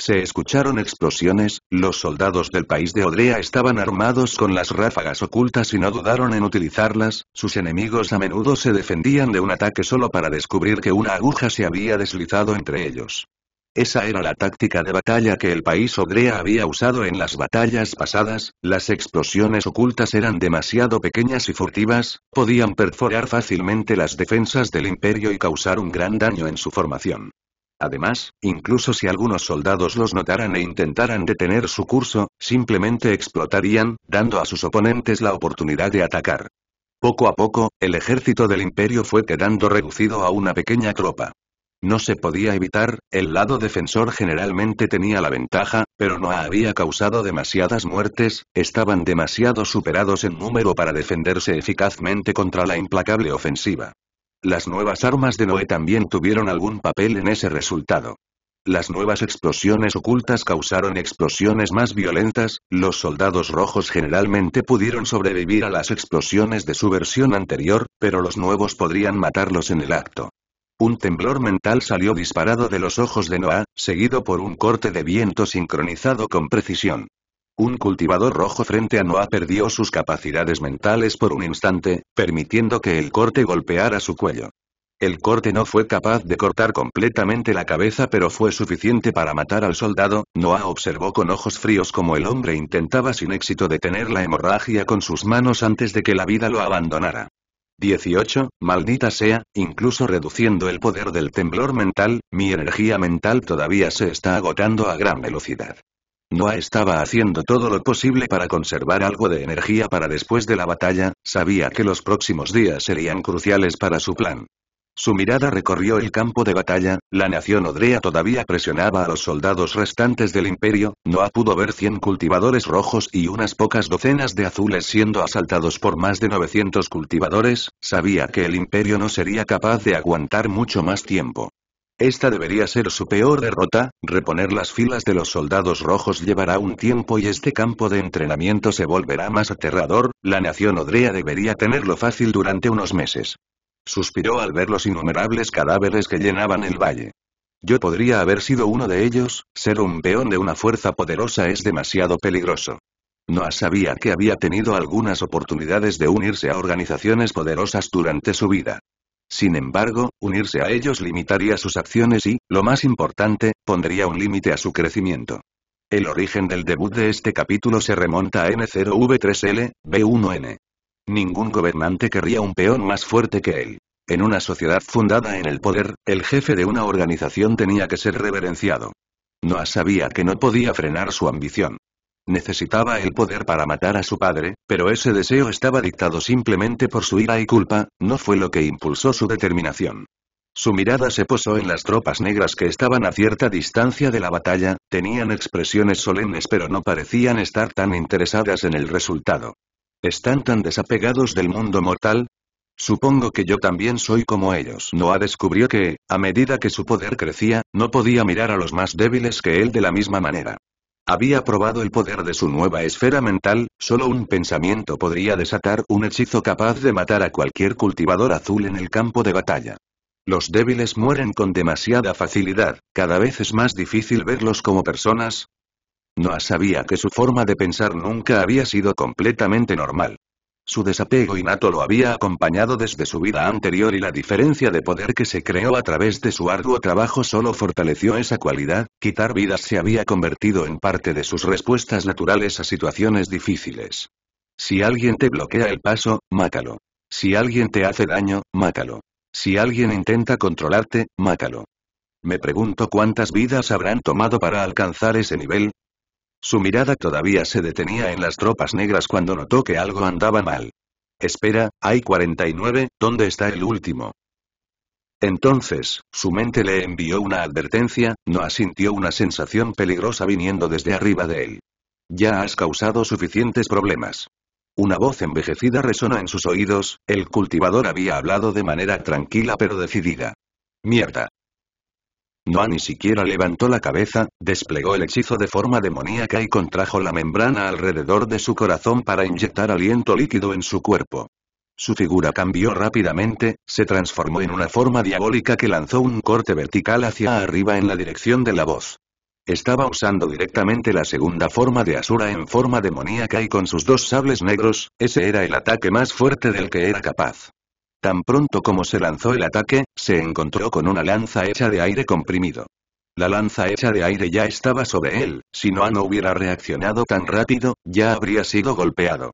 Se escucharon explosiones, los soldados del país de Odrea estaban armados con las ráfagas ocultas y no dudaron en utilizarlas, sus enemigos a menudo se defendían de un ataque solo para descubrir que una aguja se había deslizado entre ellos. Esa era la táctica de batalla que el país Odrea había usado en las batallas pasadas, las explosiones ocultas eran demasiado pequeñas y furtivas, podían perforar fácilmente las defensas del imperio y causar un gran daño en su formación. Además, incluso si algunos soldados los notaran e intentaran detener su curso, simplemente explotarían, dando a sus oponentes la oportunidad de atacar. Poco a poco, el ejército del imperio fue quedando reducido a una pequeña tropa. No se podía evitar, el lado defensor generalmente tenía la ventaja, pero no había causado demasiadas muertes, estaban demasiado superados en número para defenderse eficazmente contra la implacable ofensiva. Las nuevas armas de Noé también tuvieron algún papel en ese resultado. Las nuevas explosiones ocultas causaron explosiones más violentas, los soldados rojos generalmente pudieron sobrevivir a las explosiones de su versión anterior, pero los nuevos podrían matarlos en el acto. Un temblor mental salió disparado de los ojos de Noah, seguido por un corte de viento sincronizado con precisión. Un cultivador rojo frente a Noah perdió sus capacidades mentales por un instante, permitiendo que el corte golpeara su cuello. El corte no fue capaz de cortar completamente la cabeza pero fue suficiente para matar al soldado, Noah observó con ojos fríos como el hombre intentaba sin éxito detener la hemorragia con sus manos antes de que la vida lo abandonara. 18, maldita sea, incluso reduciendo el poder del temblor mental, mi energía mental todavía se está agotando a gran velocidad. Noah estaba haciendo todo lo posible para conservar algo de energía para después de la batalla, sabía que los próximos días serían cruciales para su plan. Su mirada recorrió el campo de batalla, la nación Odrea todavía presionaba a los soldados restantes del imperio, Noah pudo ver 100 cultivadores rojos y unas pocas docenas de azules siendo asaltados por más de 900 cultivadores, sabía que el imperio no sería capaz de aguantar mucho más tiempo. Esta debería ser su peor derrota, reponer las filas de los soldados rojos llevará un tiempo y este campo de entrenamiento se volverá más aterrador, la nación Odrea debería tenerlo fácil durante unos meses. Suspiró al ver los innumerables cadáveres que llenaban el valle. Yo podría haber sido uno de ellos, ser un peón de una fuerza poderosa es demasiado peligroso. No sabía que había tenido algunas oportunidades de unirse a organizaciones poderosas durante su vida. Sin embargo, unirse a ellos limitaría sus acciones y, lo más importante, pondría un límite a su crecimiento. El origen del debut de este capítulo se remonta a N0V3L, B1N. Ningún gobernante querría un peón más fuerte que él. En una sociedad fundada en el poder, el jefe de una organización tenía que ser reverenciado. Noah sabía que no podía frenar su ambición. Necesitaba el poder para matar a su padre, pero ese deseo estaba dictado simplemente por su ira y culpa, no fue lo que impulsó su determinación. Su mirada se posó en las tropas negras que estaban a cierta distancia de la batalla, tenían expresiones solemnes pero no parecían estar tan interesadas en el resultado. ¿Están tan desapegados del mundo mortal? Supongo que yo también soy como ellos. Noah descubrió que, a medida que su poder crecía, no podía mirar a los más débiles que él de la misma manera. Había probado el poder de su nueva esfera mental, solo un pensamiento podría desatar un hechizo capaz de matar a cualquier cultivador azul en el campo de batalla. Los débiles mueren con demasiada facilidad, cada vez es más difícil verlos como personas. Noah sabía que su forma de pensar nunca había sido completamente normal. Su desapego innato lo había acompañado desde su vida anterior y la diferencia de poder que se creó a través de su arduo trabajo solo fortaleció esa cualidad, quitar vidas se había convertido en parte de sus respuestas naturales a situaciones difíciles. Si alguien te bloquea el paso, mátalo. Si alguien te hace daño, mátalo. Si alguien intenta controlarte, mátalo. Me pregunto cuántas vidas habrán tomado para alcanzar ese nivel, su mirada todavía se detenía en las tropas negras cuando notó que algo andaba mal. Espera, hay 49, ¿dónde está el último? Entonces, su mente le envió una advertencia, no asintió una sensación peligrosa viniendo desde arriba de él. Ya has causado suficientes problemas. Una voz envejecida resonó en sus oídos, el cultivador había hablado de manera tranquila pero decidida. Mierda. Noah ni siquiera levantó la cabeza, desplegó el hechizo de forma demoníaca y contrajo la membrana alrededor de su corazón para inyectar aliento líquido en su cuerpo. Su figura cambió rápidamente, se transformó en una forma diabólica que lanzó un corte vertical hacia arriba en la dirección de la voz. Estaba usando directamente la segunda forma de Asura en forma demoníaca y con sus dos sables negros, ese era el ataque más fuerte del que era capaz. Tan pronto como se lanzó el ataque, se encontró con una lanza hecha de aire comprimido. La lanza hecha de aire ya estaba sobre él, si Noah no hubiera reaccionado tan rápido, ya habría sido golpeado.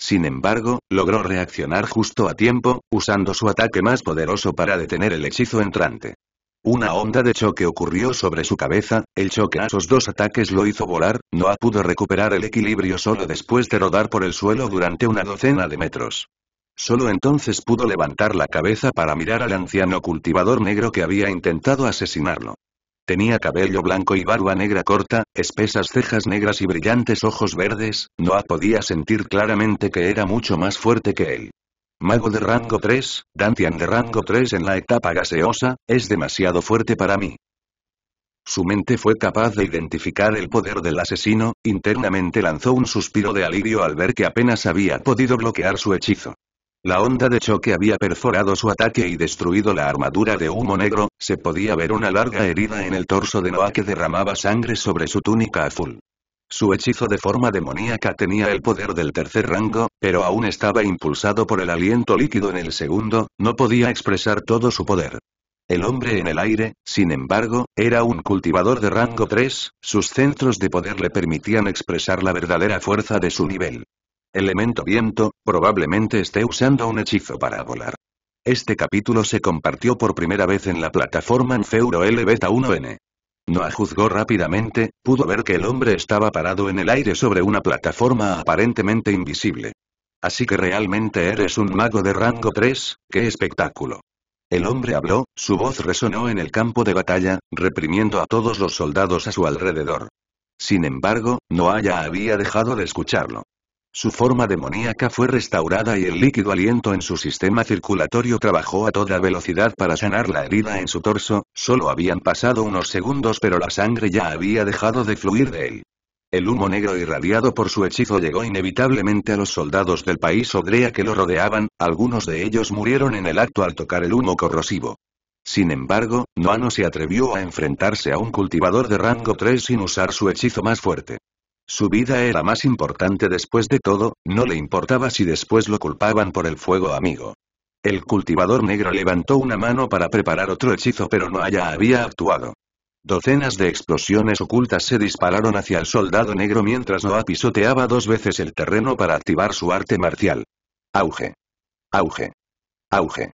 Sin embargo, logró reaccionar justo a tiempo, usando su ataque más poderoso para detener el hechizo entrante. Una onda de choque ocurrió sobre su cabeza, el choque a esos dos ataques lo hizo volar, Noah pudo recuperar el equilibrio solo después de rodar por el suelo durante una docena de metros. Solo entonces pudo levantar la cabeza para mirar al anciano cultivador negro que había intentado asesinarlo. Tenía cabello blanco y barba negra corta, espesas cejas negras y brillantes ojos verdes, Noah podía sentir claramente que era mucho más fuerte que él. Mago de rango 3, Dantian de rango 3 en la etapa gaseosa, es demasiado fuerte para mí. Su mente fue capaz de identificar el poder del asesino, internamente lanzó un suspiro de alivio al ver que apenas había podido bloquear su hechizo. La onda de choque había perforado su ataque y destruido la armadura de humo negro, se podía ver una larga herida en el torso de Noah que derramaba sangre sobre su túnica azul. Su hechizo de forma demoníaca tenía el poder del tercer rango, pero aún estaba impulsado por el aliento líquido en el segundo, no podía expresar todo su poder. El hombre en el aire, sin embargo, era un cultivador de rango 3, sus centros de poder le permitían expresar la verdadera fuerza de su nivel. Elemento viento, probablemente esté usando un hechizo para volar. Este capítulo se compartió por primera vez en la plataforma Enfeuro L Beta 1N. Noah juzgó rápidamente, pudo ver que el hombre estaba parado en el aire sobre una plataforma aparentemente invisible. Así que realmente eres un mago de rango 3, qué espectáculo. El hombre habló, su voz resonó en el campo de batalla, reprimiendo a todos los soldados a su alrededor. Sin embargo, Noah ya había dejado de escucharlo. Su forma demoníaca fue restaurada y el líquido aliento en su sistema circulatorio trabajó a toda velocidad para sanar la herida en su torso, solo habían pasado unos segundos pero la sangre ya había dejado de fluir de él. El humo negro irradiado por su hechizo llegó inevitablemente a los soldados del país Ogrea que lo rodeaban, algunos de ellos murieron en el acto al tocar el humo corrosivo. Sin embargo, Noah no se atrevió a enfrentarse a un cultivador de rango 3 sin usar su hechizo más fuerte. Su vida era más importante después de todo, no le importaba si después lo culpaban por el fuego amigo. El cultivador negro levantó una mano para preparar otro hechizo pero no había actuado. Docenas de explosiones ocultas se dispararon hacia el soldado negro mientras Noah pisoteaba dos veces el terreno para activar su arte marcial. Auge. Auge. Auge.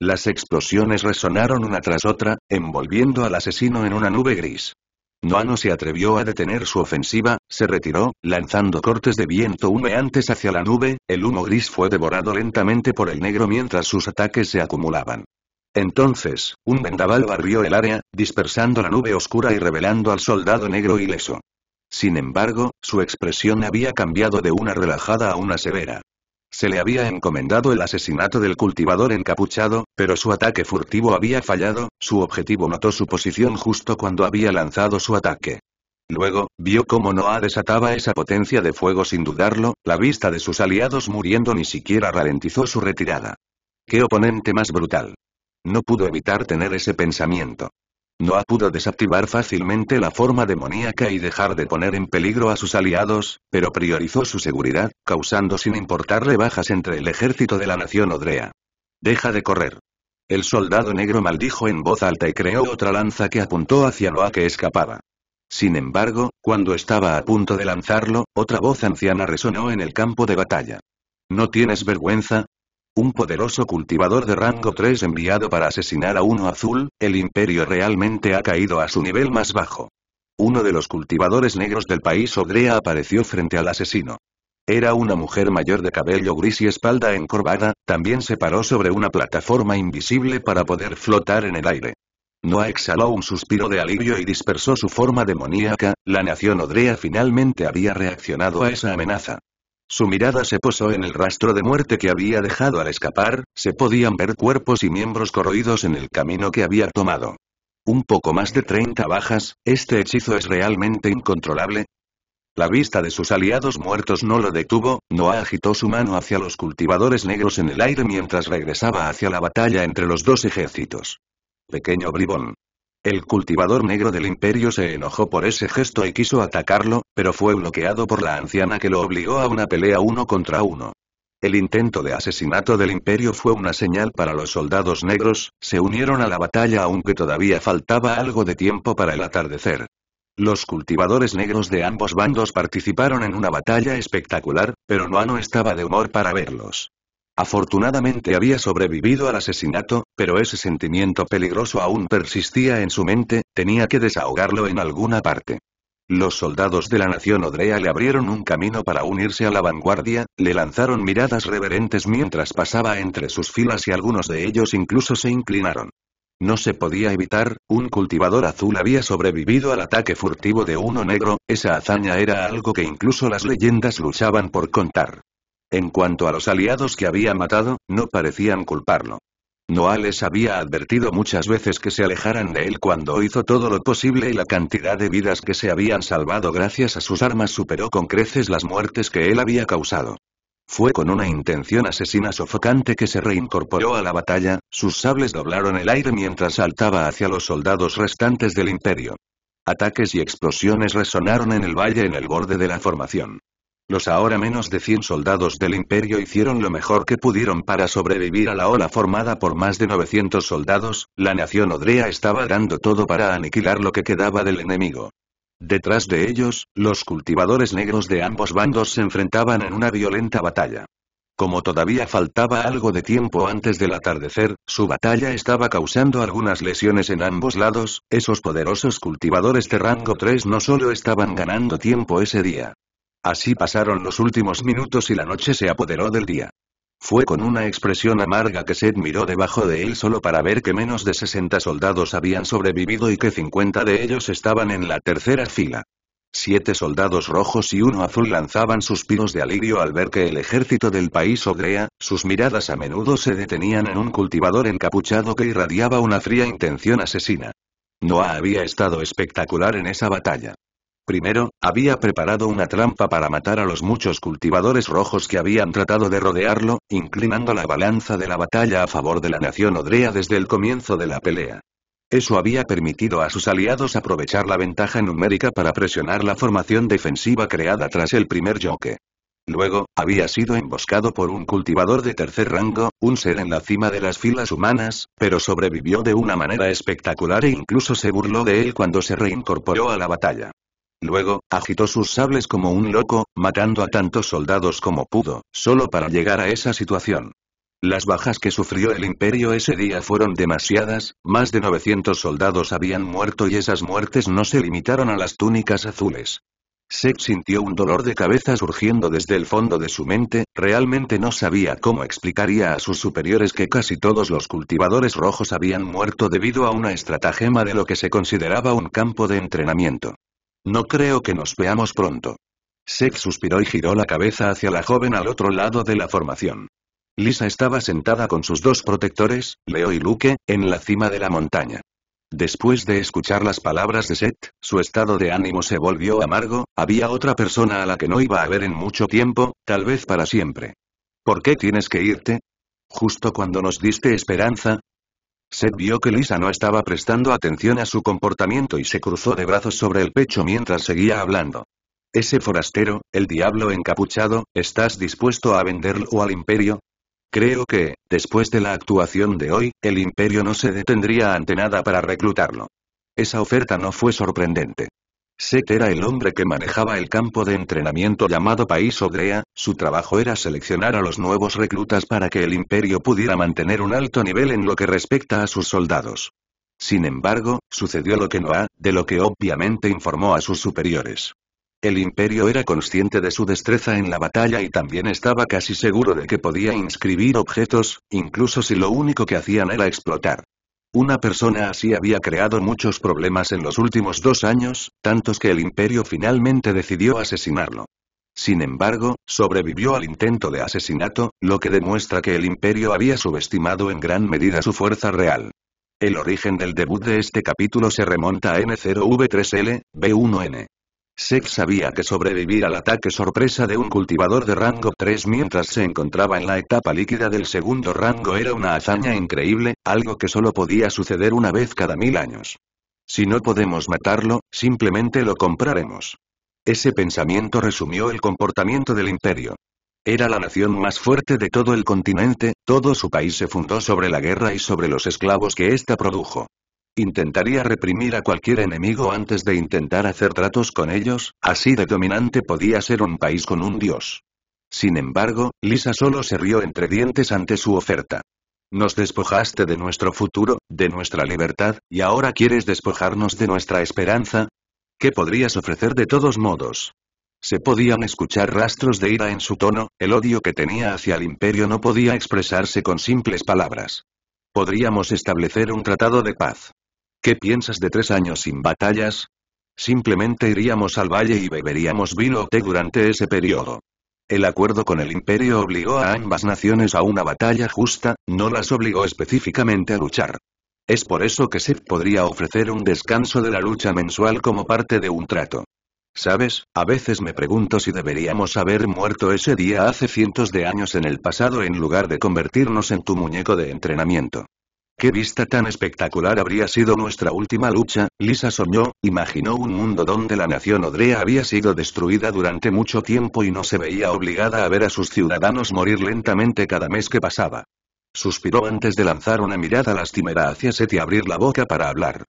Las explosiones resonaron una tras otra, envolviendo al asesino en una nube gris. Noah no se atrevió a detener su ofensiva, se retiró, lanzando cortes de viento humeantes hacia la nube, el humo gris fue devorado lentamente por el negro mientras sus ataques se acumulaban. Entonces, un vendaval barrió el área, dispersando la nube oscura y revelando al soldado negro ileso. Sin embargo, su expresión había cambiado de una relajada a una severa. Se le había encomendado el asesinato del cultivador encapuchado, pero su ataque furtivo había fallado, su objetivo notó su posición justo cuando había lanzado su ataque. Luego, vio cómo Noah desataba esa potencia de fuego sin dudarlo, la vista de sus aliados muriendo ni siquiera ralentizó su retirada. ¡Qué oponente más brutal! No pudo evitar tener ese pensamiento. Noah pudo desactivar fácilmente la forma demoníaca y dejar de poner en peligro a sus aliados, pero priorizó su seguridad, causando sin importarle bajas entre el ejército de la nación Odrea. Deja de correr. El soldado negro maldijo en voz alta y creó otra lanza que apuntó hacia Noah que escapaba. Sin embargo, cuando estaba a punto de lanzarlo, otra voz anciana resonó en el campo de batalla. ¿No tienes vergüenza? Un poderoso cultivador de rango 3 enviado para asesinar a uno azul, el imperio realmente ha caído a su nivel más bajo. Uno de los cultivadores negros del país Ogrea apareció frente al asesino. Era una mujer mayor de cabello gris y espalda encorvada, también se paró sobre una plataforma invisible para poder flotar en el aire. Noah exhaló un suspiro de alivio y dispersó su forma demoníaca, la nación Odrea finalmente había reaccionado a esa amenaza. Su mirada se posó en el rastro de muerte que había dejado al escapar, se podían ver cuerpos y miembros corroídos en el camino que había tomado. Un poco más de 30 bajas, ¿este hechizo es realmente incontrolable? La vista de sus aliados muertos no lo detuvo, Noah agitó su mano hacia los cultivadores negros en el aire mientras regresaba hacia la batalla entre los dos ejércitos. Pequeño bribón. El cultivador negro del imperio se enojó por ese gesto y quiso atacarlo, pero fue bloqueado por la anciana que lo obligó a una pelea uno contra uno. El intento de asesinato del imperio fue una señal para los soldados negros, se unieron a la batalla aunque todavía faltaba algo de tiempo para el atardecer. Los cultivadores negros de ambos bandos participaron en una batalla espectacular, pero no estaba de humor para verlos. Afortunadamente había sobrevivido al asesinato, pero ese sentimiento peligroso aún persistía en su mente, tenía que desahogarlo en alguna parte. Los soldados de la nación Odrea le abrieron un camino para unirse a la vanguardia, le lanzaron miradas reverentes mientras pasaba entre sus filas y algunos de ellos incluso se inclinaron. No se podía evitar, un cultivador azul había sobrevivido al ataque furtivo de uno negro, esa hazaña era algo que incluso las leyendas luchaban por contar. En cuanto a los aliados que había matado, no parecían culparlo. Noah les había advertido muchas veces que se alejaran de él cuando hizo todo lo posible y la cantidad de vidas que se habían salvado gracias a sus armas superó con creces las muertes que él había causado. Fue con una intención asesina sofocante que se reincorporó a la batalla, sus sables doblaron el aire mientras saltaba hacia los soldados restantes del imperio. Ataques y explosiones resonaron en el valle en el borde de la formación. Los ahora menos de 100 soldados del imperio hicieron lo mejor que pudieron para sobrevivir a la ola formada por más de 900 soldados, la nación Odrea estaba dando todo para aniquilar lo que quedaba del enemigo. Detrás de ellos, los cultivadores negros de ambos bandos se enfrentaban en una violenta batalla. Como todavía faltaba algo de tiempo antes del atardecer, su batalla estaba causando algunas lesiones en ambos lados, esos poderosos cultivadores de rango 3 no solo estaban ganando tiempo ese día, Así pasaron los últimos minutos y la noche se apoderó del día. Fue con una expresión amarga que Seth miró debajo de él solo para ver que menos de 60 soldados habían sobrevivido y que 50 de ellos estaban en la tercera fila. Siete soldados rojos y uno azul lanzaban suspiros de alivio al ver que el ejército del país Ogrea, sus miradas a menudo se detenían en un cultivador encapuchado que irradiaba una fría intención asesina. Noah había estado espectacular en esa batalla. Primero, había preparado una trampa para matar a los muchos cultivadores rojos que habían tratado de rodearlo, inclinando la balanza de la batalla a favor de la nación Odrea desde el comienzo de la pelea. Eso había permitido a sus aliados aprovechar la ventaja numérica para presionar la formación defensiva creada tras el primer choque. Luego, había sido emboscado por un cultivador de tercer rango, un ser en la cima de las filas humanas, pero sobrevivió de una manera espectacular e incluso se burló de él cuando se reincorporó a la batalla. Luego, agitó sus sables como un loco, matando a tantos soldados como pudo, solo para llegar a esa situación. Las bajas que sufrió el imperio ese día fueron demasiadas, más de 900 soldados habían muerto y esas muertes no se limitaron a las túnicas azules. Sek sintió un dolor de cabeza surgiendo desde el fondo de su mente, realmente no sabía cómo explicaría a sus superiores que casi todos los cultivadores rojos habían muerto debido a una estratagema de lo que se consideraba un campo de entrenamiento. No creo que nos veamos pronto. Sek suspiró y giró la cabeza hacia la joven al otro lado de la formación. Lisa estaba sentada con sus dos protectores, Leo y Luke, en la cima de la montaña. Después de escuchar las palabras de Seth, su estado de ánimo se volvió amargo, había otra persona a la que no iba a ver en mucho tiempo, tal vez para siempre. ¿Por qué tienes que irte? Justo cuando nos diste esperanza. Seth vio que Lisa no estaba prestando atención a su comportamiento y se cruzó de brazos sobre el pecho mientras seguía hablando. Ese forastero, el diablo encapuchado, ¿estás dispuesto a venderlo al imperio? Creo que, después de la actuación de hoy, el imperio no se detendría ante nada para reclutarlo. Esa oferta no fue sorprendente. Seth era el hombre que manejaba el campo de entrenamiento llamado País Odrea, su trabajo era seleccionar a los nuevos reclutas para que el imperio pudiera mantener un alto nivel en lo que respecta a sus soldados. Sin embargo, sucedió lo que Noah, de lo que obviamente informó a sus superiores. El imperio era consciente de su destreza en la batalla y también estaba casi seguro de que podía inscribir objetos, incluso si lo único que hacían era explotar. Una persona así había creado muchos problemas en los últimos dos años, tantos que el imperio finalmente decidió asesinarlo. Sin embargo, sobrevivió al intento de asesinato, lo que demuestra que el imperio había subestimado en gran medida su fuerza real. El origen del debut de este capítulo se remonta a N0V3L, B1N. Sek sabía que sobrevivir al ataque sorpresa de un cultivador de rango 3 mientras se encontraba en la etapa líquida del segundo rango era una hazaña increíble, algo que solo podía suceder una vez cada mil años. Si no podemos matarlo, simplemente lo compraremos. Ese pensamiento resumió el comportamiento del imperio. Era la nación más fuerte de todo el continente, todo su país se fundó sobre la guerra y sobre los esclavos que ésta produjo. Intentaría reprimir a cualquier enemigo antes de intentar hacer tratos con ellos, así de dominante podía ser un país con un dios. Sin embargo, Lisa solo se rió entre dientes ante su oferta. Nos despojaste de nuestro futuro, de nuestra libertad, y ahora quieres despojarnos de nuestra esperanza. ¿Qué podrías ofrecer de todos modos? Se podían escuchar rastros de ira en su tono, el odio que tenía hacia el imperio no podía expresarse con simples palabras. Podríamos establecer un tratado de paz. ¿Qué piensas de tres años sin batallas? Simplemente iríamos al valle y beberíamos vino o té durante ese periodo. El acuerdo con el imperio obligó a ambas naciones a una batalla justa, no las obligó específicamente a luchar. Es por eso que Seth podría ofrecer un descanso de la lucha mensual como parte de un trato. ¿Sabes? A veces me pregunto si deberíamos haber muerto ese día hace cientos de años en el pasado en lugar de convertirnos en tu muñeco de entrenamiento. Qué vista tan espectacular habría sido nuestra última lucha, Lisa soñó, imaginó un mundo donde la nación Odrea había sido destruida durante mucho tiempo y no se veía obligada a ver a sus ciudadanos morir lentamente cada mes que pasaba. Suspiró antes de lanzar una mirada lastimera hacia Seth y abrir la boca para hablar.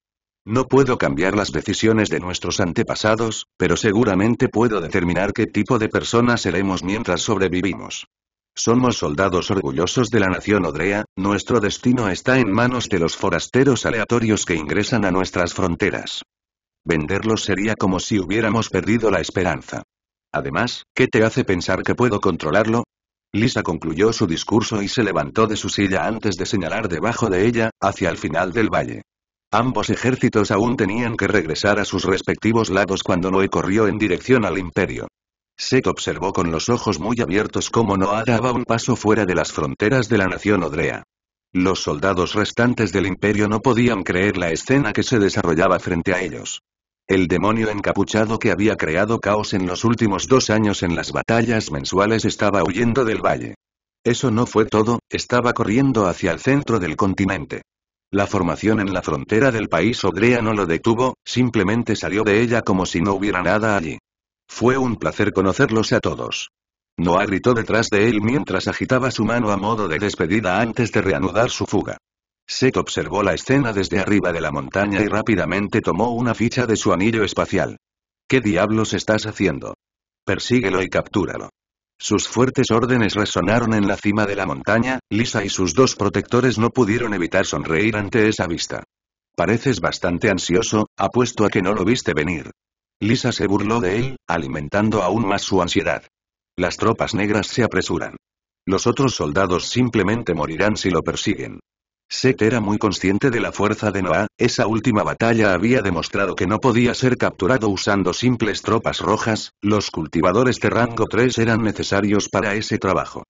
No puedo cambiar las decisiones de nuestros antepasados, pero seguramente puedo determinar qué tipo de personas seremos mientras sobrevivimos. Somos soldados orgullosos de la nación Odrea, nuestro destino está en manos de los forasteros aleatorios que ingresan a nuestras fronteras. Venderlos sería como si hubiéramos perdido la esperanza. Además, ¿qué te hace pensar que puedo controlarlo? Lisa concluyó su discurso y se levantó de su silla antes de señalar debajo de ella, hacia el final del valle. Ambos ejércitos aún tenían que regresar a sus respectivos lados cuando Noé corrió en dirección al imperio. Seth observó con los ojos muy abiertos cómo Noah daba un paso fuera de las fronteras de la nación Odrea. Los soldados restantes del imperio no podían creer la escena que se desarrollaba frente a ellos. El demonio encapuchado que había creado caos en los últimos dos años en las batallas mensuales estaba huyendo del valle. Eso no fue todo, estaba corriendo hacia el centro del continente. La formación en la frontera del país Odrea no lo detuvo, simplemente salió de ella como si no hubiera nada allí. Fue un placer conocerlos a todos. Noah gritó detrás de él mientras agitaba su mano a modo de despedida antes de reanudar su fuga. Seth observó la escena desde arriba de la montaña y rápidamente tomó una ficha de su anillo espacial. ¿Qué diablos estás haciendo? Persíguelo y captúralo. Sus fuertes órdenes resonaron en la cima de la montaña, Lisa y sus dos protectores no pudieron evitar sonreír ante esa vista. Pareces bastante ansioso, apuesto a que no lo viste venir. Lisa se burló de él, alimentando aún más su ansiedad. Las tropas negras se apresuran. Los otros soldados simplemente morirán si lo persiguen. Seth era muy consciente de la fuerza de Noah, esa última batalla había demostrado que no podía ser capturado usando simples tropas rojas, los cultivadores de rango 3 eran necesarios para ese trabajo.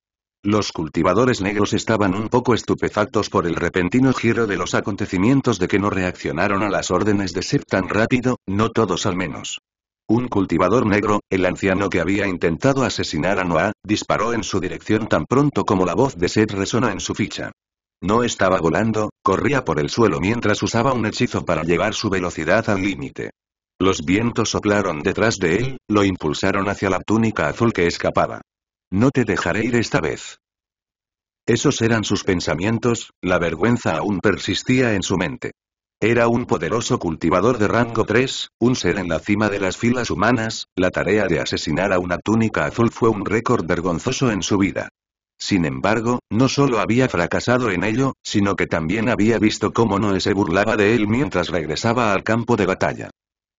Los cultivadores negros estaban un poco estupefactos por el repentino giro de los acontecimientos de que no reaccionaron a las órdenes de Seth tan rápido, no todos al menos. Un cultivador negro, el anciano que había intentado asesinar a Noah, disparó en su dirección tan pronto como la voz de Seth resonó en su ficha. No estaba volando, corría por el suelo mientras usaba un hechizo para llevar su velocidad al límite. Los vientos soplaron detrás de él, lo impulsaron hacia la túnica azul que escapaba. No te dejaré ir esta vez. Esos eran sus pensamientos, la vergüenza aún persistía en su mente. Era un poderoso cultivador de rango 3, un ser en la cima de las filas humanas, la tarea de asesinar a una túnica azul fue un récord vergonzoso en su vida. Sin embargo, no solo había fracasado en ello, sino que también había visto cómo Noé se burlaba de él mientras regresaba al campo de batalla.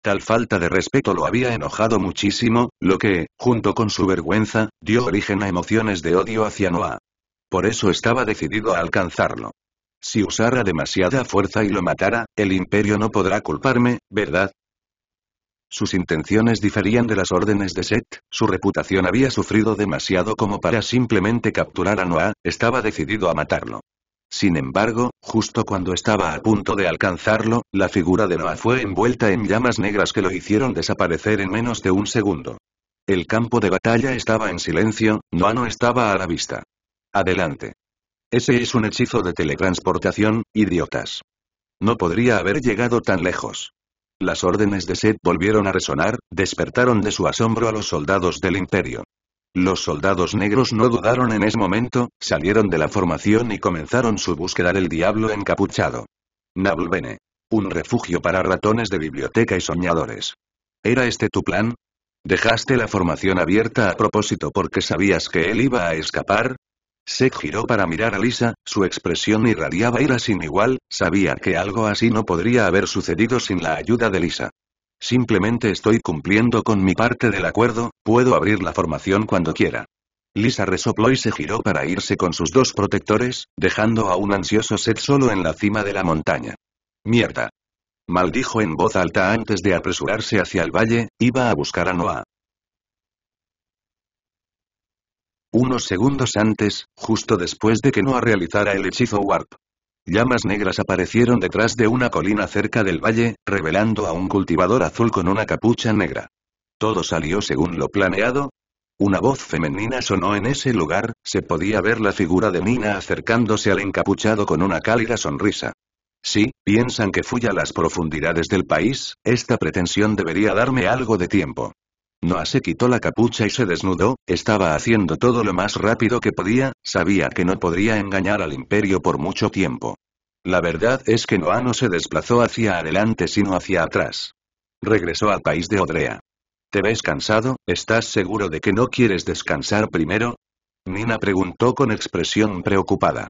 Tal falta de respeto lo había enojado muchísimo, lo que, junto con su vergüenza, dio origen a emociones de odio hacia Noah. Por eso estaba decidido a alcanzarlo. Si usara demasiada fuerza y lo matara, el imperio no podrá culparme, ¿verdad? Sus intenciones diferían de las órdenes de Set, su reputación había sufrido demasiado como para simplemente capturar a Noah, estaba decidido a matarlo. Sin embargo, justo cuando estaba a punto de alcanzarlo, la figura de Noah fue envuelta en llamas negras que lo hicieron desaparecer en menos de un segundo. El campo de batalla estaba en silencio, Noah no estaba a la vista. Adelante. Ese es un hechizo de teletransportación, idiotas. No podría haber llegado tan lejos. Las órdenes de Seth volvieron a resonar, despertaron de su asombro a los soldados del imperio. Los soldados negros no dudaron en ese momento, salieron de la formación y comenzaron su búsqueda del diablo encapuchado. Nablbene. Un refugio para ratones de biblioteca y soñadores. ¿Era este tu plan? ¿Dejaste la formación abierta a propósito porque sabías que él iba a escapar? Seth giró para mirar a Lisa, su expresión irradiaba ira sin igual, sabía que algo así no podría haber sucedido sin la ayuda de Lisa. Simplemente estoy cumpliendo con mi parte del acuerdo, puedo abrir la formación cuando quiera. Lisa resopló y se giró para irse con sus dos protectores, dejando a un ansioso Seth solo en la cima de la montaña. Mierda. Maldijo en voz alta antes de apresurarse hacia el valle, iba a buscar a Noah. Unos segundos antes, justo después de que Noah realizara el hechizo Warp. Llamas negras aparecieron detrás de una colina cerca del valle, revelando a un cultivador azul con una capucha negra. ¿Todo salió según lo planeado? Una voz femenina sonó en ese lugar, se podía ver la figura de Nina acercándose al encapuchado con una cálida sonrisa. Sí, piensan que fui a las profundidades del país, esta pretensión debería darme algo de tiempo. Noah se quitó la capucha y se desnudó, estaba haciendo todo lo más rápido que podía, sabía que no podría engañar al imperio por mucho tiempo. La verdad es que Noah no se desplazó hacia adelante sino hacia atrás. Regresó al país de Odrea. ¿Te ves cansado? ¿Estás seguro de que no quieres descansar primero? Nina preguntó con expresión preocupada.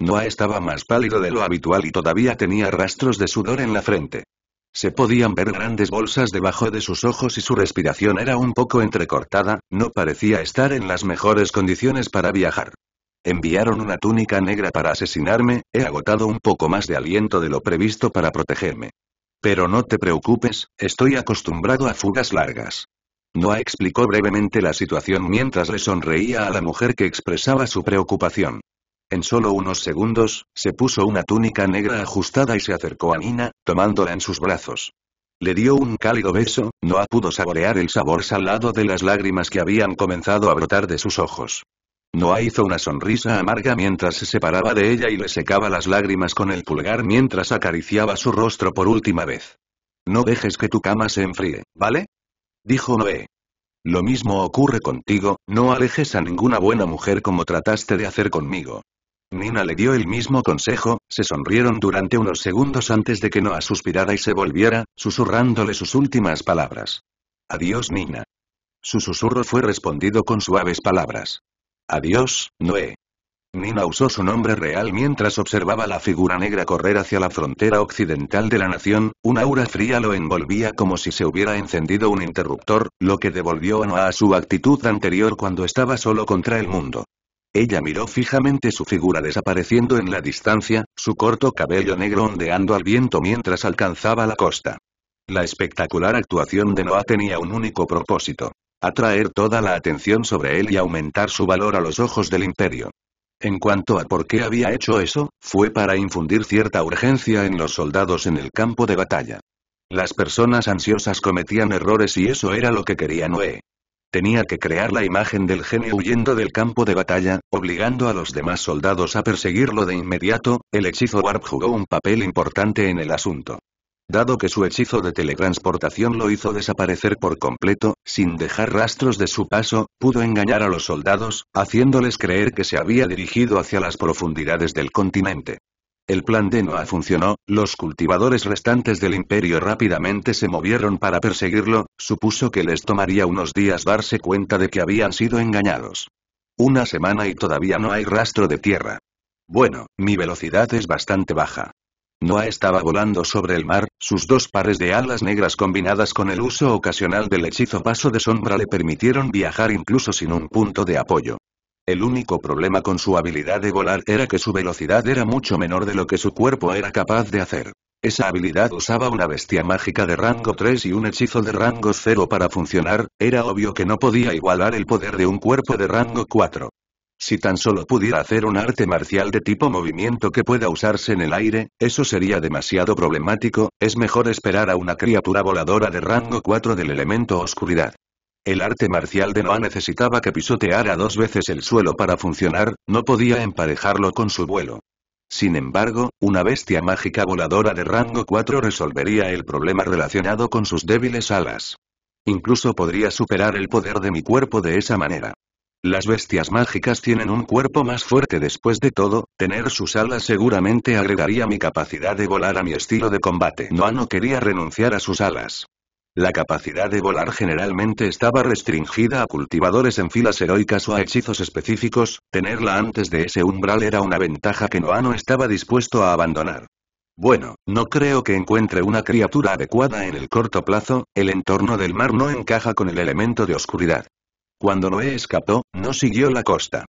Noah estaba más pálido de lo habitual y todavía tenía rastros de sudor en la frente. Se podían ver grandes bolsas debajo de sus ojos y su respiración era un poco entrecortada, no parecía estar en las mejores condiciones para viajar. Enviaron una túnica negra para asesinarme, he agotado un poco más de aliento de lo previsto para protegerme. Pero no te preocupes, estoy acostumbrado a fugas largas. Noah explicó brevemente la situación mientras le sonreía a la mujer que expresaba su preocupación. En solo unos segundos, se puso una túnica negra ajustada y se acercó a Nina, tomándola en sus brazos. Le dio un cálido beso, no pudo saborear el sabor salado de las lágrimas que habían comenzado a brotar de sus ojos. Noah hizo una sonrisa amarga mientras se separaba de ella y le secaba las lágrimas con el pulgar mientras acariciaba su rostro por última vez. No dejes que tu cama se enfríe, ¿vale? Dijo Noé. Lo mismo ocurre contigo, no alejes a ninguna buena mujer como trataste de hacer conmigo. Nina le dio el mismo consejo, se sonrieron durante unos segundos antes de que Noah suspirara y se volviera, susurrándole sus últimas palabras. Adiós Nina. Su susurro fue respondido con suaves palabras. Adiós, Noé. Nina usó su nombre real mientras observaba la figura negra correr hacia la frontera occidental de la nación, un aura fría lo envolvía como si se hubiera encendido un interruptor, lo que devolvió a Noah a su actitud anterior cuando estaba solo contra el mundo. Ella miró fijamente su figura desapareciendo en la distancia, su corto cabello negro ondeando al viento mientras alcanzaba la costa. La espectacular actuación de Noah tenía un único propósito. Atraer toda la atención sobre él y aumentar su valor a los ojos del imperio. En cuanto a por qué había hecho eso, fue para infundir cierta urgencia en los soldados en el campo de batalla. Las personas ansiosas cometían errores y eso era lo que quería Noé. Tenía que crear la imagen del genio huyendo del campo de batalla, obligando a los demás soldados a perseguirlo de inmediato, el hechizo Warp jugó un papel importante en el asunto. Dado que su hechizo de teletransportación lo hizo desaparecer por completo, sin dejar rastros de su paso, pudo engañar a los soldados, haciéndoles creer que se había dirigido hacia las profundidades del continente. El plan de Noah funcionó, los cultivadores restantes del imperio rápidamente se movieron para perseguirlo, supuso que les tomaría unos días darse cuenta de que habían sido engañados. Una semana y todavía no hay rastro de tierra. Bueno, mi velocidad es bastante baja. Noah estaba volando sobre el mar, sus dos pares de alas negras combinadas con el uso ocasional del hechizo paso de sombra le permitieron viajar incluso sin un punto de apoyo. El único problema con su habilidad de volar era que su velocidad era mucho menor de lo que su cuerpo era capaz de hacer. Esa habilidad usaba una bestia mágica de rango 3 y un hechizo de rango 0 para funcionar, era obvio que no podía igualar el poder de un cuerpo de rango 4. Si tan solo pudiera hacer un arte marcial de tipo movimiento que pueda usarse en el aire, eso sería demasiado problemático, es mejor esperar a una criatura voladora de rango 4 del elemento oscuridad. El arte marcial de Noah necesitaba que pisoteara dos veces el suelo para funcionar, no podía emparejarlo con su vuelo. Sin embargo, una bestia mágica voladora de rango 4 resolvería el problema relacionado con sus débiles alas. Incluso podría superar el poder de mi cuerpo de esa manera. Las bestias mágicas tienen un cuerpo más fuerte después de todo, tener sus alas seguramente agregaría mi capacidad de volar a mi estilo de combate. Noah no quería renunciar a sus alas. La capacidad de volar generalmente estaba restringida a cultivadores en filas heroicas o a hechizos específicos, tenerla antes de ese umbral era una ventaja que Noah no estaba dispuesto a abandonar. Bueno, no creo que encuentre una criatura adecuada en el corto plazo, el entorno del mar no encaja con el elemento de oscuridad. Cuando Noé escapó, no siguió la costa.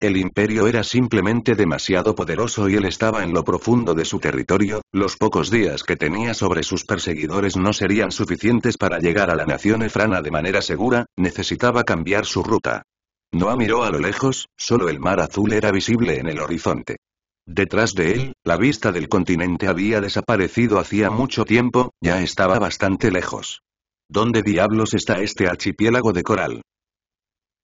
El imperio era simplemente demasiado poderoso y él estaba en lo profundo de su territorio, los pocos días que tenía sobre sus perseguidores no serían suficientes para llegar a la nación Efrana de manera segura, necesitaba cambiar su ruta. Noah miró a lo lejos, solo el mar azul era visible en el horizonte. Detrás de él, la vista del continente había desaparecido hacía mucho tiempo, ya estaba bastante lejos. ¿Dónde diablos está este archipiélago de coral?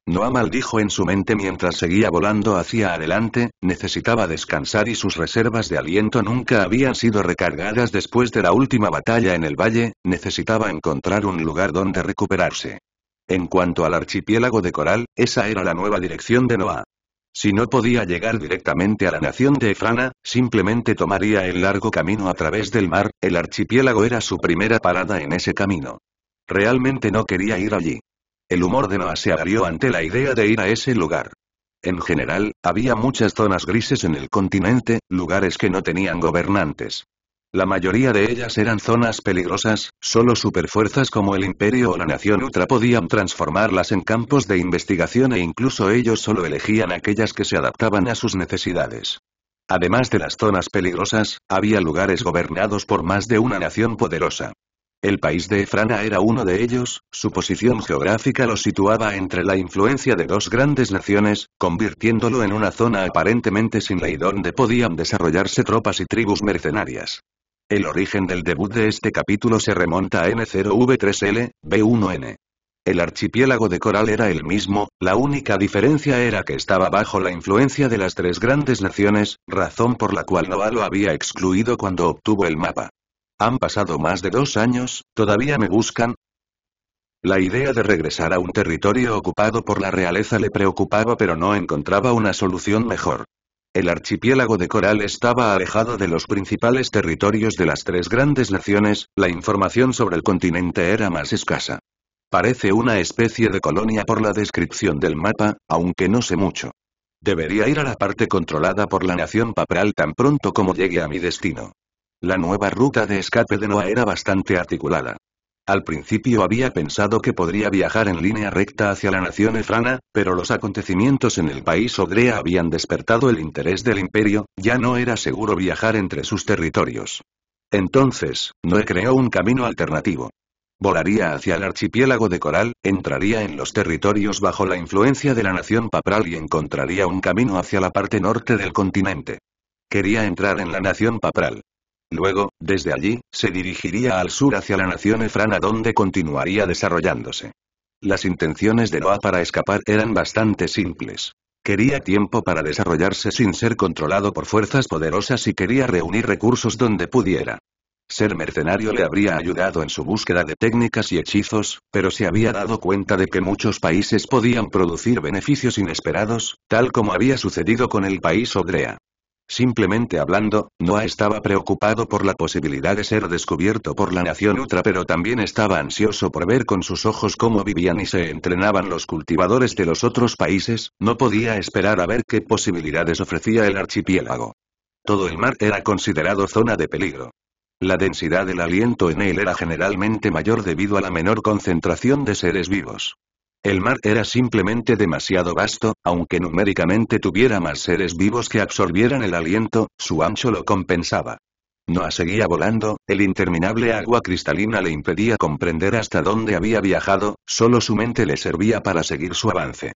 Noah maldijo en su mente mientras seguía volando hacia adelante, necesitaba descansar y sus reservas de aliento nunca habían sido recargadas después de la última batalla en el valle, necesitaba encontrar un lugar donde recuperarse. En cuanto al archipiélago de Coral, esa era la nueva dirección de Noah. Si no podía llegar directamente a la nación de Efrana, simplemente tomaría el largo camino a través del mar, el archipiélago era su primera parada en ese camino. Realmente no quería ir allí. El humor de Noah se agrió ante la idea de ir a ese lugar. En general, había muchas zonas grises en el continente, lugares que no tenían gobernantes. La mayoría de ellas eran zonas peligrosas, solo superfuerzas como el Imperio o la Nación Ultra podían transformarlas en campos de investigación e incluso ellos solo elegían aquellas que se adaptaban a sus necesidades. Además de las zonas peligrosas, había lugares gobernados por más de una nación poderosa. El país de Efrana era uno de ellos, su posición geográfica lo situaba entre la influencia de dos grandes naciones, convirtiéndolo en una zona aparentemente sin ley donde podían desarrollarse tropas y tribus mercenarias. El origen del debut de este capítulo se remonta a N0V3L, B1N. El archipiélago de Coral era el mismo, la única diferencia era que estaba bajo la influencia de las tres grandes naciones, razón por la cual Noah lo había excluido cuando obtuvo el mapa. Han pasado más de dos años, ¿todavía me buscan? La idea de regresar a un territorio ocupado por la realeza le preocupaba pero no encontraba una solución mejor. El archipiélago de Coral estaba alejado de los principales territorios de las tres grandes naciones, la información sobre el continente era más escasa. Parece una especie de colonia por la descripción del mapa, aunque no sé mucho. Debería ir a la parte controlada por la nación papral tan pronto como llegue a mi destino. La nueva ruta de escape de Noah era bastante articulada. Al principio había pensado que podría viajar en línea recta hacia la nación Efrana, pero los acontecimientos en el país Odrea habían despertado el interés del imperio, ya no era seguro viajar entre sus territorios. Entonces, Noé creó un camino alternativo. Volaría hacia el archipiélago de Coral, entraría en los territorios bajo la influencia de la nación papral y encontraría un camino hacia la parte norte del continente. Quería entrar en la nación papral. Luego, desde allí, se dirigiría al sur hacia la nación Efrana donde continuaría desarrollándose. Las intenciones de Noah para escapar eran bastante simples. Quería tiempo para desarrollarse sin ser controlado por fuerzas poderosas y quería reunir recursos donde pudiera. Ser mercenario le habría ayudado en su búsqueda de técnicas y hechizos, pero se había dado cuenta de que muchos países podían producir beneficios inesperados, tal como había sucedido con el país Odrea. Simplemente hablando, Noah estaba preocupado por la posibilidad de ser descubierto por la nación Utra pero también estaba ansioso por ver con sus ojos cómo vivían y se entrenaban los cultivadores de los otros países, no podía esperar a ver qué posibilidades ofrecía el archipiélago. Todo el mar era considerado zona de peligro. La densidad del aliento en él era generalmente mayor debido a la menor concentración de seres vivos. El mar era simplemente demasiado vasto, aunque numéricamente tuviera más seres vivos que absorbieran el aliento, su ancho lo compensaba. Noah seguía volando, el interminable agua cristalina le impedía comprender hasta dónde había viajado, solo su mente le servía para seguir su avance.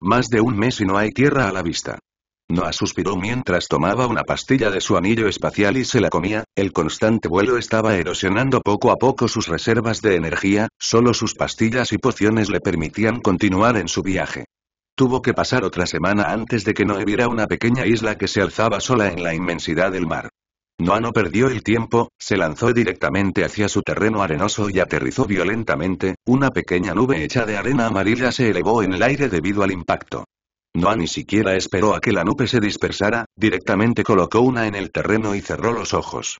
Más de un mes y no hay tierra a la vista. Noah suspiró mientras tomaba una pastilla de su anillo espacial y se la comía, el constante vuelo estaba erosionando poco a poco sus reservas de energía, solo sus pastillas y pociones le permitían continuar en su viaje. Tuvo que pasar otra semana antes de que no viera una pequeña isla que se alzaba sola en la inmensidad del mar. Noah no perdió el tiempo, se lanzó directamente hacia su terreno arenoso y aterrizó violentamente, una pequeña nube hecha de arena amarilla se elevó en el aire debido al impacto. Noah ni siquiera esperó a que la nube se dispersara, directamente colocó una en el terreno y cerró los ojos.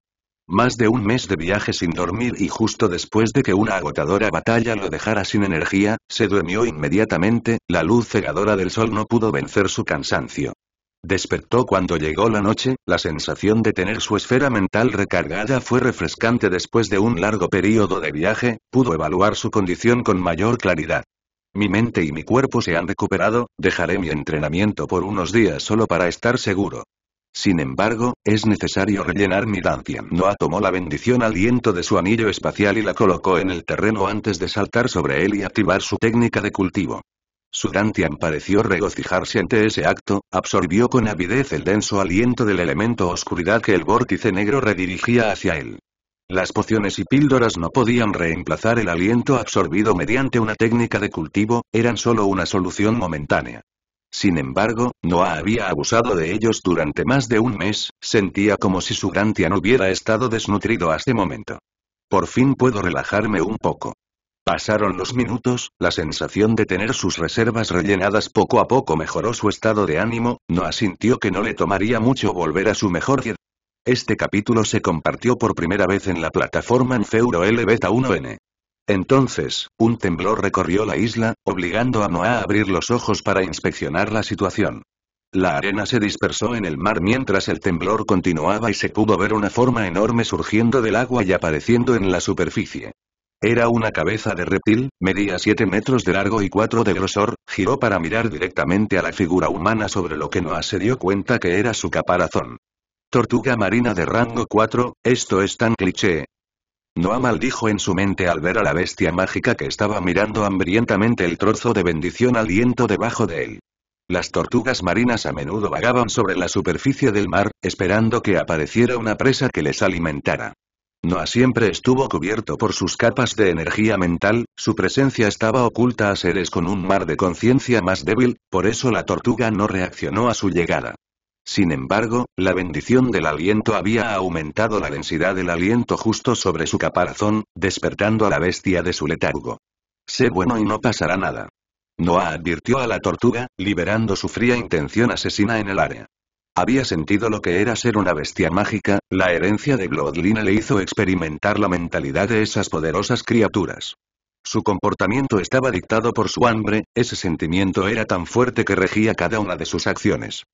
Más de un mes de viaje sin dormir y justo después de que una agotadora batalla lo dejara sin energía, se durmió inmediatamente, la luz cegadora del sol no pudo vencer su cansancio. Despertó cuando llegó la noche, la sensación de tener su esfera mental recargada fue refrescante después de un largo periodo de viaje, pudo evaluar su condición con mayor claridad. Mi mente y mi cuerpo se han recuperado, dejaré mi entrenamiento por unos días solo para estar seguro. Sin embargo, es necesario rellenar mi Dantian. Noah tomó la bendición aliento de su anillo espacial y la colocó en el terreno antes de saltar sobre él y activar su técnica de cultivo. Su Dantian pareció regocijarse ante ese acto, absorbió con avidez el denso aliento del elemento oscuridad que el vórtice negro redirigía hacia él. Las pociones y píldoras no podían reemplazar el aliento absorbido mediante una técnica de cultivo, eran solo una solución momentánea. Sin embargo, no había abusado de ellos durante más de un mes, sentía como si su no hubiera estado desnutrido hasta este momento. Por fin puedo relajarme un poco. Pasaron los minutos, la sensación de tener sus reservas rellenadas poco a poco mejoró su estado de ánimo, no asintió que no le tomaría mucho volver a su mejor este capítulo se compartió por primera vez en la plataforma Feuro L Beta 1N. Entonces, un temblor recorrió la isla, obligando a Noah a abrir los ojos para inspeccionar la situación. La arena se dispersó en el mar mientras el temblor continuaba y se pudo ver una forma enorme surgiendo del agua y apareciendo en la superficie. Era una cabeza de reptil, medía 7 metros de largo y 4 de grosor, giró para mirar directamente a la figura humana sobre lo que Noah se dio cuenta que era su caparazón. Tortuga marina de rango 4, esto es tan cliché. Noah maldijo en su mente al ver a la bestia mágica que estaba mirando hambrientamente el trozo de bendición aliento debajo de él. Las tortugas marinas a menudo vagaban sobre la superficie del mar, esperando que apareciera una presa que les alimentara. Noah siempre estuvo cubierto por sus capas de energía mental, su presencia estaba oculta a seres con un mar de conciencia más débil, por eso la tortuga no reaccionó a su llegada. Sin embargo, la bendición del aliento había aumentado la densidad del aliento justo sobre su caparazón, despertando a la bestia de su letargo. Sé bueno y no pasará nada. Noah advirtió a la tortuga, liberando su fría intención asesina en el área. Había sentido lo que era ser una bestia mágica, la herencia de Glodlina le hizo experimentar la mentalidad de esas poderosas criaturas. Su comportamiento estaba dictado por su hambre, ese sentimiento era tan fuerte que regía cada una de sus acciones.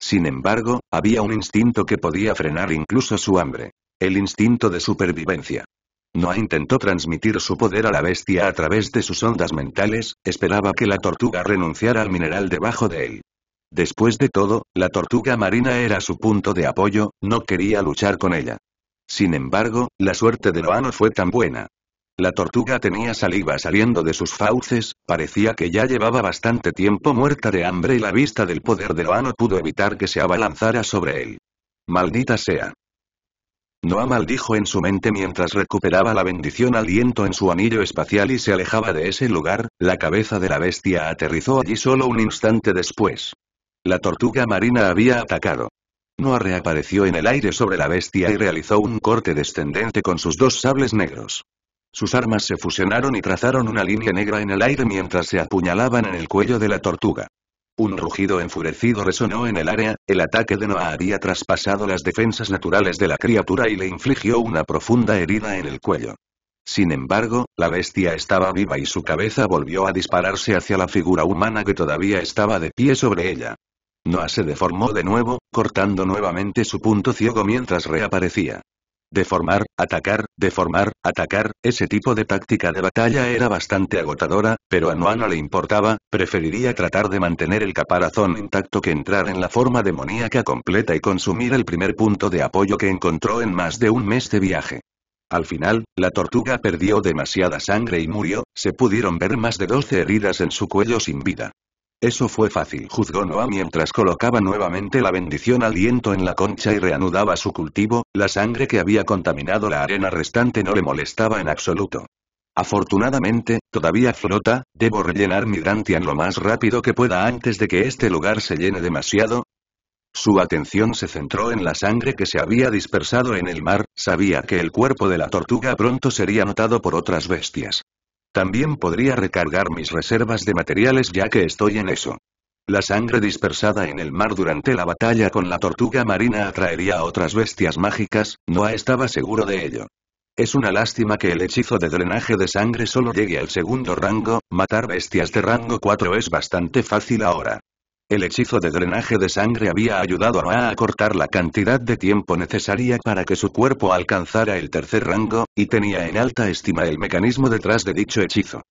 Sin embargo, había un instinto que podía frenar incluso su hambre. El instinto de supervivencia. Noah intentó transmitir su poder a la bestia a través de sus ondas mentales, esperaba que la tortuga renunciara al mineral debajo de él. Después de todo, la tortuga marina era su punto de apoyo, no quería luchar con ella. Sin embargo, la suerte de Noah no fue tan buena. La tortuga tenía saliva saliendo de sus fauces, parecía que ya llevaba bastante tiempo muerta de hambre y la vista del poder de Noah no pudo evitar que se abalanzara sobre él. Maldita sea. Noah maldijo en su mente mientras recuperaba la bendición aliento en su anillo espacial y se alejaba de ese lugar, la cabeza de la bestia aterrizó allí solo un instante después. La tortuga marina había atacado. Noah reapareció en el aire sobre la bestia y realizó un corte descendente con sus dos sables negros. Sus armas se fusionaron y trazaron una línea negra en el aire mientras se apuñalaban en el cuello de la tortuga. Un rugido enfurecido resonó en el área, el ataque de Noah había traspasado las defensas naturales de la criatura y le infligió una profunda herida en el cuello. Sin embargo, la bestia estaba viva y su cabeza volvió a dispararse hacia la figura humana que todavía estaba de pie sobre ella. Noah se deformó de nuevo, cortando nuevamente su punto ciego mientras reaparecía. Deformar, atacar, deformar, atacar, ese tipo de táctica de batalla era bastante agotadora, pero a Noah no le importaba, preferiría tratar de mantener el caparazón intacto que entrar en la forma demoníaca completa y consumir el primer punto de apoyo que encontró en más de un mes de viaje. Al final, la tortuga perdió demasiada sangre y murió, se pudieron ver más de 12 heridas en su cuello sin vida. Eso fue fácil, juzgó Noah mientras colocaba nuevamente la bendición aliento en la concha y reanudaba su cultivo, la sangre que había contaminado la arena restante no le molestaba en absoluto. Afortunadamente, todavía flota, debo rellenar mi Grantian lo más rápido que pueda antes de que este lugar se llene demasiado. Su atención se centró en la sangre que se había dispersado en el mar, sabía que el cuerpo de la tortuga pronto sería notado por otras bestias. También podría recargar mis reservas de materiales ya que estoy en eso. La sangre dispersada en el mar durante la batalla con la tortuga marina atraería a otras bestias mágicas, no estaba seguro de ello. Es una lástima que el hechizo de drenaje de sangre solo llegue al segundo rango, matar bestias de rango 4 es bastante fácil ahora. El hechizo de drenaje de sangre había ayudado a Noah a la cantidad de tiempo necesaria para que su cuerpo alcanzara el tercer rango, y tenía en alta estima el mecanismo detrás de dicho hechizo.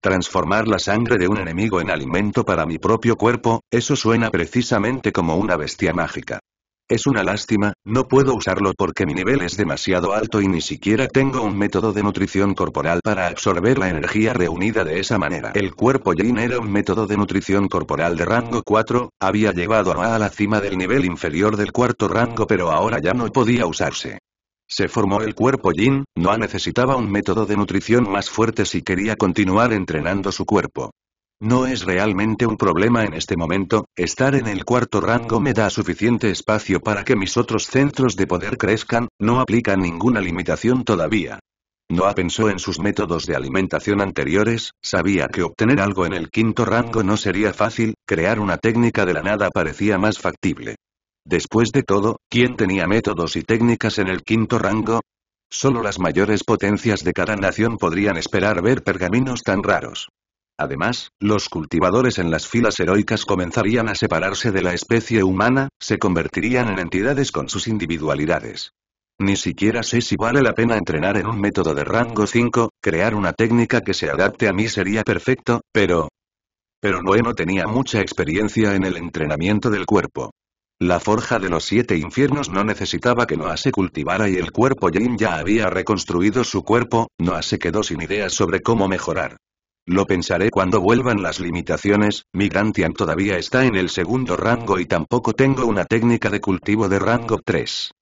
Transformar la sangre de un enemigo en alimento para mi propio cuerpo, eso suena precisamente como una bestia mágica. Es una lástima, no puedo usarlo porque mi nivel es demasiado alto y ni siquiera tengo un método de nutrición corporal para absorber la energía reunida de esa manera. El cuerpo Jin era un método de nutrición corporal de rango 4, había llevado a a la cima del nivel inferior del cuarto rango pero ahora ya no podía usarse. Se formó el cuerpo Jin, no necesitaba un método de nutrición más fuerte si quería continuar entrenando su cuerpo. No es realmente un problema en este momento, estar en el cuarto rango me da suficiente espacio para que mis otros centros de poder crezcan, no aplica ninguna limitación todavía. Noah pensó en sus métodos de alimentación anteriores, sabía que obtener algo en el quinto rango no sería fácil, crear una técnica de la nada parecía más factible. Después de todo, ¿quién tenía métodos y técnicas en el quinto rango? Solo las mayores potencias de cada nación podrían esperar ver pergaminos tan raros. Además, los cultivadores en las filas heroicas comenzarían a separarse de la especie humana, se convertirían en entidades con sus individualidades. Ni siquiera sé si vale la pena entrenar en un método de rango 5, crear una técnica que se adapte a mí sería perfecto, pero... Pero Noé no tenía mucha experiencia en el entrenamiento del cuerpo. La forja de los siete infiernos no necesitaba que Noah se cultivara y el cuerpo Jin ya había reconstruido su cuerpo, Noah se quedó sin ideas sobre cómo mejorar. Lo pensaré cuando vuelvan las limitaciones, mi Grantian todavía está en el segundo rango y tampoco tengo una técnica de cultivo de rango 3.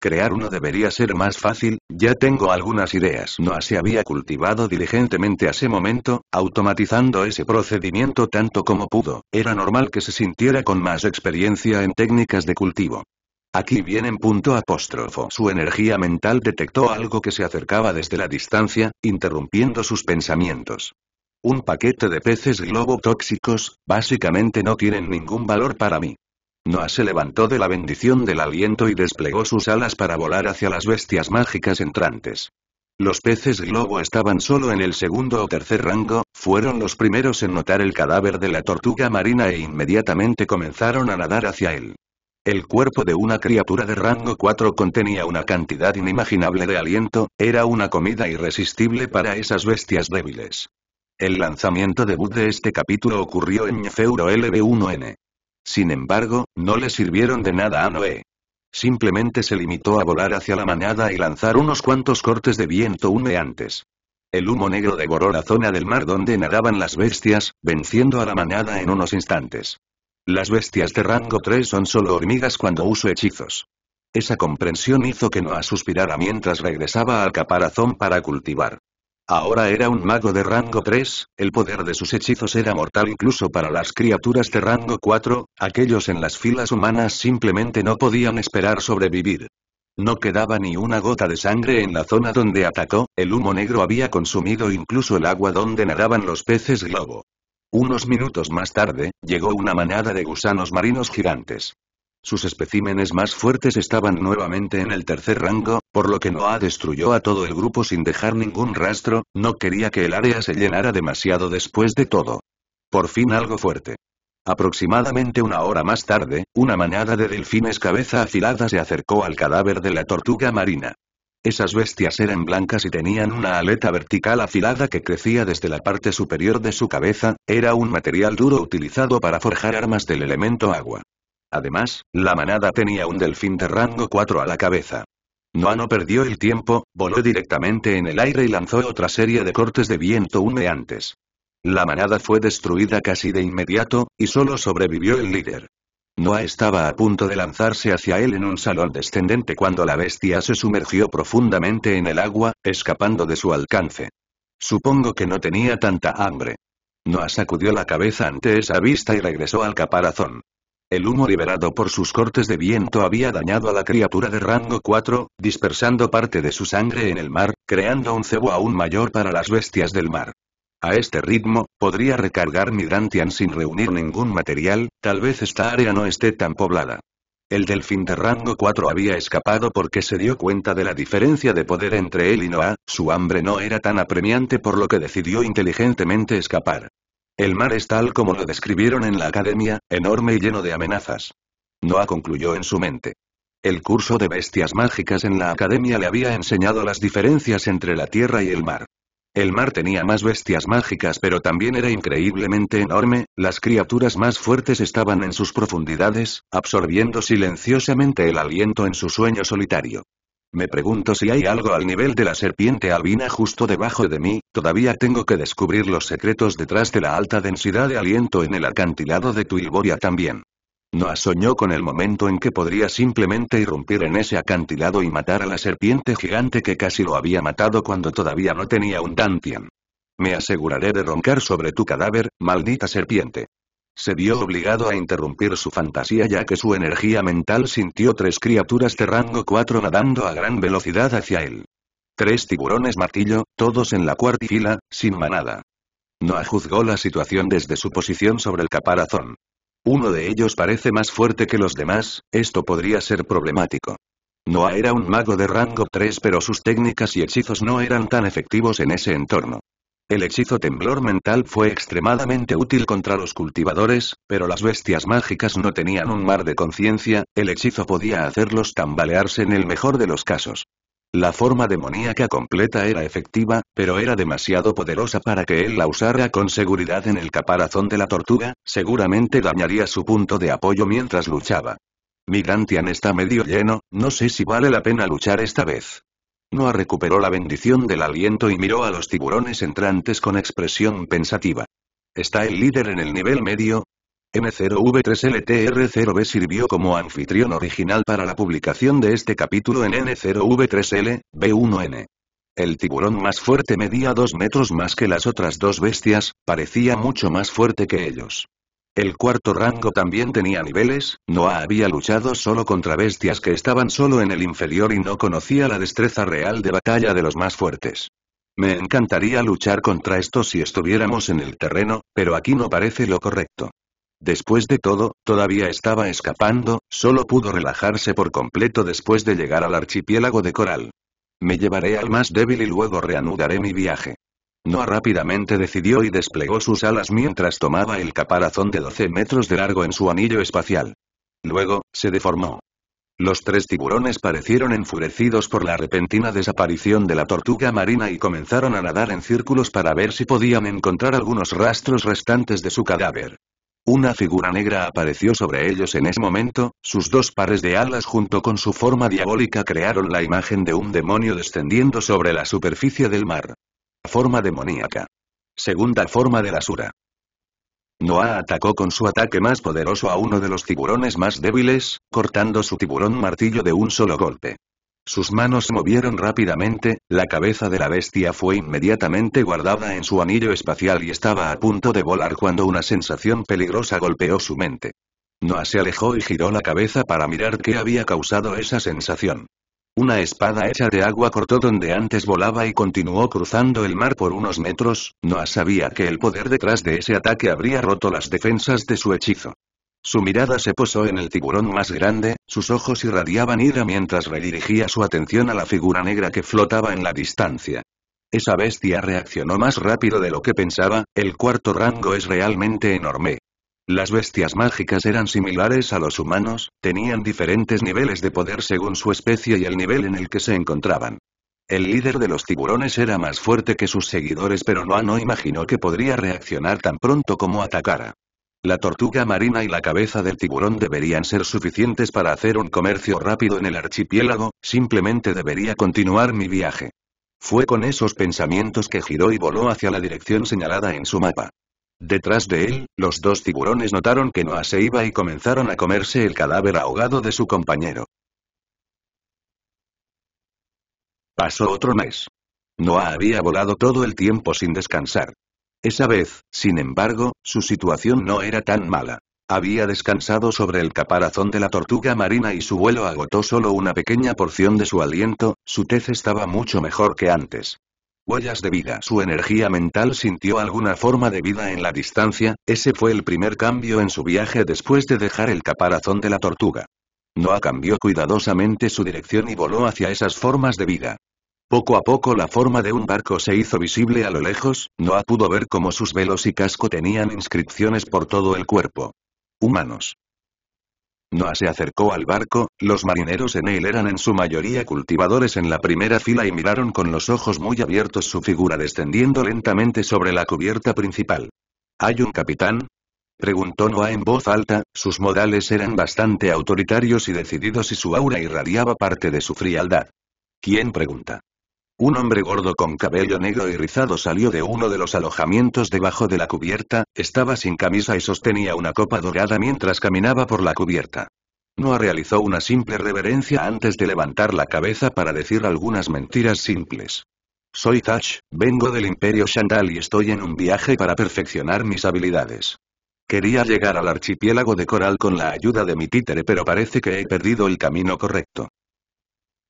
Crear uno debería ser más fácil, ya tengo algunas ideas. No se había cultivado diligentemente a ese momento, automatizando ese procedimiento tanto como pudo, era normal que se sintiera con más experiencia en técnicas de cultivo. Aquí viene en punto apóstrofo. Su energía mental detectó algo que se acercaba desde la distancia, interrumpiendo sus pensamientos. Un paquete de peces globo tóxicos, básicamente no tienen ningún valor para mí. Noah se levantó de la bendición del aliento y desplegó sus alas para volar hacia las bestias mágicas entrantes. Los peces globo estaban solo en el segundo o tercer rango, fueron los primeros en notar el cadáver de la tortuga marina e inmediatamente comenzaron a nadar hacia él. El cuerpo de una criatura de rango 4 contenía una cantidad inimaginable de aliento, era una comida irresistible para esas bestias débiles. El lanzamiento debut de este capítulo ocurrió en Ñefeuro LB1N. Sin embargo, no le sirvieron de nada a Noé. Simplemente se limitó a volar hacia la manada y lanzar unos cuantos cortes de viento humeantes. El humo negro devoró la zona del mar donde nadaban las bestias, venciendo a la manada en unos instantes. Las bestias de rango 3 son solo hormigas cuando uso hechizos. Esa comprensión hizo que Noah suspirara mientras regresaba al caparazón para cultivar. Ahora era un mago de rango 3, el poder de sus hechizos era mortal incluso para las criaturas de rango 4, aquellos en las filas humanas simplemente no podían esperar sobrevivir. No quedaba ni una gota de sangre en la zona donde atacó, el humo negro había consumido incluso el agua donde nadaban los peces globo. Unos minutos más tarde, llegó una manada de gusanos marinos gigantes. Sus especímenes más fuertes estaban nuevamente en el tercer rango, por lo que Noah destruyó a todo el grupo sin dejar ningún rastro, no quería que el área se llenara demasiado después de todo. Por fin algo fuerte. Aproximadamente una hora más tarde, una manada de delfines cabeza afilada se acercó al cadáver de la tortuga marina. Esas bestias eran blancas y tenían una aleta vertical afilada que crecía desde la parte superior de su cabeza, era un material duro utilizado para forjar armas del elemento agua. Además, la manada tenía un delfín de rango 4 a la cabeza. Noah no perdió el tiempo, voló directamente en el aire y lanzó otra serie de cortes de viento humeantes. La manada fue destruida casi de inmediato, y solo sobrevivió el líder. Noah estaba a punto de lanzarse hacia él en un salón descendente cuando la bestia se sumergió profundamente en el agua, escapando de su alcance. Supongo que no tenía tanta hambre. Noah sacudió la cabeza ante esa vista y regresó al caparazón. El humo liberado por sus cortes de viento había dañado a la criatura de rango 4, dispersando parte de su sangre en el mar, creando un cebo aún mayor para las bestias del mar. A este ritmo, podría recargar Migrantian sin reunir ningún material, tal vez esta área no esté tan poblada. El delfín de rango 4 había escapado porque se dio cuenta de la diferencia de poder entre él y Noah, su hambre no era tan apremiante por lo que decidió inteligentemente escapar. El mar es tal como lo describieron en la academia, enorme y lleno de amenazas. Noah concluyó en su mente. El curso de bestias mágicas en la academia le había enseñado las diferencias entre la tierra y el mar. El mar tenía más bestias mágicas pero también era increíblemente enorme, las criaturas más fuertes estaban en sus profundidades, absorbiendo silenciosamente el aliento en su sueño solitario. Me pregunto si hay algo al nivel de la serpiente albina justo debajo de mí, todavía tengo que descubrir los secretos detrás de la alta densidad de aliento en el acantilado de Tuilboria también. Noah soñó con el momento en que podría simplemente irrumpir en ese acantilado y matar a la serpiente gigante que casi lo había matado cuando todavía no tenía un Dantian. Me aseguraré de roncar sobre tu cadáver, maldita serpiente. Se vio obligado a interrumpir su fantasía ya que su energía mental sintió tres criaturas de rango 4 nadando a gran velocidad hacia él. Tres tiburones martillo, todos en la cuarta fila, sin manada. Noah juzgó la situación desde su posición sobre el caparazón. Uno de ellos parece más fuerte que los demás, esto podría ser problemático. Noah era un mago de rango 3 pero sus técnicas y hechizos no eran tan efectivos en ese entorno. El hechizo temblor mental fue extremadamente útil contra los cultivadores, pero las bestias mágicas no tenían un mar de conciencia, el hechizo podía hacerlos tambalearse en el mejor de los casos. La forma demoníaca completa era efectiva, pero era demasiado poderosa para que él la usara con seguridad en el caparazón de la tortuga, seguramente dañaría su punto de apoyo mientras luchaba. Migrantian está medio lleno, no sé si vale la pena luchar esta vez. Noah recuperó la bendición del aliento y miró a los tiburones entrantes con expresión pensativa. ¿Está el líder en el nivel medio? N0V3LTR0B sirvió como anfitrión original para la publicación de este capítulo en N0V3L, B1N. El tiburón más fuerte medía dos metros más que las otras dos bestias, parecía mucho más fuerte que ellos. El cuarto rango también tenía niveles, Noah había luchado solo contra bestias que estaban solo en el inferior y no conocía la destreza real de batalla de los más fuertes. Me encantaría luchar contra esto si estuviéramos en el terreno, pero aquí no parece lo correcto. Después de todo, todavía estaba escapando, solo pudo relajarse por completo después de llegar al archipiélago de coral. Me llevaré al más débil y luego reanudaré mi viaje. Noah rápidamente decidió y desplegó sus alas mientras tomaba el caparazón de 12 metros de largo en su anillo espacial. Luego, se deformó. Los tres tiburones parecieron enfurecidos por la repentina desaparición de la tortuga marina y comenzaron a nadar en círculos para ver si podían encontrar algunos rastros restantes de su cadáver. Una figura negra apareció sobre ellos en ese momento, sus dos pares de alas junto con su forma diabólica crearon la imagen de un demonio descendiendo sobre la superficie del mar. Forma demoníaca. Segunda forma de la sura. Noah atacó con su ataque más poderoso a uno de los tiburones más débiles, cortando su tiburón martillo de un solo golpe. Sus manos se movieron rápidamente, la cabeza de la bestia fue inmediatamente guardada en su anillo espacial y estaba a punto de volar cuando una sensación peligrosa golpeó su mente. Noah se alejó y giró la cabeza para mirar qué había causado esa sensación. Una espada hecha de agua cortó donde antes volaba y continuó cruzando el mar por unos metros, Noah sabía que el poder detrás de ese ataque habría roto las defensas de su hechizo. Su mirada se posó en el tiburón más grande, sus ojos irradiaban ira mientras redirigía su atención a la figura negra que flotaba en la distancia. Esa bestia reaccionó más rápido de lo que pensaba, el cuarto rango es realmente enorme. Las bestias mágicas eran similares a los humanos, tenían diferentes niveles de poder según su especie y el nivel en el que se encontraban. El líder de los tiburones era más fuerte que sus seguidores pero Noah no imaginó que podría reaccionar tan pronto como atacara. La tortuga marina y la cabeza del tiburón deberían ser suficientes para hacer un comercio rápido en el archipiélago, simplemente debería continuar mi viaje. Fue con esos pensamientos que giró y voló hacia la dirección señalada en su mapa. Detrás de él, los dos tiburones notaron que Noah se iba y comenzaron a comerse el cadáver ahogado de su compañero. Pasó otro mes. Noah había volado todo el tiempo sin descansar. Esa vez, sin embargo, su situación no era tan mala. Había descansado sobre el caparazón de la tortuga marina y su vuelo agotó solo una pequeña porción de su aliento, su tez estaba mucho mejor que antes. Huellas de vida. Su energía mental sintió alguna forma de vida en la distancia, ese fue el primer cambio en su viaje después de dejar el caparazón de la tortuga. Noah cambió cuidadosamente su dirección y voló hacia esas formas de vida. Poco a poco la forma de un barco se hizo visible a lo lejos, Noah pudo ver cómo sus velos y casco tenían inscripciones por todo el cuerpo. Humanos. Noah se acercó al barco, los marineros en él eran en su mayoría cultivadores en la primera fila y miraron con los ojos muy abiertos su figura descendiendo lentamente sobre la cubierta principal. ¿Hay un capitán? Preguntó Noah en voz alta, sus modales eran bastante autoritarios y decididos y su aura irradiaba parte de su frialdad. ¿Quién pregunta? Un hombre gordo con cabello negro y rizado salió de uno de los alojamientos debajo de la cubierta, estaba sin camisa y sostenía una copa dorada mientras caminaba por la cubierta. Noah realizó una simple reverencia antes de levantar la cabeza para decir algunas mentiras simples. Soy Thatch, vengo del Imperio Shandal y estoy en un viaje para perfeccionar mis habilidades. Quería llegar al archipiélago de Coral con la ayuda de mi títere pero parece que he perdido el camino correcto.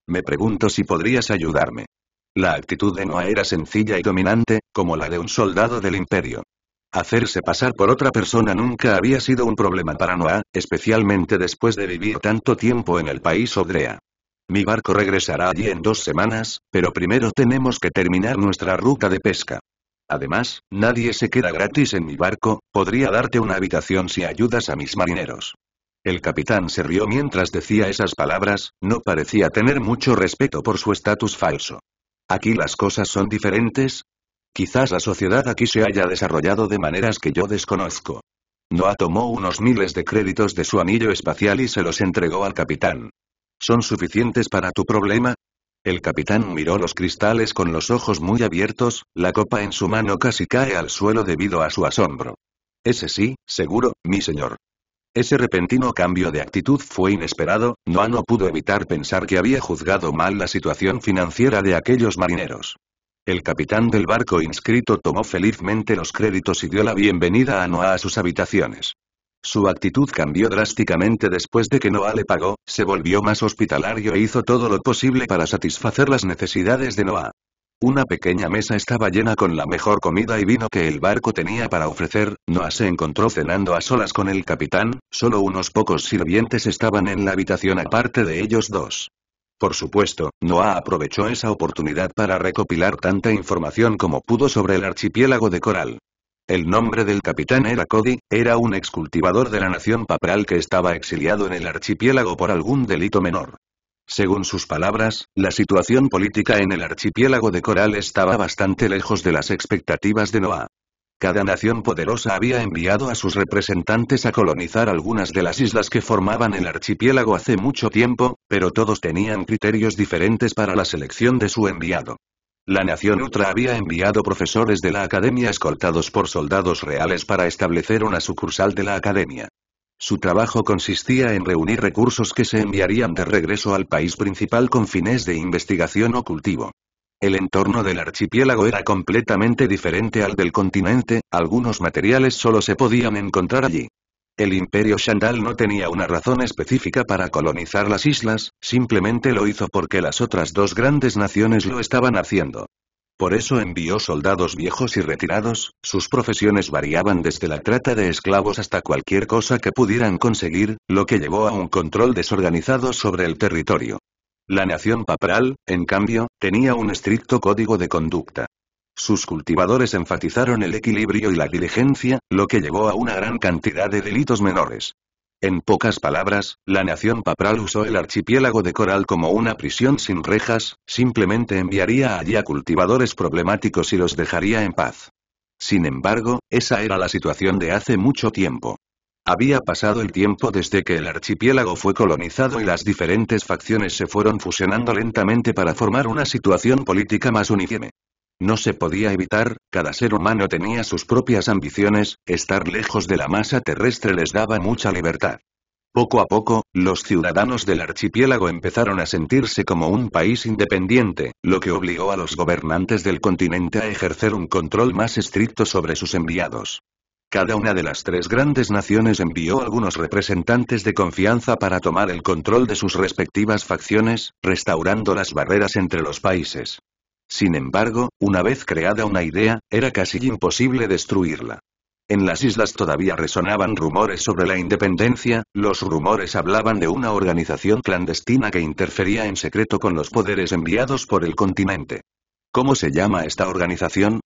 Me pregunto si podrías ayudarme. La actitud de Noah era sencilla y dominante, como la de un soldado del imperio. Hacerse pasar por otra persona nunca había sido un problema para Noah, especialmente después de vivir tanto tiempo en el país Odrea. Mi barco regresará allí en dos semanas, pero primero tenemos que terminar nuestra ruta de pesca. Además, nadie se queda gratis en mi barco, podría darte una habitación si ayudas a mis marineros. El capitán se rió mientras decía esas palabras, no parecía tener mucho respeto por su estatus falso. ¿Aquí las cosas son diferentes? Quizás la sociedad aquí se haya desarrollado de maneras que yo desconozco. Noah tomó unos miles de créditos de su anillo espacial y se los entregó al capitán. ¿Son suficientes para tu problema? El capitán miró los cristales con los ojos muy abiertos, la copa en su mano casi cae al suelo debido a su asombro. Ese sí, seguro, mi señor. Ese repentino cambio de actitud fue inesperado, Noah no pudo evitar pensar que había juzgado mal la situación financiera de aquellos marineros. El capitán del barco inscrito tomó felizmente los créditos y dio la bienvenida a Noah a sus habitaciones. Su actitud cambió drásticamente después de que Noah le pagó, se volvió más hospitalario e hizo todo lo posible para satisfacer las necesidades de Noah. Una pequeña mesa estaba llena con la mejor comida y vino que el barco tenía para ofrecer, Noah se encontró cenando a solas con el capitán, solo unos pocos sirvientes estaban en la habitación aparte de ellos dos. Por supuesto, Noah aprovechó esa oportunidad para recopilar tanta información como pudo sobre el archipiélago de Coral. El nombre del capitán era Cody, era un excultivador de la nación papral que estaba exiliado en el archipiélago por algún delito menor. Según sus palabras, la situación política en el archipiélago de Coral estaba bastante lejos de las expectativas de Noah. Cada nación poderosa había enviado a sus representantes a colonizar algunas de las islas que formaban el archipiélago hace mucho tiempo, pero todos tenían criterios diferentes para la selección de su enviado. La nación Utra había enviado profesores de la academia escoltados por soldados reales para establecer una sucursal de la academia. Su trabajo consistía en reunir recursos que se enviarían de regreso al país principal con fines de investigación o cultivo. El entorno del archipiélago era completamente diferente al del continente, algunos materiales solo se podían encontrar allí. El imperio Shandal no tenía una razón específica para colonizar las islas, simplemente lo hizo porque las otras dos grandes naciones lo estaban haciendo. Por eso envió soldados viejos y retirados, sus profesiones variaban desde la trata de esclavos hasta cualquier cosa que pudieran conseguir, lo que llevó a un control desorganizado sobre el territorio. La nación papral, en cambio, tenía un estricto código de conducta. Sus cultivadores enfatizaron el equilibrio y la diligencia, lo que llevó a una gran cantidad de delitos menores. En pocas palabras, la nación papral usó el archipiélago de Coral como una prisión sin rejas, simplemente enviaría allí a cultivadores problemáticos y los dejaría en paz. Sin embargo, esa era la situación de hace mucho tiempo. Había pasado el tiempo desde que el archipiélago fue colonizado y las diferentes facciones se fueron fusionando lentamente para formar una situación política más uniforme. No se podía evitar, cada ser humano tenía sus propias ambiciones, estar lejos de la masa terrestre les daba mucha libertad. Poco a poco, los ciudadanos del archipiélago empezaron a sentirse como un país independiente, lo que obligó a los gobernantes del continente a ejercer un control más estricto sobre sus enviados. Cada una de las tres grandes naciones envió algunos representantes de confianza para tomar el control de sus respectivas facciones, restaurando las barreras entre los países. Sin embargo, una vez creada una idea, era casi imposible destruirla. En las islas todavía resonaban rumores sobre la independencia, los rumores hablaban de una organización clandestina que interfería en secreto con los poderes enviados por el continente. ¿Cómo se llama esta organización?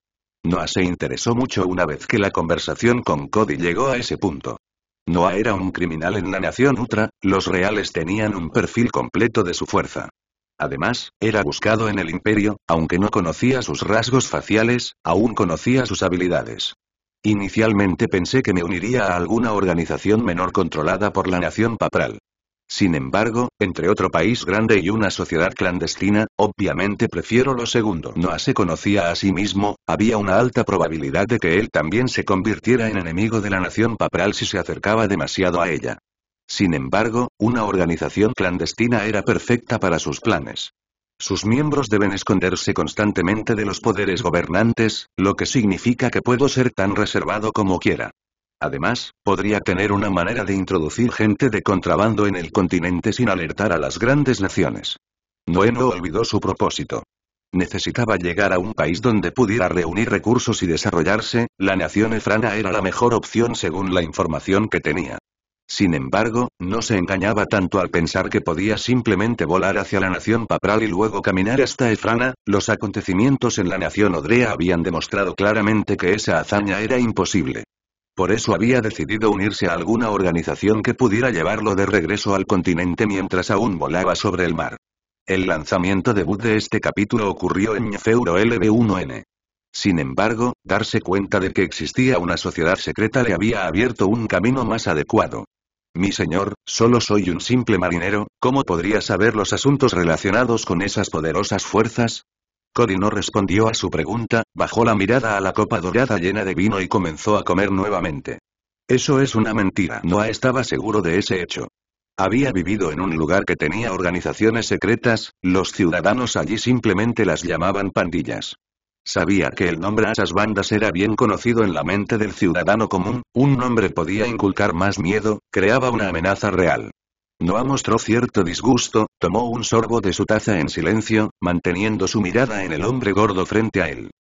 Noah se interesó mucho una vez que la conversación con Cody llegó a ese punto. Noah era un criminal en la nación Utra, los reales tenían un perfil completo de su fuerza. Además, era buscado en el imperio, aunque no conocía sus rasgos faciales, aún conocía sus habilidades. Inicialmente pensé que me uniría a alguna organización menor controlada por la nación papral. Sin embargo, entre otro país grande y una sociedad clandestina, obviamente prefiero lo segundo. No se conocía a sí mismo, había una alta probabilidad de que él también se convirtiera en enemigo de la nación papral si se acercaba demasiado a ella. Sin embargo, una organización clandestina era perfecta para sus planes. Sus miembros deben esconderse constantemente de los poderes gobernantes, lo que significa que puedo ser tan reservado como quiera. Además, podría tener una manera de introducir gente de contrabando en el continente sin alertar a las grandes naciones. Noé no olvidó su propósito. Necesitaba llegar a un país donde pudiera reunir recursos y desarrollarse, la nación efrana era la mejor opción según la información que tenía. Sin embargo, no se engañaba tanto al pensar que podía simplemente volar hacia la nación papral y luego caminar hasta Efrana, los acontecimientos en la nación Odrea habían demostrado claramente que esa hazaña era imposible. Por eso había decidido unirse a alguna organización que pudiera llevarlo de regreso al continente mientras aún volaba sobre el mar. El lanzamiento debut de este capítulo ocurrió en Ñefeuro LB1N. Sin embargo, darse cuenta de que existía una sociedad secreta le había abierto un camino más adecuado. Mi señor, solo soy un simple marinero, ¿cómo podría saber los asuntos relacionados con esas poderosas fuerzas? Cody no respondió a su pregunta, bajó la mirada a la copa dorada llena de vino y comenzó a comer nuevamente. Eso es una mentira. No estaba seguro de ese hecho. Había vivido en un lugar que tenía organizaciones secretas, los ciudadanos allí simplemente las llamaban pandillas. Sabía que el nombre a esas bandas era bien conocido en la mente del ciudadano común, un nombre podía inculcar más miedo, creaba una amenaza real. Noah mostró cierto disgusto, tomó un sorbo de su taza en silencio, manteniendo su mirada en el hombre gordo frente a él.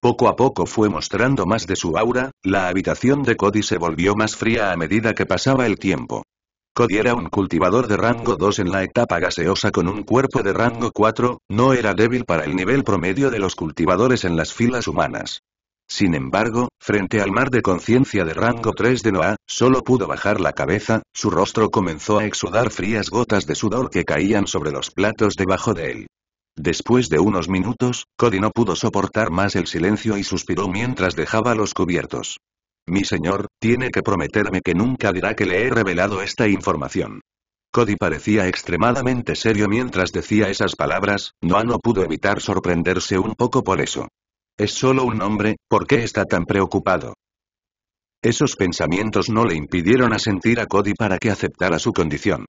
Poco a poco fue mostrando más de su aura, la habitación de Cody se volvió más fría a medida que pasaba el tiempo. Cody era un cultivador de rango 2 en la etapa gaseosa con un cuerpo de rango 4, no era débil para el nivel promedio de los cultivadores en las filas humanas. Sin embargo, frente al mar de conciencia de rango 3 de Noah, solo pudo bajar la cabeza, su rostro comenzó a exudar frías gotas de sudor que caían sobre los platos debajo de él. Después de unos minutos, Cody no pudo soportar más el silencio y suspiró mientras dejaba los cubiertos. Mi señor, tiene que prometerme que nunca dirá que le he revelado esta información. Cody parecía extremadamente serio mientras decía esas palabras, Noah no pudo evitar sorprenderse un poco por eso. Es solo un hombre, ¿por qué está tan preocupado? Esos pensamientos no le impidieron asentir a Cody para que aceptara su condición.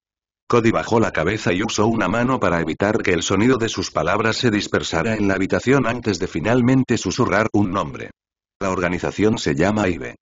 Cody bajó la cabeza y usó una mano para evitar que el sonido de sus palabras se dispersara en la habitación antes de finalmente susurrar un nombre. La organización se llama IBE.